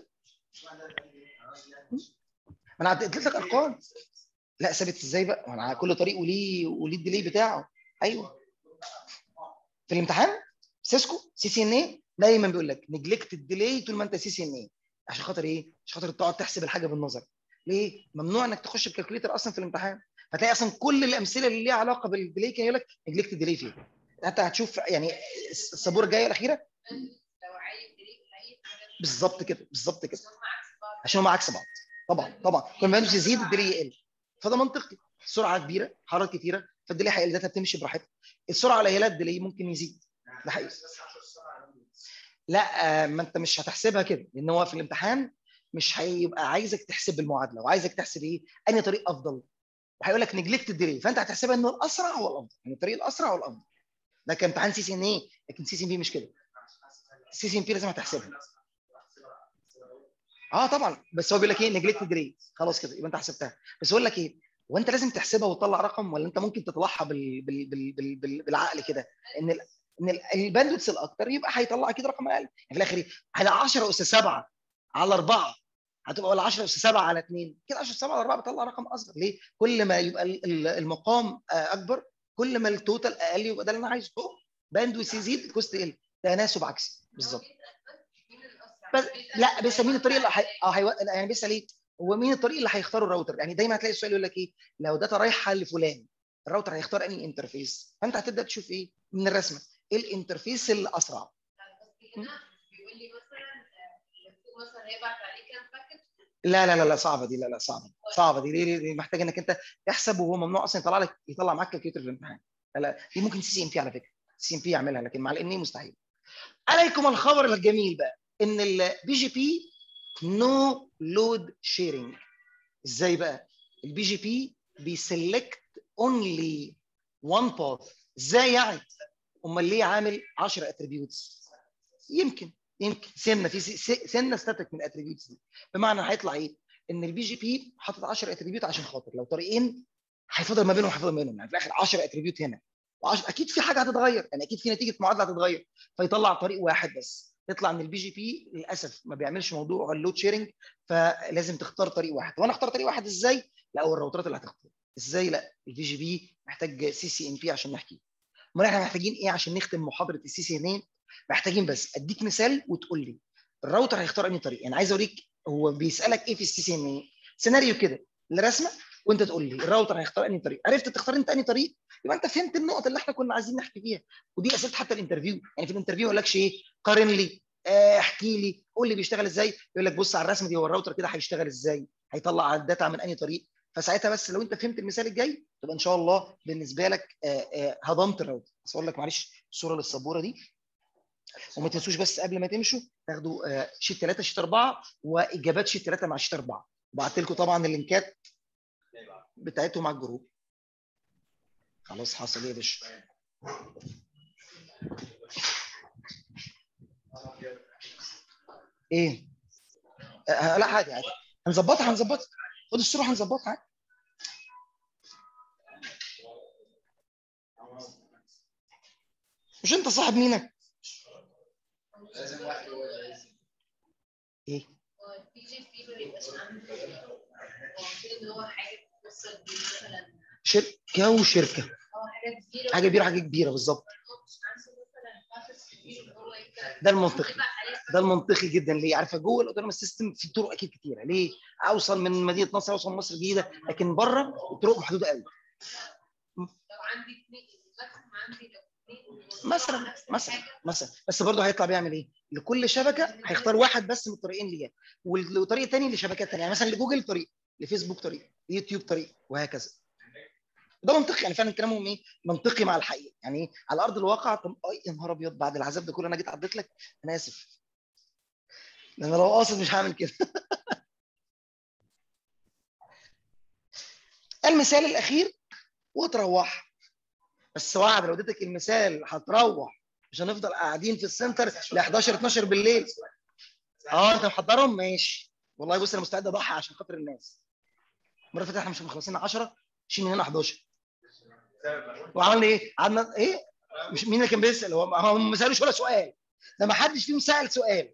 ما أنا اديت لك أرقام. لا ثابت إزاي بقى؟ ما أنا كل طريق وليه وليه ال delay بتاعه. أيوه. في الامتحان سيسكو CCNA دايما بيقول لك neglect ال delay طول ما أنت CCNA عشان خاطر إيه؟ عشان خاطر تقعد تحسب الحاجة بالنظر. ليه؟ ممنوع إنك تخش ب calculator أصلا في الامتحان. هتلاقي أصلا كل الأمثلة اللي ليها علاقة بال delay كان يقول لك neglect ال delay فين حتى هتشوف يعني السبوره الجايه الاخيره؟ بالظبط كده بالظبط كده. عشان هم عكس بعض. طبعا طبعا. كل ما يمشي يزيد ال delay يقل. فده منطقي. سرعة كبيرة حرارات كتيرة فال delay هيقل data بتمشي براحتها. السرعة قليله ال delay ممكن يزيد. ده حقيقي. لا آه، ما أنت مش هتحسبها كده لأن هو في الامتحان مش هيبقى عايزك تحسب المعادلة وعايزك تحسب إيه؟ أنهي طريق أفضل. وهيقول لك neglect ال delay فأنت هتحسبها إنه الأسرع هو الأفضل. يعني الطريق الأسرع هو الأفضل. ده كان امتحان CCNA لكن CCNP مش كده. CCNP لازم هتحسبها. آه طبعا. بس هو بيقول لك إيه neglect ال delay خلاص كده يبقى أنت حسبتها. بس يقول لك إيه وانت لازم تحسبها وتطلع رقم ولا أنت ممكن تطلعها بال... بال... بال... بال... بال... بالعقل كده؟ إن ال... إن ال- ال bandwidth الأكتر يبقى هيطلع أكيد رقم أقل. يعني في الآخر إيه على 10 أس 7 على 4 هتبقى ولا 10 أس 7 على 2 كده 10 أس 7 على 4 بيطلع رقم أصغر. ليه؟ كل ما يبقى ال- ال- المقام آه، أكبر كل ما ال total أقل يبقى ده اللي أنا عايزه. bandwidth يزيد ال cost يقل تناسب عكسي. بالظبط. بس لا بس مين الطريق اللي حي... آه. يعني بيسال إيه هو مين الطريق اللي هيختاره الراوتر؟ يعني دايما هتلاقي السؤال يقول لك إيه؟ لو data رايحة لفلان الراوتر هيختار أنهي interface فأنت هتبدأ تشوف إيه؟ من الرسمة. إيه ال interface الأسرع؟ بس بيقول لي مثلا مثلا هيبعت packet لا لا لا لا صعبة دي لا لا صعبة صعبة دي. دي, دي محتاج إنك أنت تحسب وهو ممنوع أصلا يطلع لك يطلع معاك كالكوليتر في الامتحان. لا لا دي ممكن سي ام بي على فكرة. سي ام بي يعملها لكن مع الإن مستحيل. عليكم الخبر الجميل بقى إن البي جي بي نو لود شيرنج إزاي بقى؟ البي جي بي بيسلكت اونلي وان باث إزاي يعني؟ أمال ليه عامل 10 اتريبيوتس يمكن. يمكن سنة في سنة ستاتيك من الاتريبيوتس دي. بمعنى هيطلع إيه؟ إن ال BGP حاطط 10 attribute عشان خاطر. لو طريقين هيفضل ما بينهم هيفضل ما بينهم. يعني في الآخر 10 اتريبيوت هنا. و10 أكيد في حاجة هتتغير. يعني أكيد في نتيجة معادلة هتتغير. فيطلع طريق واحد بس. يطلع إن ال BGP للأسف ما بيعملش موضوع ال load sharing فلازم تختار طريق واحد. وأنا أختار طريق واحد إزاي؟ لا هو الراوترات اللي هتختار. إزاي؟ لا ال BGP محتاج CCNP عشان نحكي أمال إحنا محتاجين إيه عشان نختم محاضرة ال CCN محتاجين بس أديك مثال وتقول لي. الراوتر هيختار أنهي طريق؟ يعني عايز اوريك هو بيسألك إيه في ال CCN scenario كده الرسمه وأنت تقول لي الراوتر هيختار أنهي طريق. عرفت تختار أنت أنهي طريق؟ يبقى أنت فهمت النقط اللي إحنا كنا عايزين نحكي فيها. ودي أسئلة حتى ال interview. يعني في ال interview ما يقولكش إيه؟ قارن لي آه، احكي لي قول لي بيشتغل إزاي؟ يقول لك بص على الرسمة دي هو الراوتر كده هيشتغل إزاي؟ هيطلع ال data من أنهي طريق؟ فساعتها بس لو أنت فهمت المثال الجاي تبقى إن شاء الله بالنسبة لك آه، آه، هضمت الراوتر. بس أقول لك معلش الصورة للسبورة دي وما تنسوش بس قبل ما تمشوا تاخدوا آه، sheet 3 sheet 4 وإجابات sheet 3 مع sheet 4 وبعت لكم طبعا ال link ات بتاعتهم على ال group. خلاص حصل إيه يا باشا؟ إيه؟ آه لا عادي عادي. هنظبطها هنظبطها. خد الصورة هنظبطها عادي. مش أنت صاحب مينا إيه هو ال BGP ما بيبقاش عنده هو المفروض ان هو حاجة توصل بيه مثلا شركة. وشركه حاجة كبيرة حاجة كبيرة حاجة كبيره بالظبط. ده المنطقي. ده المنطقي جدا. ليه؟ عارفة جوه ال autonomous system في طرق أكيد كتيرة. ليه؟ أوصل من مدينة نصر أوصل مصر الجديدة لكن بره الطرق محدودة قوي. لو عندي عندي مثلا مثلا مثلا. بس برضه هيطلع بيعمل إيه؟ لكل شبكة هيختار واحد بس من الطريقين ليها. وطريق تاني لشبكات تانية. يعني مثلا لجوجل طريق لفيسبوك طريق ليوتيوب طريق وهكذا. ده منطقي. يعني فعلا كلامهم إيه؟ منطقي مع الحقيقة. يعني إيه؟ على أرض الواقع طب يا نهار أبيض بعد العذاب ده كله أنا جيت عديت لك؟ أنا آسف. لأن لو قاصد مش هعمل كده. المثال الأخير وتروح بس وعد لو اديتك المثال هتروح. مش هنفضل قاعدين في السنتر ل 11 12 بالليل. آه أنت محضرهم؟ ماشي. والله بص أنا مستعد أضحي عشان خاطر الناس. اللي فاتت إحنا مش مخلصين 10 شيل من هنا 11 وعملنا إيه؟ قعدنا إيه؟ مش مين اللي كان بيسأل؟ هو هو ما سألوش ولا سؤال. ده ما حدش فيهم سأل سؤال.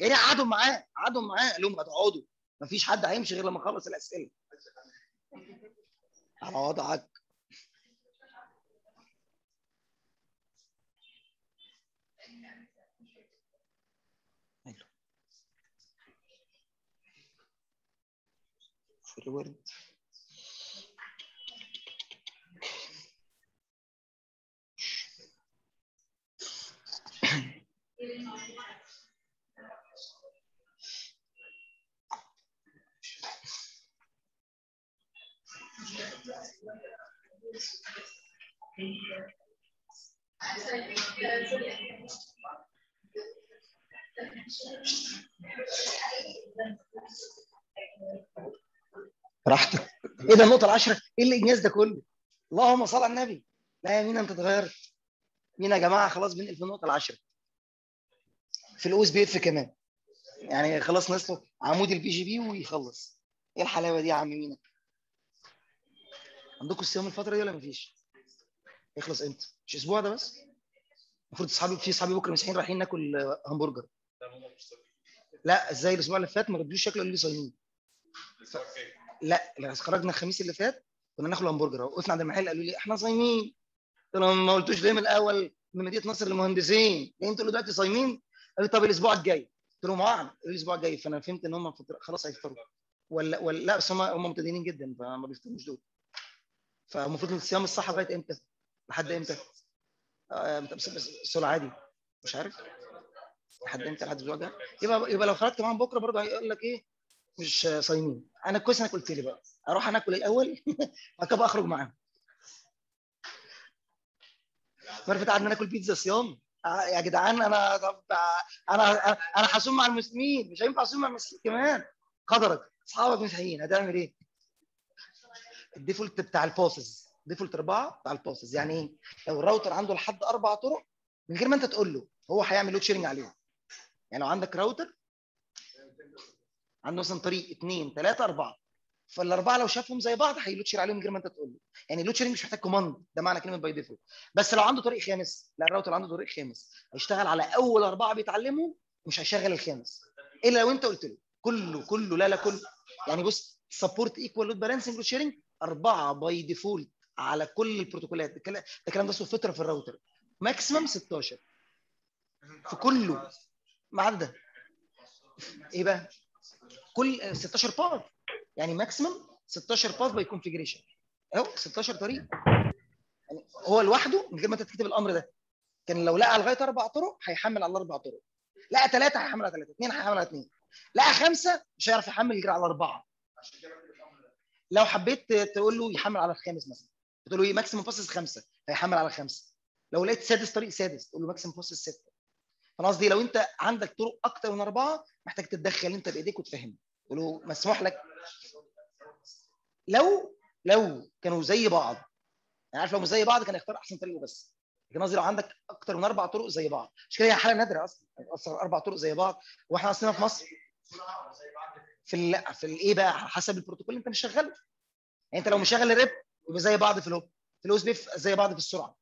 يعني قعدوا معاه قعدوا معاه قال لهم هتقعدوا. ما فيش حد هيمشي غير لما أخلص الأسئلة. على وضعك. في الورد براحتك. إيه ده النقطة العشره إيه الانجاز ده كله؟ اللهم صل على النبي. لا يا مينا أنت اتغيرت. مينا يا جماعة خلاص بنقل في النقطة العشره في الأوس بي إف كمان. يعني خلاص نصله عمود البي جي بي ويخلص. إيه الحلاوة دي يا عم مينا؟ عندكم الصيام الفترة دي ولا مفيش؟ يخلص إمتى؟ مش أسبوع ده بس؟ المفروض أصحابي في أصحابي بكرة مسيحيين رايحين ناكل همبرجر. لا إزاي؟ الأسبوع اللي فات ما ردوش شكله قالوا لي صايمين. لا خرجنا الخميس اللي فات كنا ناكل همبرجر وقفنا عند المحل قالوا لي إحنا صايمين. قلت لهم ما قلتوش ليه من الأول؟ من مدينة نصر للمهندسين. ليه أنتوا دلوقتي صايمين؟ قالوا طب الأسبوع الجاي. قلت لهم آه لي الأسبوع الجاي. فأنا فهمت إن هم خلاص هيفطروا. ولا ولا لا بس هم هم متدينين جدا فما بيفطروش دول. فالمفروض الصيام الصح لغاية إمتى؟ لحد إمتى؟ آه بس عادي. مش عارف. لحد إمتى؟ لحد الأسبوع الجاي. يبقى يبقى لو خرجت معاهم بكرة برضه هيقول لك إيه؟ مش صايمين. أنا كويس انك قلت لي بقى. أروح أنا أكل الأول بعد كده أخرج معاهم. اللي قعدنا ناكل بيتزا صيام؟ آه، يا جدعان أنا طب أنا أنا هصوم مع المسلمين مش هينفع أصوم مع المسلمين كمان. قدرك. أصحابك مسيحيين هتعمل إيه؟ ال default بتاع ال paths default أربعة بتاع ال paths يعني إيه؟ لو الراوتر عنده لحد أربع طرق من غير ما أنت تقول له هو هيعمل load sharing عليهم. يعني لو عندك راوتر عنده مثلا طريق اثنين ثلاثة أربعة. فالأربعة لو شافهم زي بعض هي load share عليهم غير ما أنت تقول له يعني ال load sharing مش محتاج command ده معنى كلمة by default بس لو عنده طريق خامس لا الراوتر عنده طريق خامس هيشتغل على أول أربعة بيتعلمهم مش هيشغل الخامس. إلا لو أنت قلت له كله كله لا لا كله. يعني بص support equal load balancing load sharing أربعة by default على كل البروتوكولات. ده الكلام ده اسمه فطرة في ال router. maximum 16 في كله. ما عدا. إيه بقى؟ كل 16 path يعني maximum 16 path by configuration أهو 16 طريق. يعني هو لوحده من غير ما انت تكتب الأمر ده. كان لو لقى لغاية أربع طرق هيحمل على الأربع طرق. لقى ثلاثة هيحمل على ثلاثة اثنين هيحمل على اثنين لقى خمسة مش هيعرف يحمل غير على أربعة. لو حبيت تقول له يحمل على الخامس مثلا. تقول له إيه؟ maximum paths خمسة. هيحمل على الخمسه لو لقيت سادس طريق سادس. تقول له maximum paths ستة. فأنا قصدي لو أنت عندك طرق أكتر من أربعة محتاج تتدخل أنت بإيديك وتفهمه. له مسموح لك. لو لو كانوا زي بعض يعني عارف لو مش زي بعض كان يختار أحسن طريق بس لكن قصدي لو عندك أكتر من أربع طرق زي بعض. مش كده هي حالة نادرة أصلا. أصلا أربع طرق زي بعض. وإحنا أصلا في مصر في ال في الايه بقى؟ على حسب البروتوكول اللي أنت مشغله. يعني أنت لو مشغل ال RIP يبقى زي بعض في ال hop. في ال OSPF زي بعض في السرعة.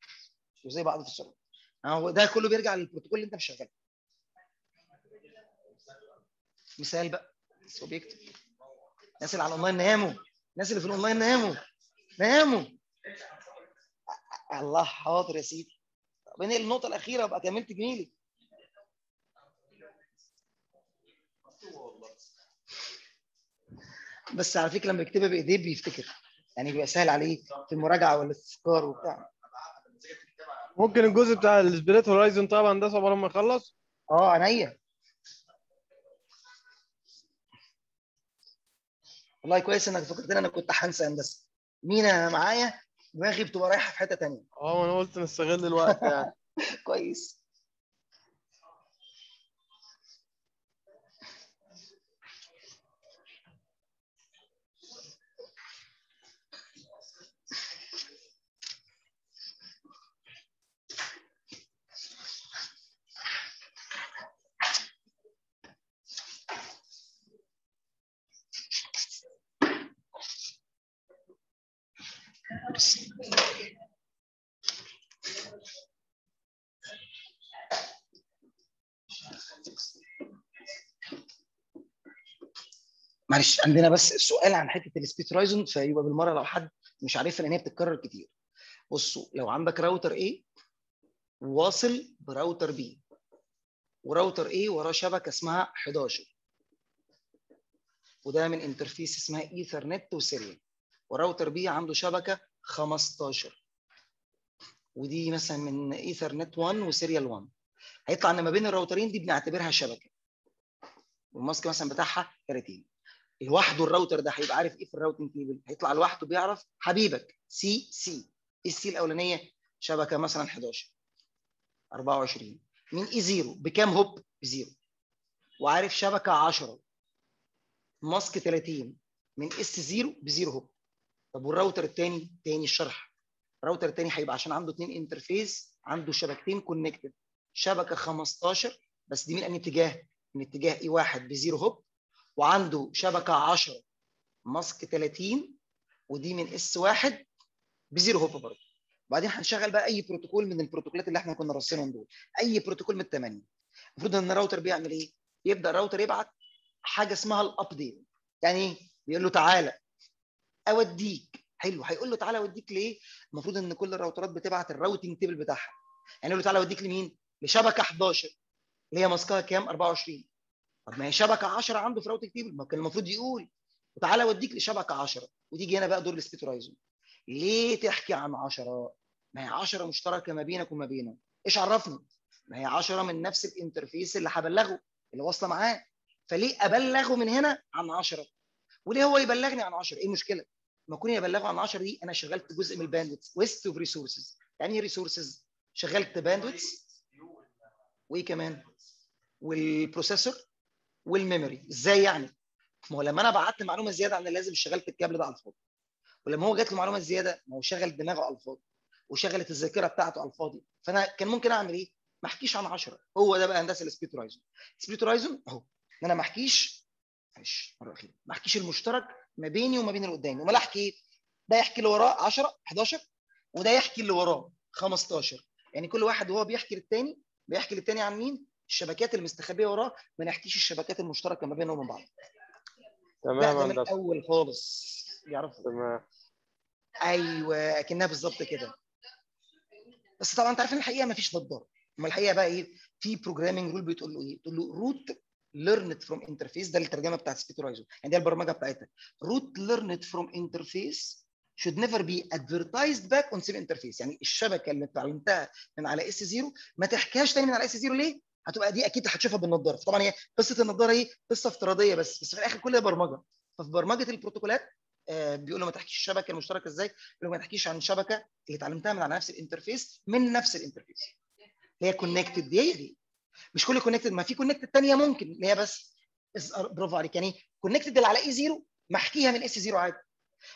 وزي بعض في السرعة. هو ده كله بيرجع للبروتوكول اللي أنت مشغله. مثال بقى. بس هو بيكتب الناس اللي على الاونلاين ناموا الناس اللي في الاونلاين ناموا ناموا الله حاضر يا سيدي طب انقل النقطه الاخيره ابقى كملت جميلي بس على فكره لما بيكتبها بايديه بيفتكر يعني بيبقى سهل عليه في المراجعه والاستذكار وبتاع ممكن الجزء بتاع السبليت هورايزون طبعا ده صبر لما يخلص آه عينيا والله كويس إنك فكرتني أنا كنت هنسى هندسة. مينا معايا؟ دماغي بتبقى رايحة في حتة تانية. آه أنا قلت نستغل الوقت يعني. كويس. معلش عندنا بس سؤال عن حتة ال split horizon فيبقى بالمرة لو حد مش عارفها لأن هي بتتكرر كتير. بصوا لو عندك router A واصل ب router B و router A وراه شبكة اسمها 11 وده من interface اسمها ethernet و serial و router B عنده شبكة 15 ودي مثلا من إيثرنت 1 و serial 1 هيطلع إن ما بين الراوترين دي بنعتبرها شبكة. والماسك مثلا بتاعها كارتين لوحده الراوتر ده هيبقى عارف إيه في الراوتنج تيبل؟ هيطلع لوحده بيعرف حبيبك سي سي السي الأولانية؟ شبكة مثلا 11 24 من اي 0 بكام هوب؟ بزيرو وعارف شبكة 10 ماسك 30 من اس 0 بزيرو هوب. طب والراوتر الثاني تاني الشرح. الراوتر الثاني هيبقى عشان عنده اثنين انترفيس عنده شبكتين كونكتد شبكة 15 بس دي من انهي اتجاه؟ من اتجاه E واحد بزيرو hop وعنده شبكة 10 mask 30 ودي من S واحد بزيرو hop برضه. وبعدين هنشغل بقى أي بروتوكول من البروتوكولات اللي إحنا كنا راسمهم دول. أي بروتوكول من الثمانيه المفروض إن الراوتر بيعمل إيه؟ يبدأ الراوتر يبعت حاجة اسمها ال update يعني إيه؟ بيقول له تعالى أوديك. حلو. هيقول له تعالى أوديك ليه؟ المفروض إن كل الراوترات بتبعت ال routing table بتاعها. يعني يقول له تعالى أوديك لمين؟ لشبكة 11 اللي هي mask ها كام؟ 24 طب ما هي شبكة 10 عنده في routing table. ما كان المفروض يقول. وتعالى أوديك لشبكة 10 وتيجي هنا بقى دور horizon ليه تحكي عن 10 ما هي 10 مشتركة ما بينك وما بينه. إيش عرفني؟ ما هي 10 من نفس ال interface اللي هبلغه اللي واصلة معاه. فليه أبلغه من هنا؟ عن 10 وليه هو يبلغني عن 10 إيه المشكلة؟ ما كوني أبلغه عن 10 دي أنا شغلت جزء من ال bandwidth waste of resources يعني إيه resources شغلت bandwidth وإيه كمان؟ وال processor وال memory إزاي يعني؟ ما هو لما أنا بعت معلومة زيادة عن اللازم شغلت الكابل ده على الفاضي. ولما هو جات له معلومات زيادة ما هو شغل دماغه على الفاضي وشغلت الذاكرة بتاعته على الفاضي. فأنا كان ممكن أعمل إيه؟ ما أحكيش عن 10 هو ده بقى هندسة ال split horizon ال split horizon أهو. إن أنا ما أحكيش معلش مرة أخيرة. ما أحكيش المشترك ما بيني وما بين اللي قدامي. امال أحكي إيه؟ ده يحكي اللي وراه 10 11 وده يحكي اللي وراه 15 يعني كل واحد وهو بيحكي للتاني بيحكي للتاني عن مين؟ الشبكات المستخبية وراه ما نحكيش الشبكات المشتركة ما بينهم وبين بعض. تمام ده من الأول خالص. يعرف تمام. أيوه أكنها بالظبط كده. بس طبعا أنت عارف إن الحقيقة ما فيش نظاره أما الحقيقة بقى إيه؟ في programming rule بتقول له إيه؟ تقول له route learned from interface ده الترجمة بتاعت split يعني دي البرمجة بتاعتها route learned from interface should never be advertised back on same interface يعني الشبكة اللي اتعلمتها من على S 0 ما تحكيهاش تاني من على S 0 ليه؟ هتبقى دي أكيد هتشوفها بالنضارة طبعا هي قصة النضارة إيه؟ قصة افتراضية بس بس في الآخر كل ده برمجة ففي برمجة البروتوكولات آه بيقولوا ما تحكيش الشبكة المشتركة إزاي؟ بيقولوا ما تحكيش عن شبكه اللي اتعلمتها من على نفس ال interface من نفس ال interface هي connected هي دي مش كل connected ما في connected ثانية ممكن اللي هي بس بس برافو عليك. يعني connected اللي على E 0 ما احكيها من S 0 عادي.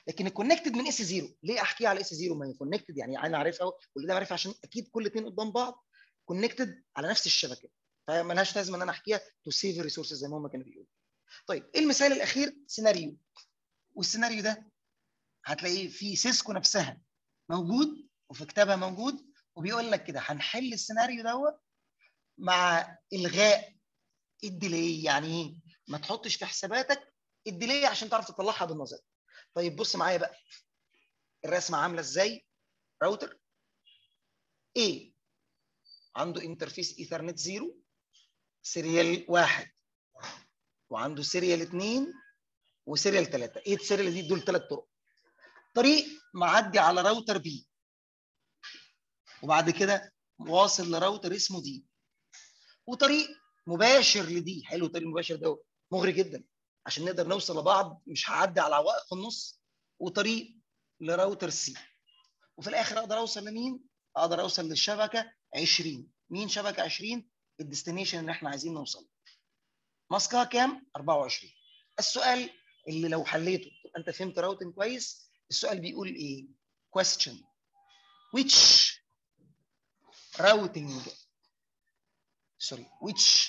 لكن ال connected من S 0 ليه احكيها على S 0 ما هي connected يعني أنا عارفها واللي ده عارفها عشان أكيد كل اثنين قدام بعض. connected على نفس الشبكة فمالهاش لازمة إن أنا أحكيها to save ال resources زي ما هم كانوا بيقولوا. طيب إيه المثال الأخير؟ سيناريو والسيناريو ده هتلاقيه في Cisco نفسها موجود وفي كتابها موجود وبيقول لك كده هنحل السيناريو دوت مع إلغاء ال delay. يعني إيه؟ ما تحطش في حساباتك ال delay عشان تعرف تطلعها بالنظر. طيب بص معايا بقى. الرسمة عاملة إزاي؟ router. A. عنده interface Ethernet 0 serial واحد. وعنده serial 2 و serial 3 إيه ال serial دي؟ دول ثلاث طرق. طريق معدي على router B وبعد كده واصل لراوتر اسمه D وطريق مباشر ل D. حلو الطريق المباشر ده مغري جدا. عشان نقدر نوصل لبعض مش هعدي على عوائق في النص. وطريق ل router C. وفي الآخر أقدر أوصل لمين؟ أقدر أوصل للشبكة 20 مين شبكة 20 ال destination اللي إحنا عايزين نوصل ماسكها كام؟ 24 السؤال اللي لو حليته أنت فهمت routing كويس. السؤال بيقول إيه؟ Question. Which routing sorry. Which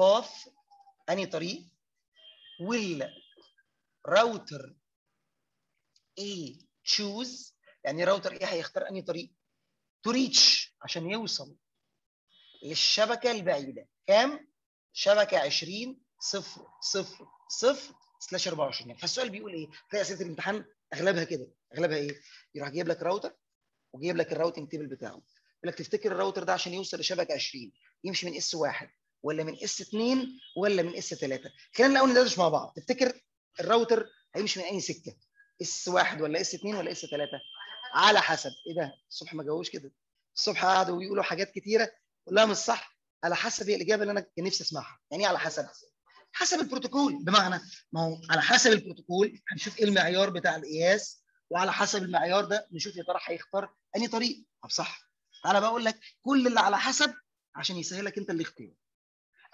path انهي طريق will router A choose? يعني router A هيختار انهي طريق to reach عشان يوصل للشبكة البعيدة. كام؟ شبكة 20 0 0 0 slash 24 يعني فالسؤال بيقول إيه؟ تلاقي أسئلة الامتحان أغلبها كده. أغلبها إيه؟ يروح جايب لك راوتر وجايب لك ال routing table بتاعه. يقول لك تفتكر الراوتر ده عشان يوصل لشبكة 20 يمشي من S 1 ولا من S 2 ولا من S 3 خلينا الأول ندردش مع بعض. تفتكر الراوتر هيمشي من أي سكة؟ S 1 ولا S 2 ولا S 3 على حسب. إيه ده؟ الصبح ما جاوبوش كده. الصبح قعدوا ويقولوا حاجات كتيرة. لا مش صح. على حسب هي الإجابة اللي أنا كان نفسي أسمعها. يعني إيه على حسب؟ حسب البروتوكول. بمعنى ما هو على حسب البروتوكول هنشوف إيه المعيار بتاع القياس وعلى حسب المعيار ده نشوف يا ترى هيختار أنهي طريق. طب صح. تعالى بقول لك كل اللي على حسب عشان يسهلك انت الاختيار.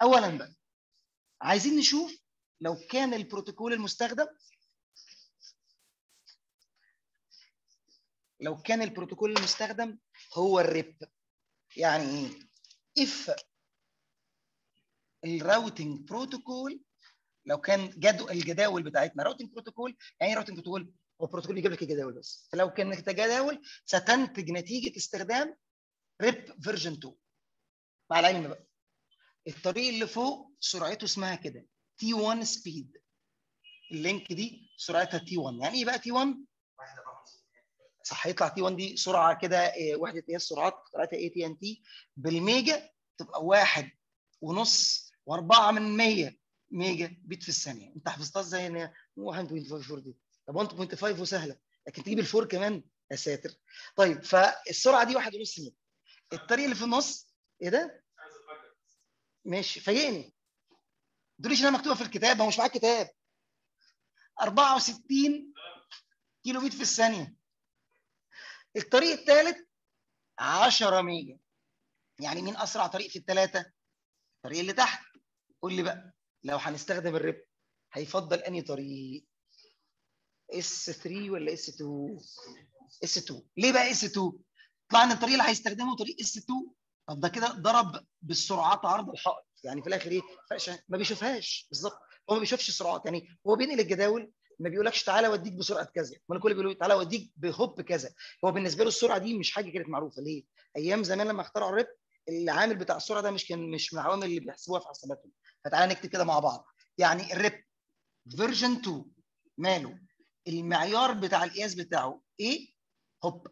اولا بقى عايزين نشوف لو كان البروتوكول المستخدم لو كان البروتوكول المستخدم هو ال RIP. يعني إيه؟ if ال routing protocol لو كان جدول الجداول بتاعتنا routing protocol يعني إيه routing protocol؟ هو البروتوكول يجيب لك الجداول بس. فلو كانت جداول ستنتج نتيجة استخدام RIP version 2 مع العلم بقى. الطريق اللي فوق سرعته اسمها كده T 1 speed ال link دي سرعتها T 1 يعني إيه بقى T 1 صح هيطلع T 1 دي سرعة كده وحده قياس سرعات سرعتها اي تي ان تي بالميجا تبقى واحد ونص وأربعة من 100 ميجا بيت في الثانية. أنت حفظتها إزاي؟ إن 1.54 دي. طب 1.5 وسهلة لكن تجيب ال four كمان يا ساتر. طيب فالسرعة دي واحد ونص ميجا. الطريق اللي في النص إيه ده؟ ماشي فاجئني. تقوليش انها مكتوبة في الكتاب؟ هو مش معاك كتاب. 64 كيلو بيت في الثانية. الطريق الثالث 10 ميجا يعني مين أسرع طريق في الثلاثة. الطريق اللي تحت. قول لي بقى لو هنستخدم الريب هيفضل أنهي طريق؟ S 3 ولا S 2 S 2 ليه بقى S 2 طلع ان الطريق اللي هيستخدمه طريق S 2 طب ده كده ضرب بالسرعات عرض الحائط. يعني في الآخر إيه؟ ما بيشوفهاش. بالظبط. هو ما بيشوفش سرعات. يعني هو بينقل الجداول ما بيقولكش تعالى اوديك بسرعة كذا. أمال كل بيقول تعالى اوديك ب hop كذا. هو بالنسبة له السرعة دي مش حاجة كانت معروفة. ليه؟ أيام زمان لما اخترعوا ال RIP العامل بتاع السرعة ده مش كان مش من العوامل اللي بيحسبوها في حساباتهم. فتعالى نكتب كده مع بعض. يعني ال RIP version 2 ماله؟ المعيار بتاع القياس بتاعه إيه؟ hop.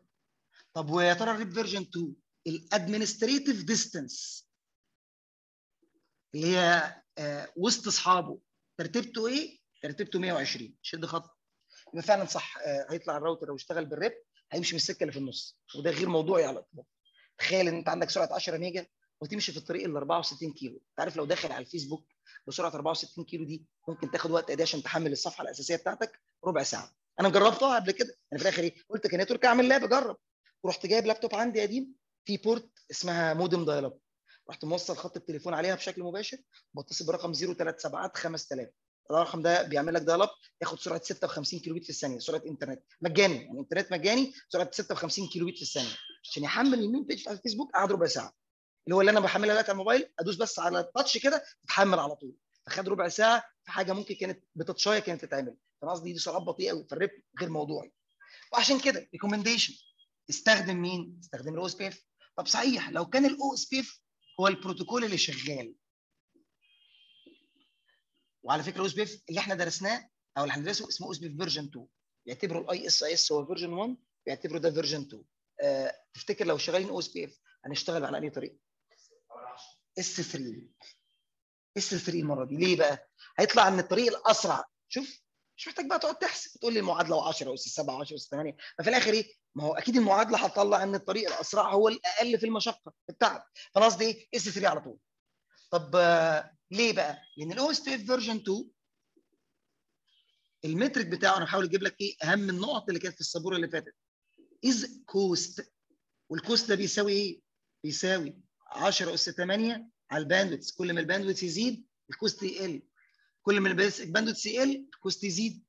طب ويا ترى ال RIP version 2 ال administrative distance اللي هي آه وسط اصحابه ترتيبته إيه؟ ترتيبته 120 شد خط. يبقى فعلا صح. آه هيطلع الراوتر لو اشتغل بال RIP هيمشي من السكة اللي في النص. وده غير موضوعي على الاطلاق تخيل إن أنت عندك سرعة 10 ميجا وتمشي في الطريق ال 64 كيلو. أنت عارف لو داخل على الفيسبوك بسرعة 64 كيلو دي ممكن تاخد وقت قد إيه عشان تحمل الصفحة الأساسية بتاعتك؟ ربع ساعة. أنا جربتها قبل كده. أنا في الآخر إيه؟ قلت ك network أعمل lab أجرب. ورحت جايب لابتوب عندي قديم في port اسمها modem dial-up رحت موصل خط التليفون عليها بشكل مباشر بتصل برقم 037 5000 الرقم ده بيعمل لك dial-up ياخد سرعة 56 كيلو بت في الثانية سرعة إنترنت مجاني يعني إنترنت مجاني سرعة 56 كيلو بت في الثانية. عشان يحمل ال main page على الفيسبوك قعد ربع ساعة. اللي هو اللي أنا بحملها دلوقتي على الموبايل أدوس بس على ال touch كده تتحمل على طول. فخد ربع ساعة في حاجة ممكن كانت بتتشايه كانت تتعمل. فانا قصدي دي سرعات بطيئة قوي غير موضوعي. وعشان كده recommendation استخدم مين؟ استخدم ال OSPF. طب صحيح لو كان ال OSPF هو البروتوكول اللي شغال. وعلى فكرة ال OSPF اللي إحنا درسناه أو اللي هندرسه اسمه OSPF version 2 بيعتبروا ال IS-IS هو version 1 بيعتبروا ده version 2 أه تفتكر لو شغالين OSPF هنشتغل على انهي طريقه؟ S 3 S 3 المرة دي. ليه بقى؟ هيطلع ان الطريق الأسرع. شوف مش محتاج بقى تقعد تحسب تقول لي المعادلة و10 اس 7 و10 اس 8 ففي الآخر إيه؟ ما هو أكيد المعادلة هتطلع إن الطريق الأسرع هو الأقل في المشقة في التعب فأنا قصدي إيه؟ S 3 على طول طب آه ليه بقى؟ لأن ال OSPF version 2 ال metric بتاعه أنا بحاول أجيب لك إيه أهم النقط اللي كانت في السبوره اللي فاتت is cost وال cost ده بيساوي إيه؟ بيساوي 10 اس 8 على ال bandwidth كل ما ال bandwidth يزيد ال cost يقل كل ما ال bandwidth يقل ال cost يزيد.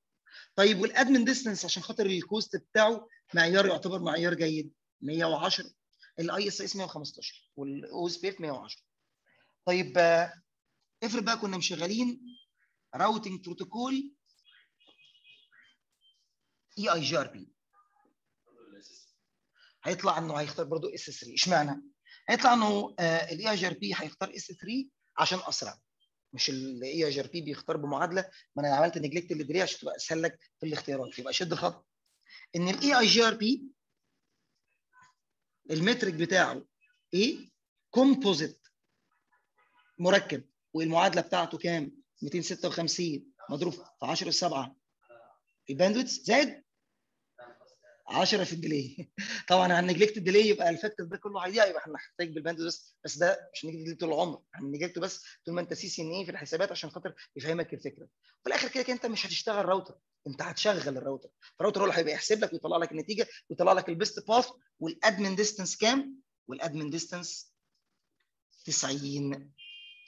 طيب وال admin distance عشان خاطر ال cost بتاعه معيار يعتبر معيار جيد 110 ال IS-IS 115 وال OSPF 110 طيب افرض بقى كنا مشغلين راوتنج بروتوكول اي اي جي ار بي هيطلع إنه هيختار برضه S3 إشمعنى؟ هيطلع إنه الاي اي جي ار بي هيختار اس 3 عشان أسرع. مش ال EIGRP بيختار بمعادلة ما أنا عملت neglect لل delay عشان تبقى أسهل لك في الاختيارات يبقى شد الخط إن ال EIGRP ال metric بتاعه إيه؟ composite مركب والمعادلة بتاعته كام؟ 256 مضروب في 10 اس 7 ال bandwidth زائد 10 في ال delay. طبعا هن neglect ال delay يبقى ال factor ده كله هيضيع يبقى هنحتاج بال bandwidth بس بس ده مش neglect طول العمر. إحنا neglect ه بس طول ما انت CCNA في الحسابات عشان خاطر يفهمك الفكرة. في الآخر كده انت مش هتشتغل راوتر انت هتشغل الراوتر الراوتر هو اللي هيبقى يحسب لك ويطلع لك النتيجة ويطلع لك ال best path وال admin distance كام؟ وال admin distance 90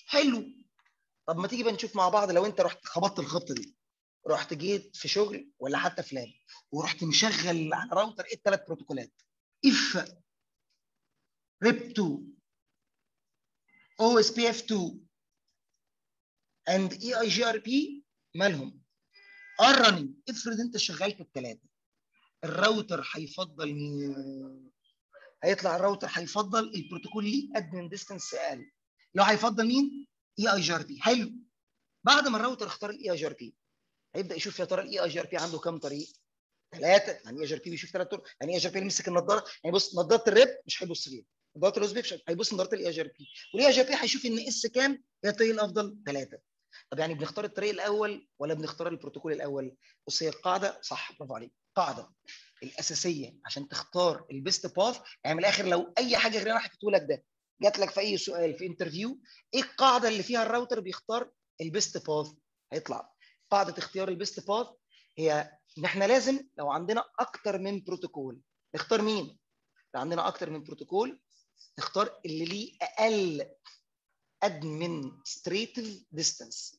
حلو. طب ما تيجي بقى نشوف مع بعض لو انت رحت خبطت الخطه دي. رحت جيت في شغل ولا حتى في lab ورحت مشغل على راوتر إيه الثلاث بروتوكولات. اف ريب 2 أو اس بي اف 2 اند اي اي جي ار بي مالهم. ارني افرض انت شغلت الثلاثه الراوتر هيفضل مين؟ هيطلع الراوتر هيفضل البروتوكول ليه admin distance أقل لو هيفضل مين؟ اي اي جي ار بي. حلو. بعد ما الراوتر اختار ال EIGRP هيبدأ يشوف يا ترى ال EIGRP عنده كام طريق؟ ثلاثة يعني EIGRP بيشوف ثلاث طرق؟ يعني EIGRP يمسك النضارة؟ يعني بص نضارة ال RIP مش هيبص فيها. نضارة ال OSPF هيبص. نضارة الاي جي آر بي. والاي جي آر بي هيشوف إن S كام؟ هي الطريق الأفضل ثلاثة طب يعني بنختار الطريق الأول ولا بنختار البروتوكول الأول؟ بص هي القاعدة صح. برافو عليك. قاعدة الأساسية عشان تختار ال best path يعني من الآخر لو أي حاجة غير أنا حكيته لك ده. جات لك في أي سؤال في interview إيه القاعدة اللي فيها الراوتر بيختار ال best path هيطلع. قاعدة اختيار ال best path هي ان إحنا لازم لو عندنا أكتر من بروتوكول نختار مين؟ لو عندنا أكتر من بروتوكول نختار اللي ليه أقل administrative distance.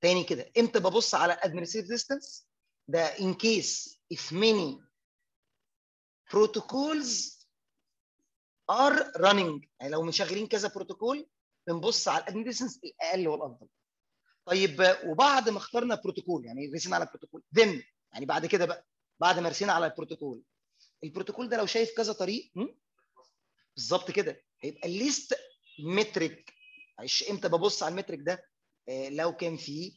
تاني كده إمتى ببص على administrative distance ده in case if many protocols are running. يعني لو مشغلين كذا بروتوكول بنبص على ال admin distance الأقل والأفضل. طيب وبعد ما اخترنا بروتوكول يعني رسينا على بروتوكول then يعني بعد كده بقى بعد ما رسينا على البروتوكول البروتوكول ده لو شايف كذا طريق? بالظبط كده هيبقى ال least metric معلش إمتى ببص على ال metric ده؟ آه، لو كان فيه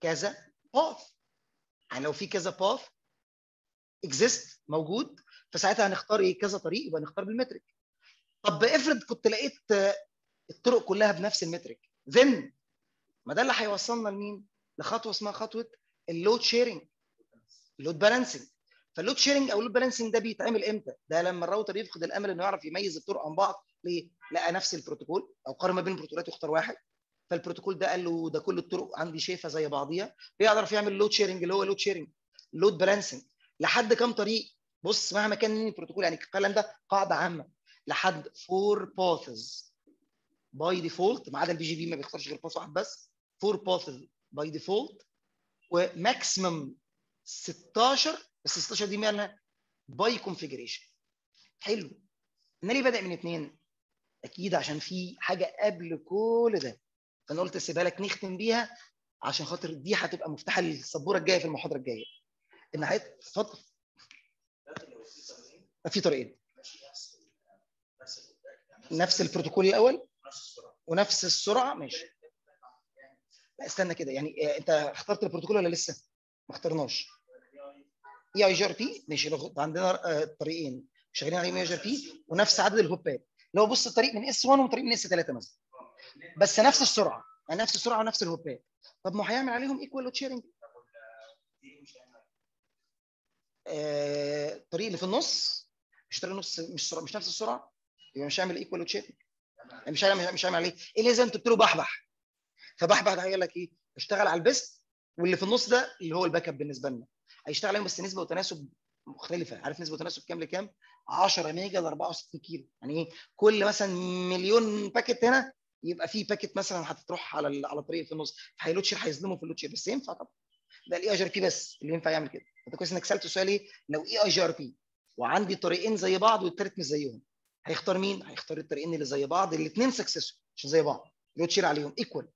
كذا path يعني لو في كذا path exist موجود فساعتها هنختار إيه؟ كذا طريق يبقى نختار بال metric طب افرض كنت لقيت آه، الطرق كلها بنفس ال metric then ما ده اللي هيوصلنا لمين؟ لخطوة اسمها خطوة اللود شيرنج اللود بالانسنج فاللود شيرنج أو اللود بالانسنج ده بيتعمل إمتى؟ ده لما الراوتر يفقد الأمل إنه يعرف يميز الطرق عن بعض ليه؟ لقى نفس البروتوكول أو قارن ما بين البروتوكولات واختار واحد. فالبروتوكول ده قال له ده كل الطرق عندي شايفها زي بعضيها. بيعرف يعمل load sharing اللي هو load sharing load balancing لحد كام طريق؟ بص مهما كان البروتوكول يعني الكلام ده قاعدة عامة. لحد four paths by default ما عدا ال BGP ما بيختارش غير path واحد بس. four paths by default و maximum 16 بس 16 دي مالها by configuration حلو. أنا ليه بادئ من اثنين أكيد عشان في حاجة قبل كل ده. فأنا قلت أسيبها لك نختم بيها عشان خاطر دي هتبقى مفتاح السبورة الجاية في المحاضرة الجاية. إن اتفضل. في طريقين. نفس البروتوكول الأول ونفس السرعة. ماشي. استنى كده يعني آه، انت اخترت البروتوكول ولا لسه؟ ما اخترناش. اي EIGRP ماشي عندنا آه، طريقين. شغالين عليهم اي جي ار بي ونفس عدد الهوبات. لو بص الطريق من S1 وطريق من S3 مثلا. بس نفس السرعة يعني نفس السرعة ونفس الهوبات. طب ما هيعمل عليهم equal load sharing الطريق اللي في النص مش طريق نص مش سرعة مش نفس السرعة يبقى مش هيعمل equal load sharing مش هيعمل مش هيعمل عليه. إيه لازم له بحبح؟ فبحبح ده هيقول لك إيه؟ اشتغل على ال best واللي في النص ده اللي هو ال backup بالنسبة لنا. هيشتغل عليهم بس نسبة وتناسب مختلفة. عارف نسبة وتناسب كام لكام؟ 10 ميجا ل 64 كيلو. يعني إيه؟ كل مثلا مليون packet هنا يبقى في packet مثلا هتروح على على الطريق في النص. فهي load share هيظلمه في ال load share بس ينفع طبعا. ده ال EIGRP بس اللي ينفع يعمل كده. أنت كويس إنك سألت السؤال إيه؟ لو إي اي جي آر بي وعندي طريقين زي بعض والتالت مش زيهم هيختار مين؟ هيختار الطريقين اللي زي بعض. الاثنين successor عشان زي بعض. load share عليهم equal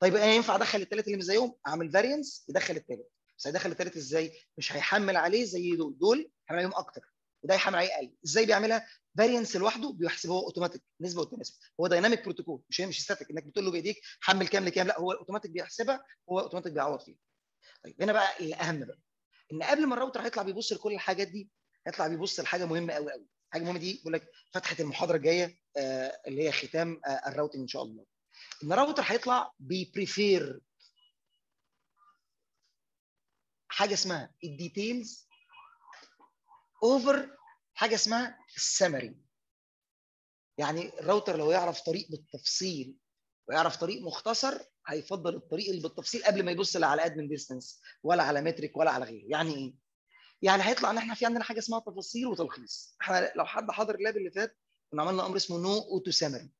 طيب أنا ينفع أدخل الثالث اللي مش زيهم؟ أعمل variance يدخل الثالث بس هيدخل الثالث إزاي؟ مش هيحمل عليه زي دول دول هيحمل عليهم أكتر. وده يحمل عليه أقل. إزاي بيعملها؟ variance لوحده بيحسبه هو اوتوماتيك نسبة وتناسب هو dynamic protocol مش مش static إنك بتقول له بإيديك حمل كام لكام لا هو اوتوماتيك بيحسبها هو اوتوماتيك بيعوض فيها. طيب هنا بقى الأهم بقى. إن قبل ما الراوتر هيطلع بيبص لكل الحاجات دي هيطلع بيبص لحاجة مهمة قوي قوي حاجة مهمة دي بيقول لك فتحة المحاضرة الجاية آه، اللي هي ختام آه، ال routing إن شاء الله. إن الراوتر هيطلع بي prefer حاجة اسمها ال details over حاجة اسمها ال summary يعني الراوتر لو يعرف طريق بالتفصيل ويعرف طريق مختصر هيفضل الطريق اللي بالتفصيل قبل ما يبص لا على admin distance ولا على metric ولا على غيره. يعني إيه؟ يعني هيطلع إن إحنا في عندنا حاجة اسمها تفاصيل وتلخيص. إحنا لو حد حضر ال lab اللي فات كنا عملنا أمر اسمه no auto summary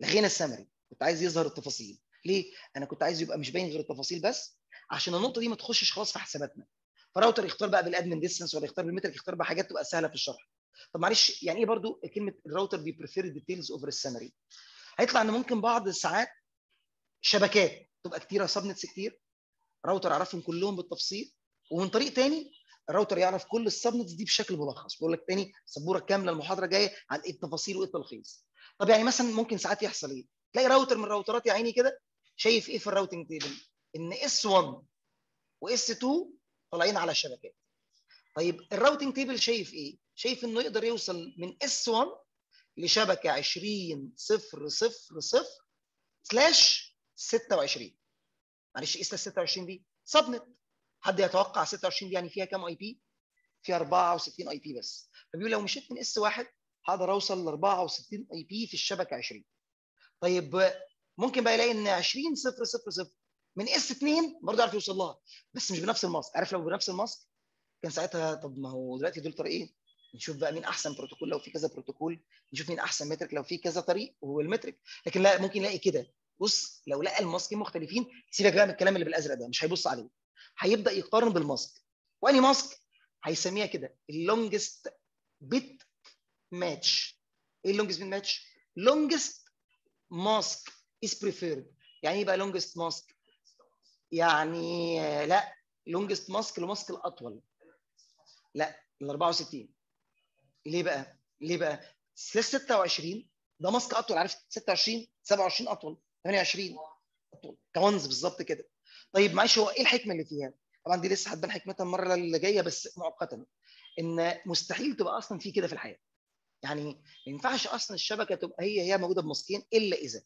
لغينا ال summary كنت عايز يظهر التفاصيل. ليه؟ أنا كنت عايز يبقى مش باين غير التفاصيل بس عشان النقطة دي ما تخشش خلاص في حساباتنا. فراوتر يختار بقى بال admin distance ولا يختار بال metric يختار بحاجات تبقى سهلة في الشرح. طب معلش يعني إيه برضو كلمة ال router بي prefer details over ال summary هيطلع إن ممكن بعض الساعات شبكات تبقى كتيرة subnets كتير. راوتر يعرفهم كلهم بالتفصيل. ومن طريق تاني الراوتر يعرف كل ال subnets دي بشكل ملخص. بيقول لك تاني سبوره كاملة المحاضرة جاية عن إيه التفاصيل وإيه التلخيص. طب يعني مثلا ممكن ساعات يحصل إيه؟ تلاقي راوتر من الراوترات يا عيني كده شايف إيه في ال routing table؟ إن S 1 و S 2 طالعين على الشبكات. طيب ال routing table شايف إيه؟ شايف إنه يقدر يوصل من S 1 لشبكة 20 0 0 0 slash 26 معلش إيه slash 26 دي؟ subnet. حد يتوقع 26 دي يعني فيها كام IP فيها 64 IP بس. فبيقول لو مشيت من S 1 هقدر أوصل ل 64 IP في الشبكة 20 طيب ممكن بقى يلاقي إن 20 0 0 0 من S 2 برضه يعرف يوصل لها بس مش بنفس ال mask. عارف لو بنفس ال mask كان ساعتها طب ما هو دلوقتي دول طريقين. نشوف بقى مين أحسن بروتوكول لو في كذا بروتوكول نشوف مين أحسن metric لو في كذا طريق وهو ال metric لكن لا ممكن يلاقي كده. بص لو لقى الماسكين مختلفين سيبك بقى من الكلام اللي بالأزرق ده مش هيبص عليه. هيبدأ يقارن بال mask. وأنهي mask؟ هيسميها كده ال longest bit match. إيه ال longest bit match؟ longest mask is preferred يعني إيه بقى longest mask يعني آه، لا longest mask ال mask الأطول. لا ال 64 ليه بقى؟ ليه بقى؟ 26 ده mask أطول عارف؟ 26 27 أطول 28 أطول. ك ones بالظبط كده. طيب معلش هو إيه الحكمة اللي فيها؟ طبعا دي لسه هتبان حكمتها المرة اللي جاية بس مؤقتا إن مستحيل تبقى أصلا في كده في الحياة. يعني ما ينفعش أصلا الشبكة تبقى هي هي موجودة بماسكين إلا إذا.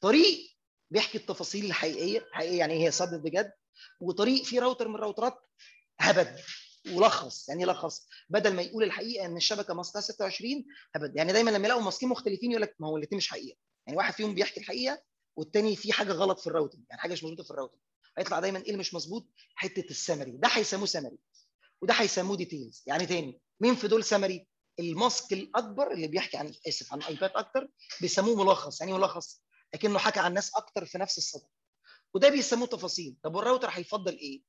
طريق بيحكي التفاصيل الحقيقية حقيقية يعني إيه هي صدد بجد؟ وطريق فيه راوتر من الراوترات هبد ولخص يعني إيه لخص؟ بدل ما يقول الحقيقة إن الشبكة mask ها 26 هبد. يعني دايما لما يلاقوا ماسكين مختلفين يقول لك ما هو الاثنين مش حقيقة. يعني واحد فيهم بيحكي الحقيقة والتاني في حاجة غلط في ال routing يعني حاجة مش مظبوطه في ال routing. هيطلع دايما إيه اللي مش مظبوط؟ حتة السمري. ده هيسموه سمري. وده هيسموه details يعني تاني مين في دول سمري؟ ال mask الأكبر اللي بيحكي عن آسف عن IP ات أكتر بيسموه ملخص يعني إيه ملخص؟ أكنه حكى عن ناس أكتر في نفس السطر وده بيسموه تفاصيل. طب والراوتر هيفضل إيه؟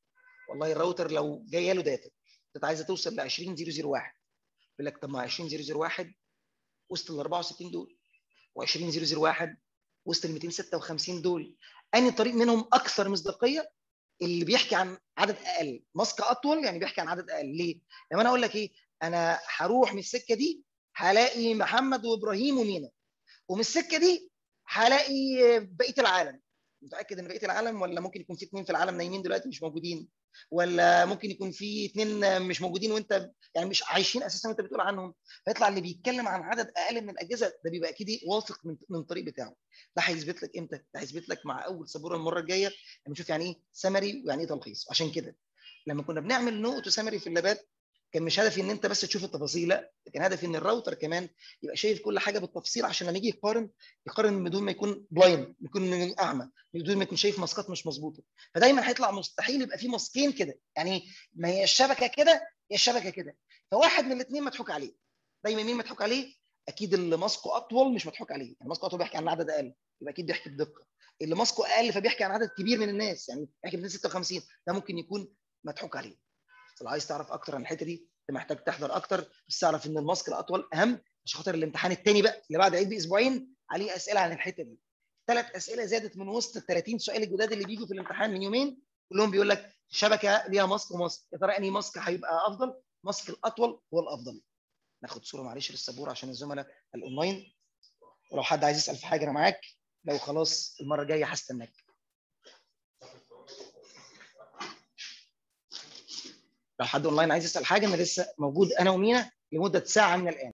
والله الراوتر لو جاية له data أنت عايزة توصل ل 20001 يقول لك طب ما 20001 وسط ال 64 دول و20001 وسط ال 256 دول. أنهي طريق منهم أكثر مصداقية؟ اللي بيحكي عن عدد أقل. ماسك أطول يعني بيحكي عن عدد أقل. ليه؟ لما أنا أقول لك إيه؟ أنا هروح من السكة دي هلاقي محمد وإبراهيم ومينا. ومن السكة دي هلاقي بقية العالم. متأكد إن بقية العالم ولا ممكن يكون في اثنين في العالم نايمين دلوقتي مش موجودين؟ ولا ممكن يكون في اثنين مش موجودين وأنت يعني مش عايشين أساسا وأنت بتقول عنهم؟ فيطلع اللي بيتكلم عن عدد أقل من الأجهزة ده بيبقى أكيد واثق من من الطريق بتاعه. ده هيثبت لك إمتى؟ ده هيثبت لك مع أول سبوره المرة الجاية. لما نشوف يعني إيه؟ سمري ويعني إيه تلخيص. عشان كده لما كنا بنعمل no auto summary في اللابات كان مش هدفي إن أنت بس تشوف التفاصيل لا كان هدفي إن الراوتر كمان يبقى شايف كل حاجة بالتفصيل عشان لما يجي يقارن يقارن بدون ما يكون blind يكون أعمى بدون ما يكون شايف ماسكات مش مظبوطة. فدايما هيطلع مستحيل يبقى في ماسكين كده يعني ما هي الشبكة كده هي الشبكة كده. فواحد من الاثنين مضحوك عليه. دايما مين مضحوك عليه؟ أكيد اللي ماسكه أطول مش مضحوك عليه. يعني ماسكه أطول بيحكي عن عدد أقل يبقى أكيد بيحكي بدقة. اللي ماسكه أقل فبيحكي عن عدد كبير من الناس يعني بيحكي 256 ده ممكن يكون مضحوك عليه. لو عايز تعرف أكتر عن الحتة دي أنت محتاج تحضر أكتر بس تعرف إن الماسك الأطول أهم عشان خاطر الامتحان الثاني بقى اللي بعد عيد بأسبوعين عليه أسئلة عن الحتة دي. ثلاث أسئلة زادت من وسط ال 30 سؤال الجداد اللي بيجوا في الامتحان من يومين كلهم بيقول لك شبكة ليها mask و mask. يا ترى أنهي mask هيبقى أفضل؟ mask الأطول هو الأفضل. ناخد صورة معلش للسبورة عشان الزملاء الأونلاين. ولو حد عايز يسأل في حاجة أنا معاك. لو خلاص المرة الجاية هستناك. لو حد أونلاين عايز يسأل حاجة أنا لسه موجود أنا ومينا لمدة ساعة من الآن.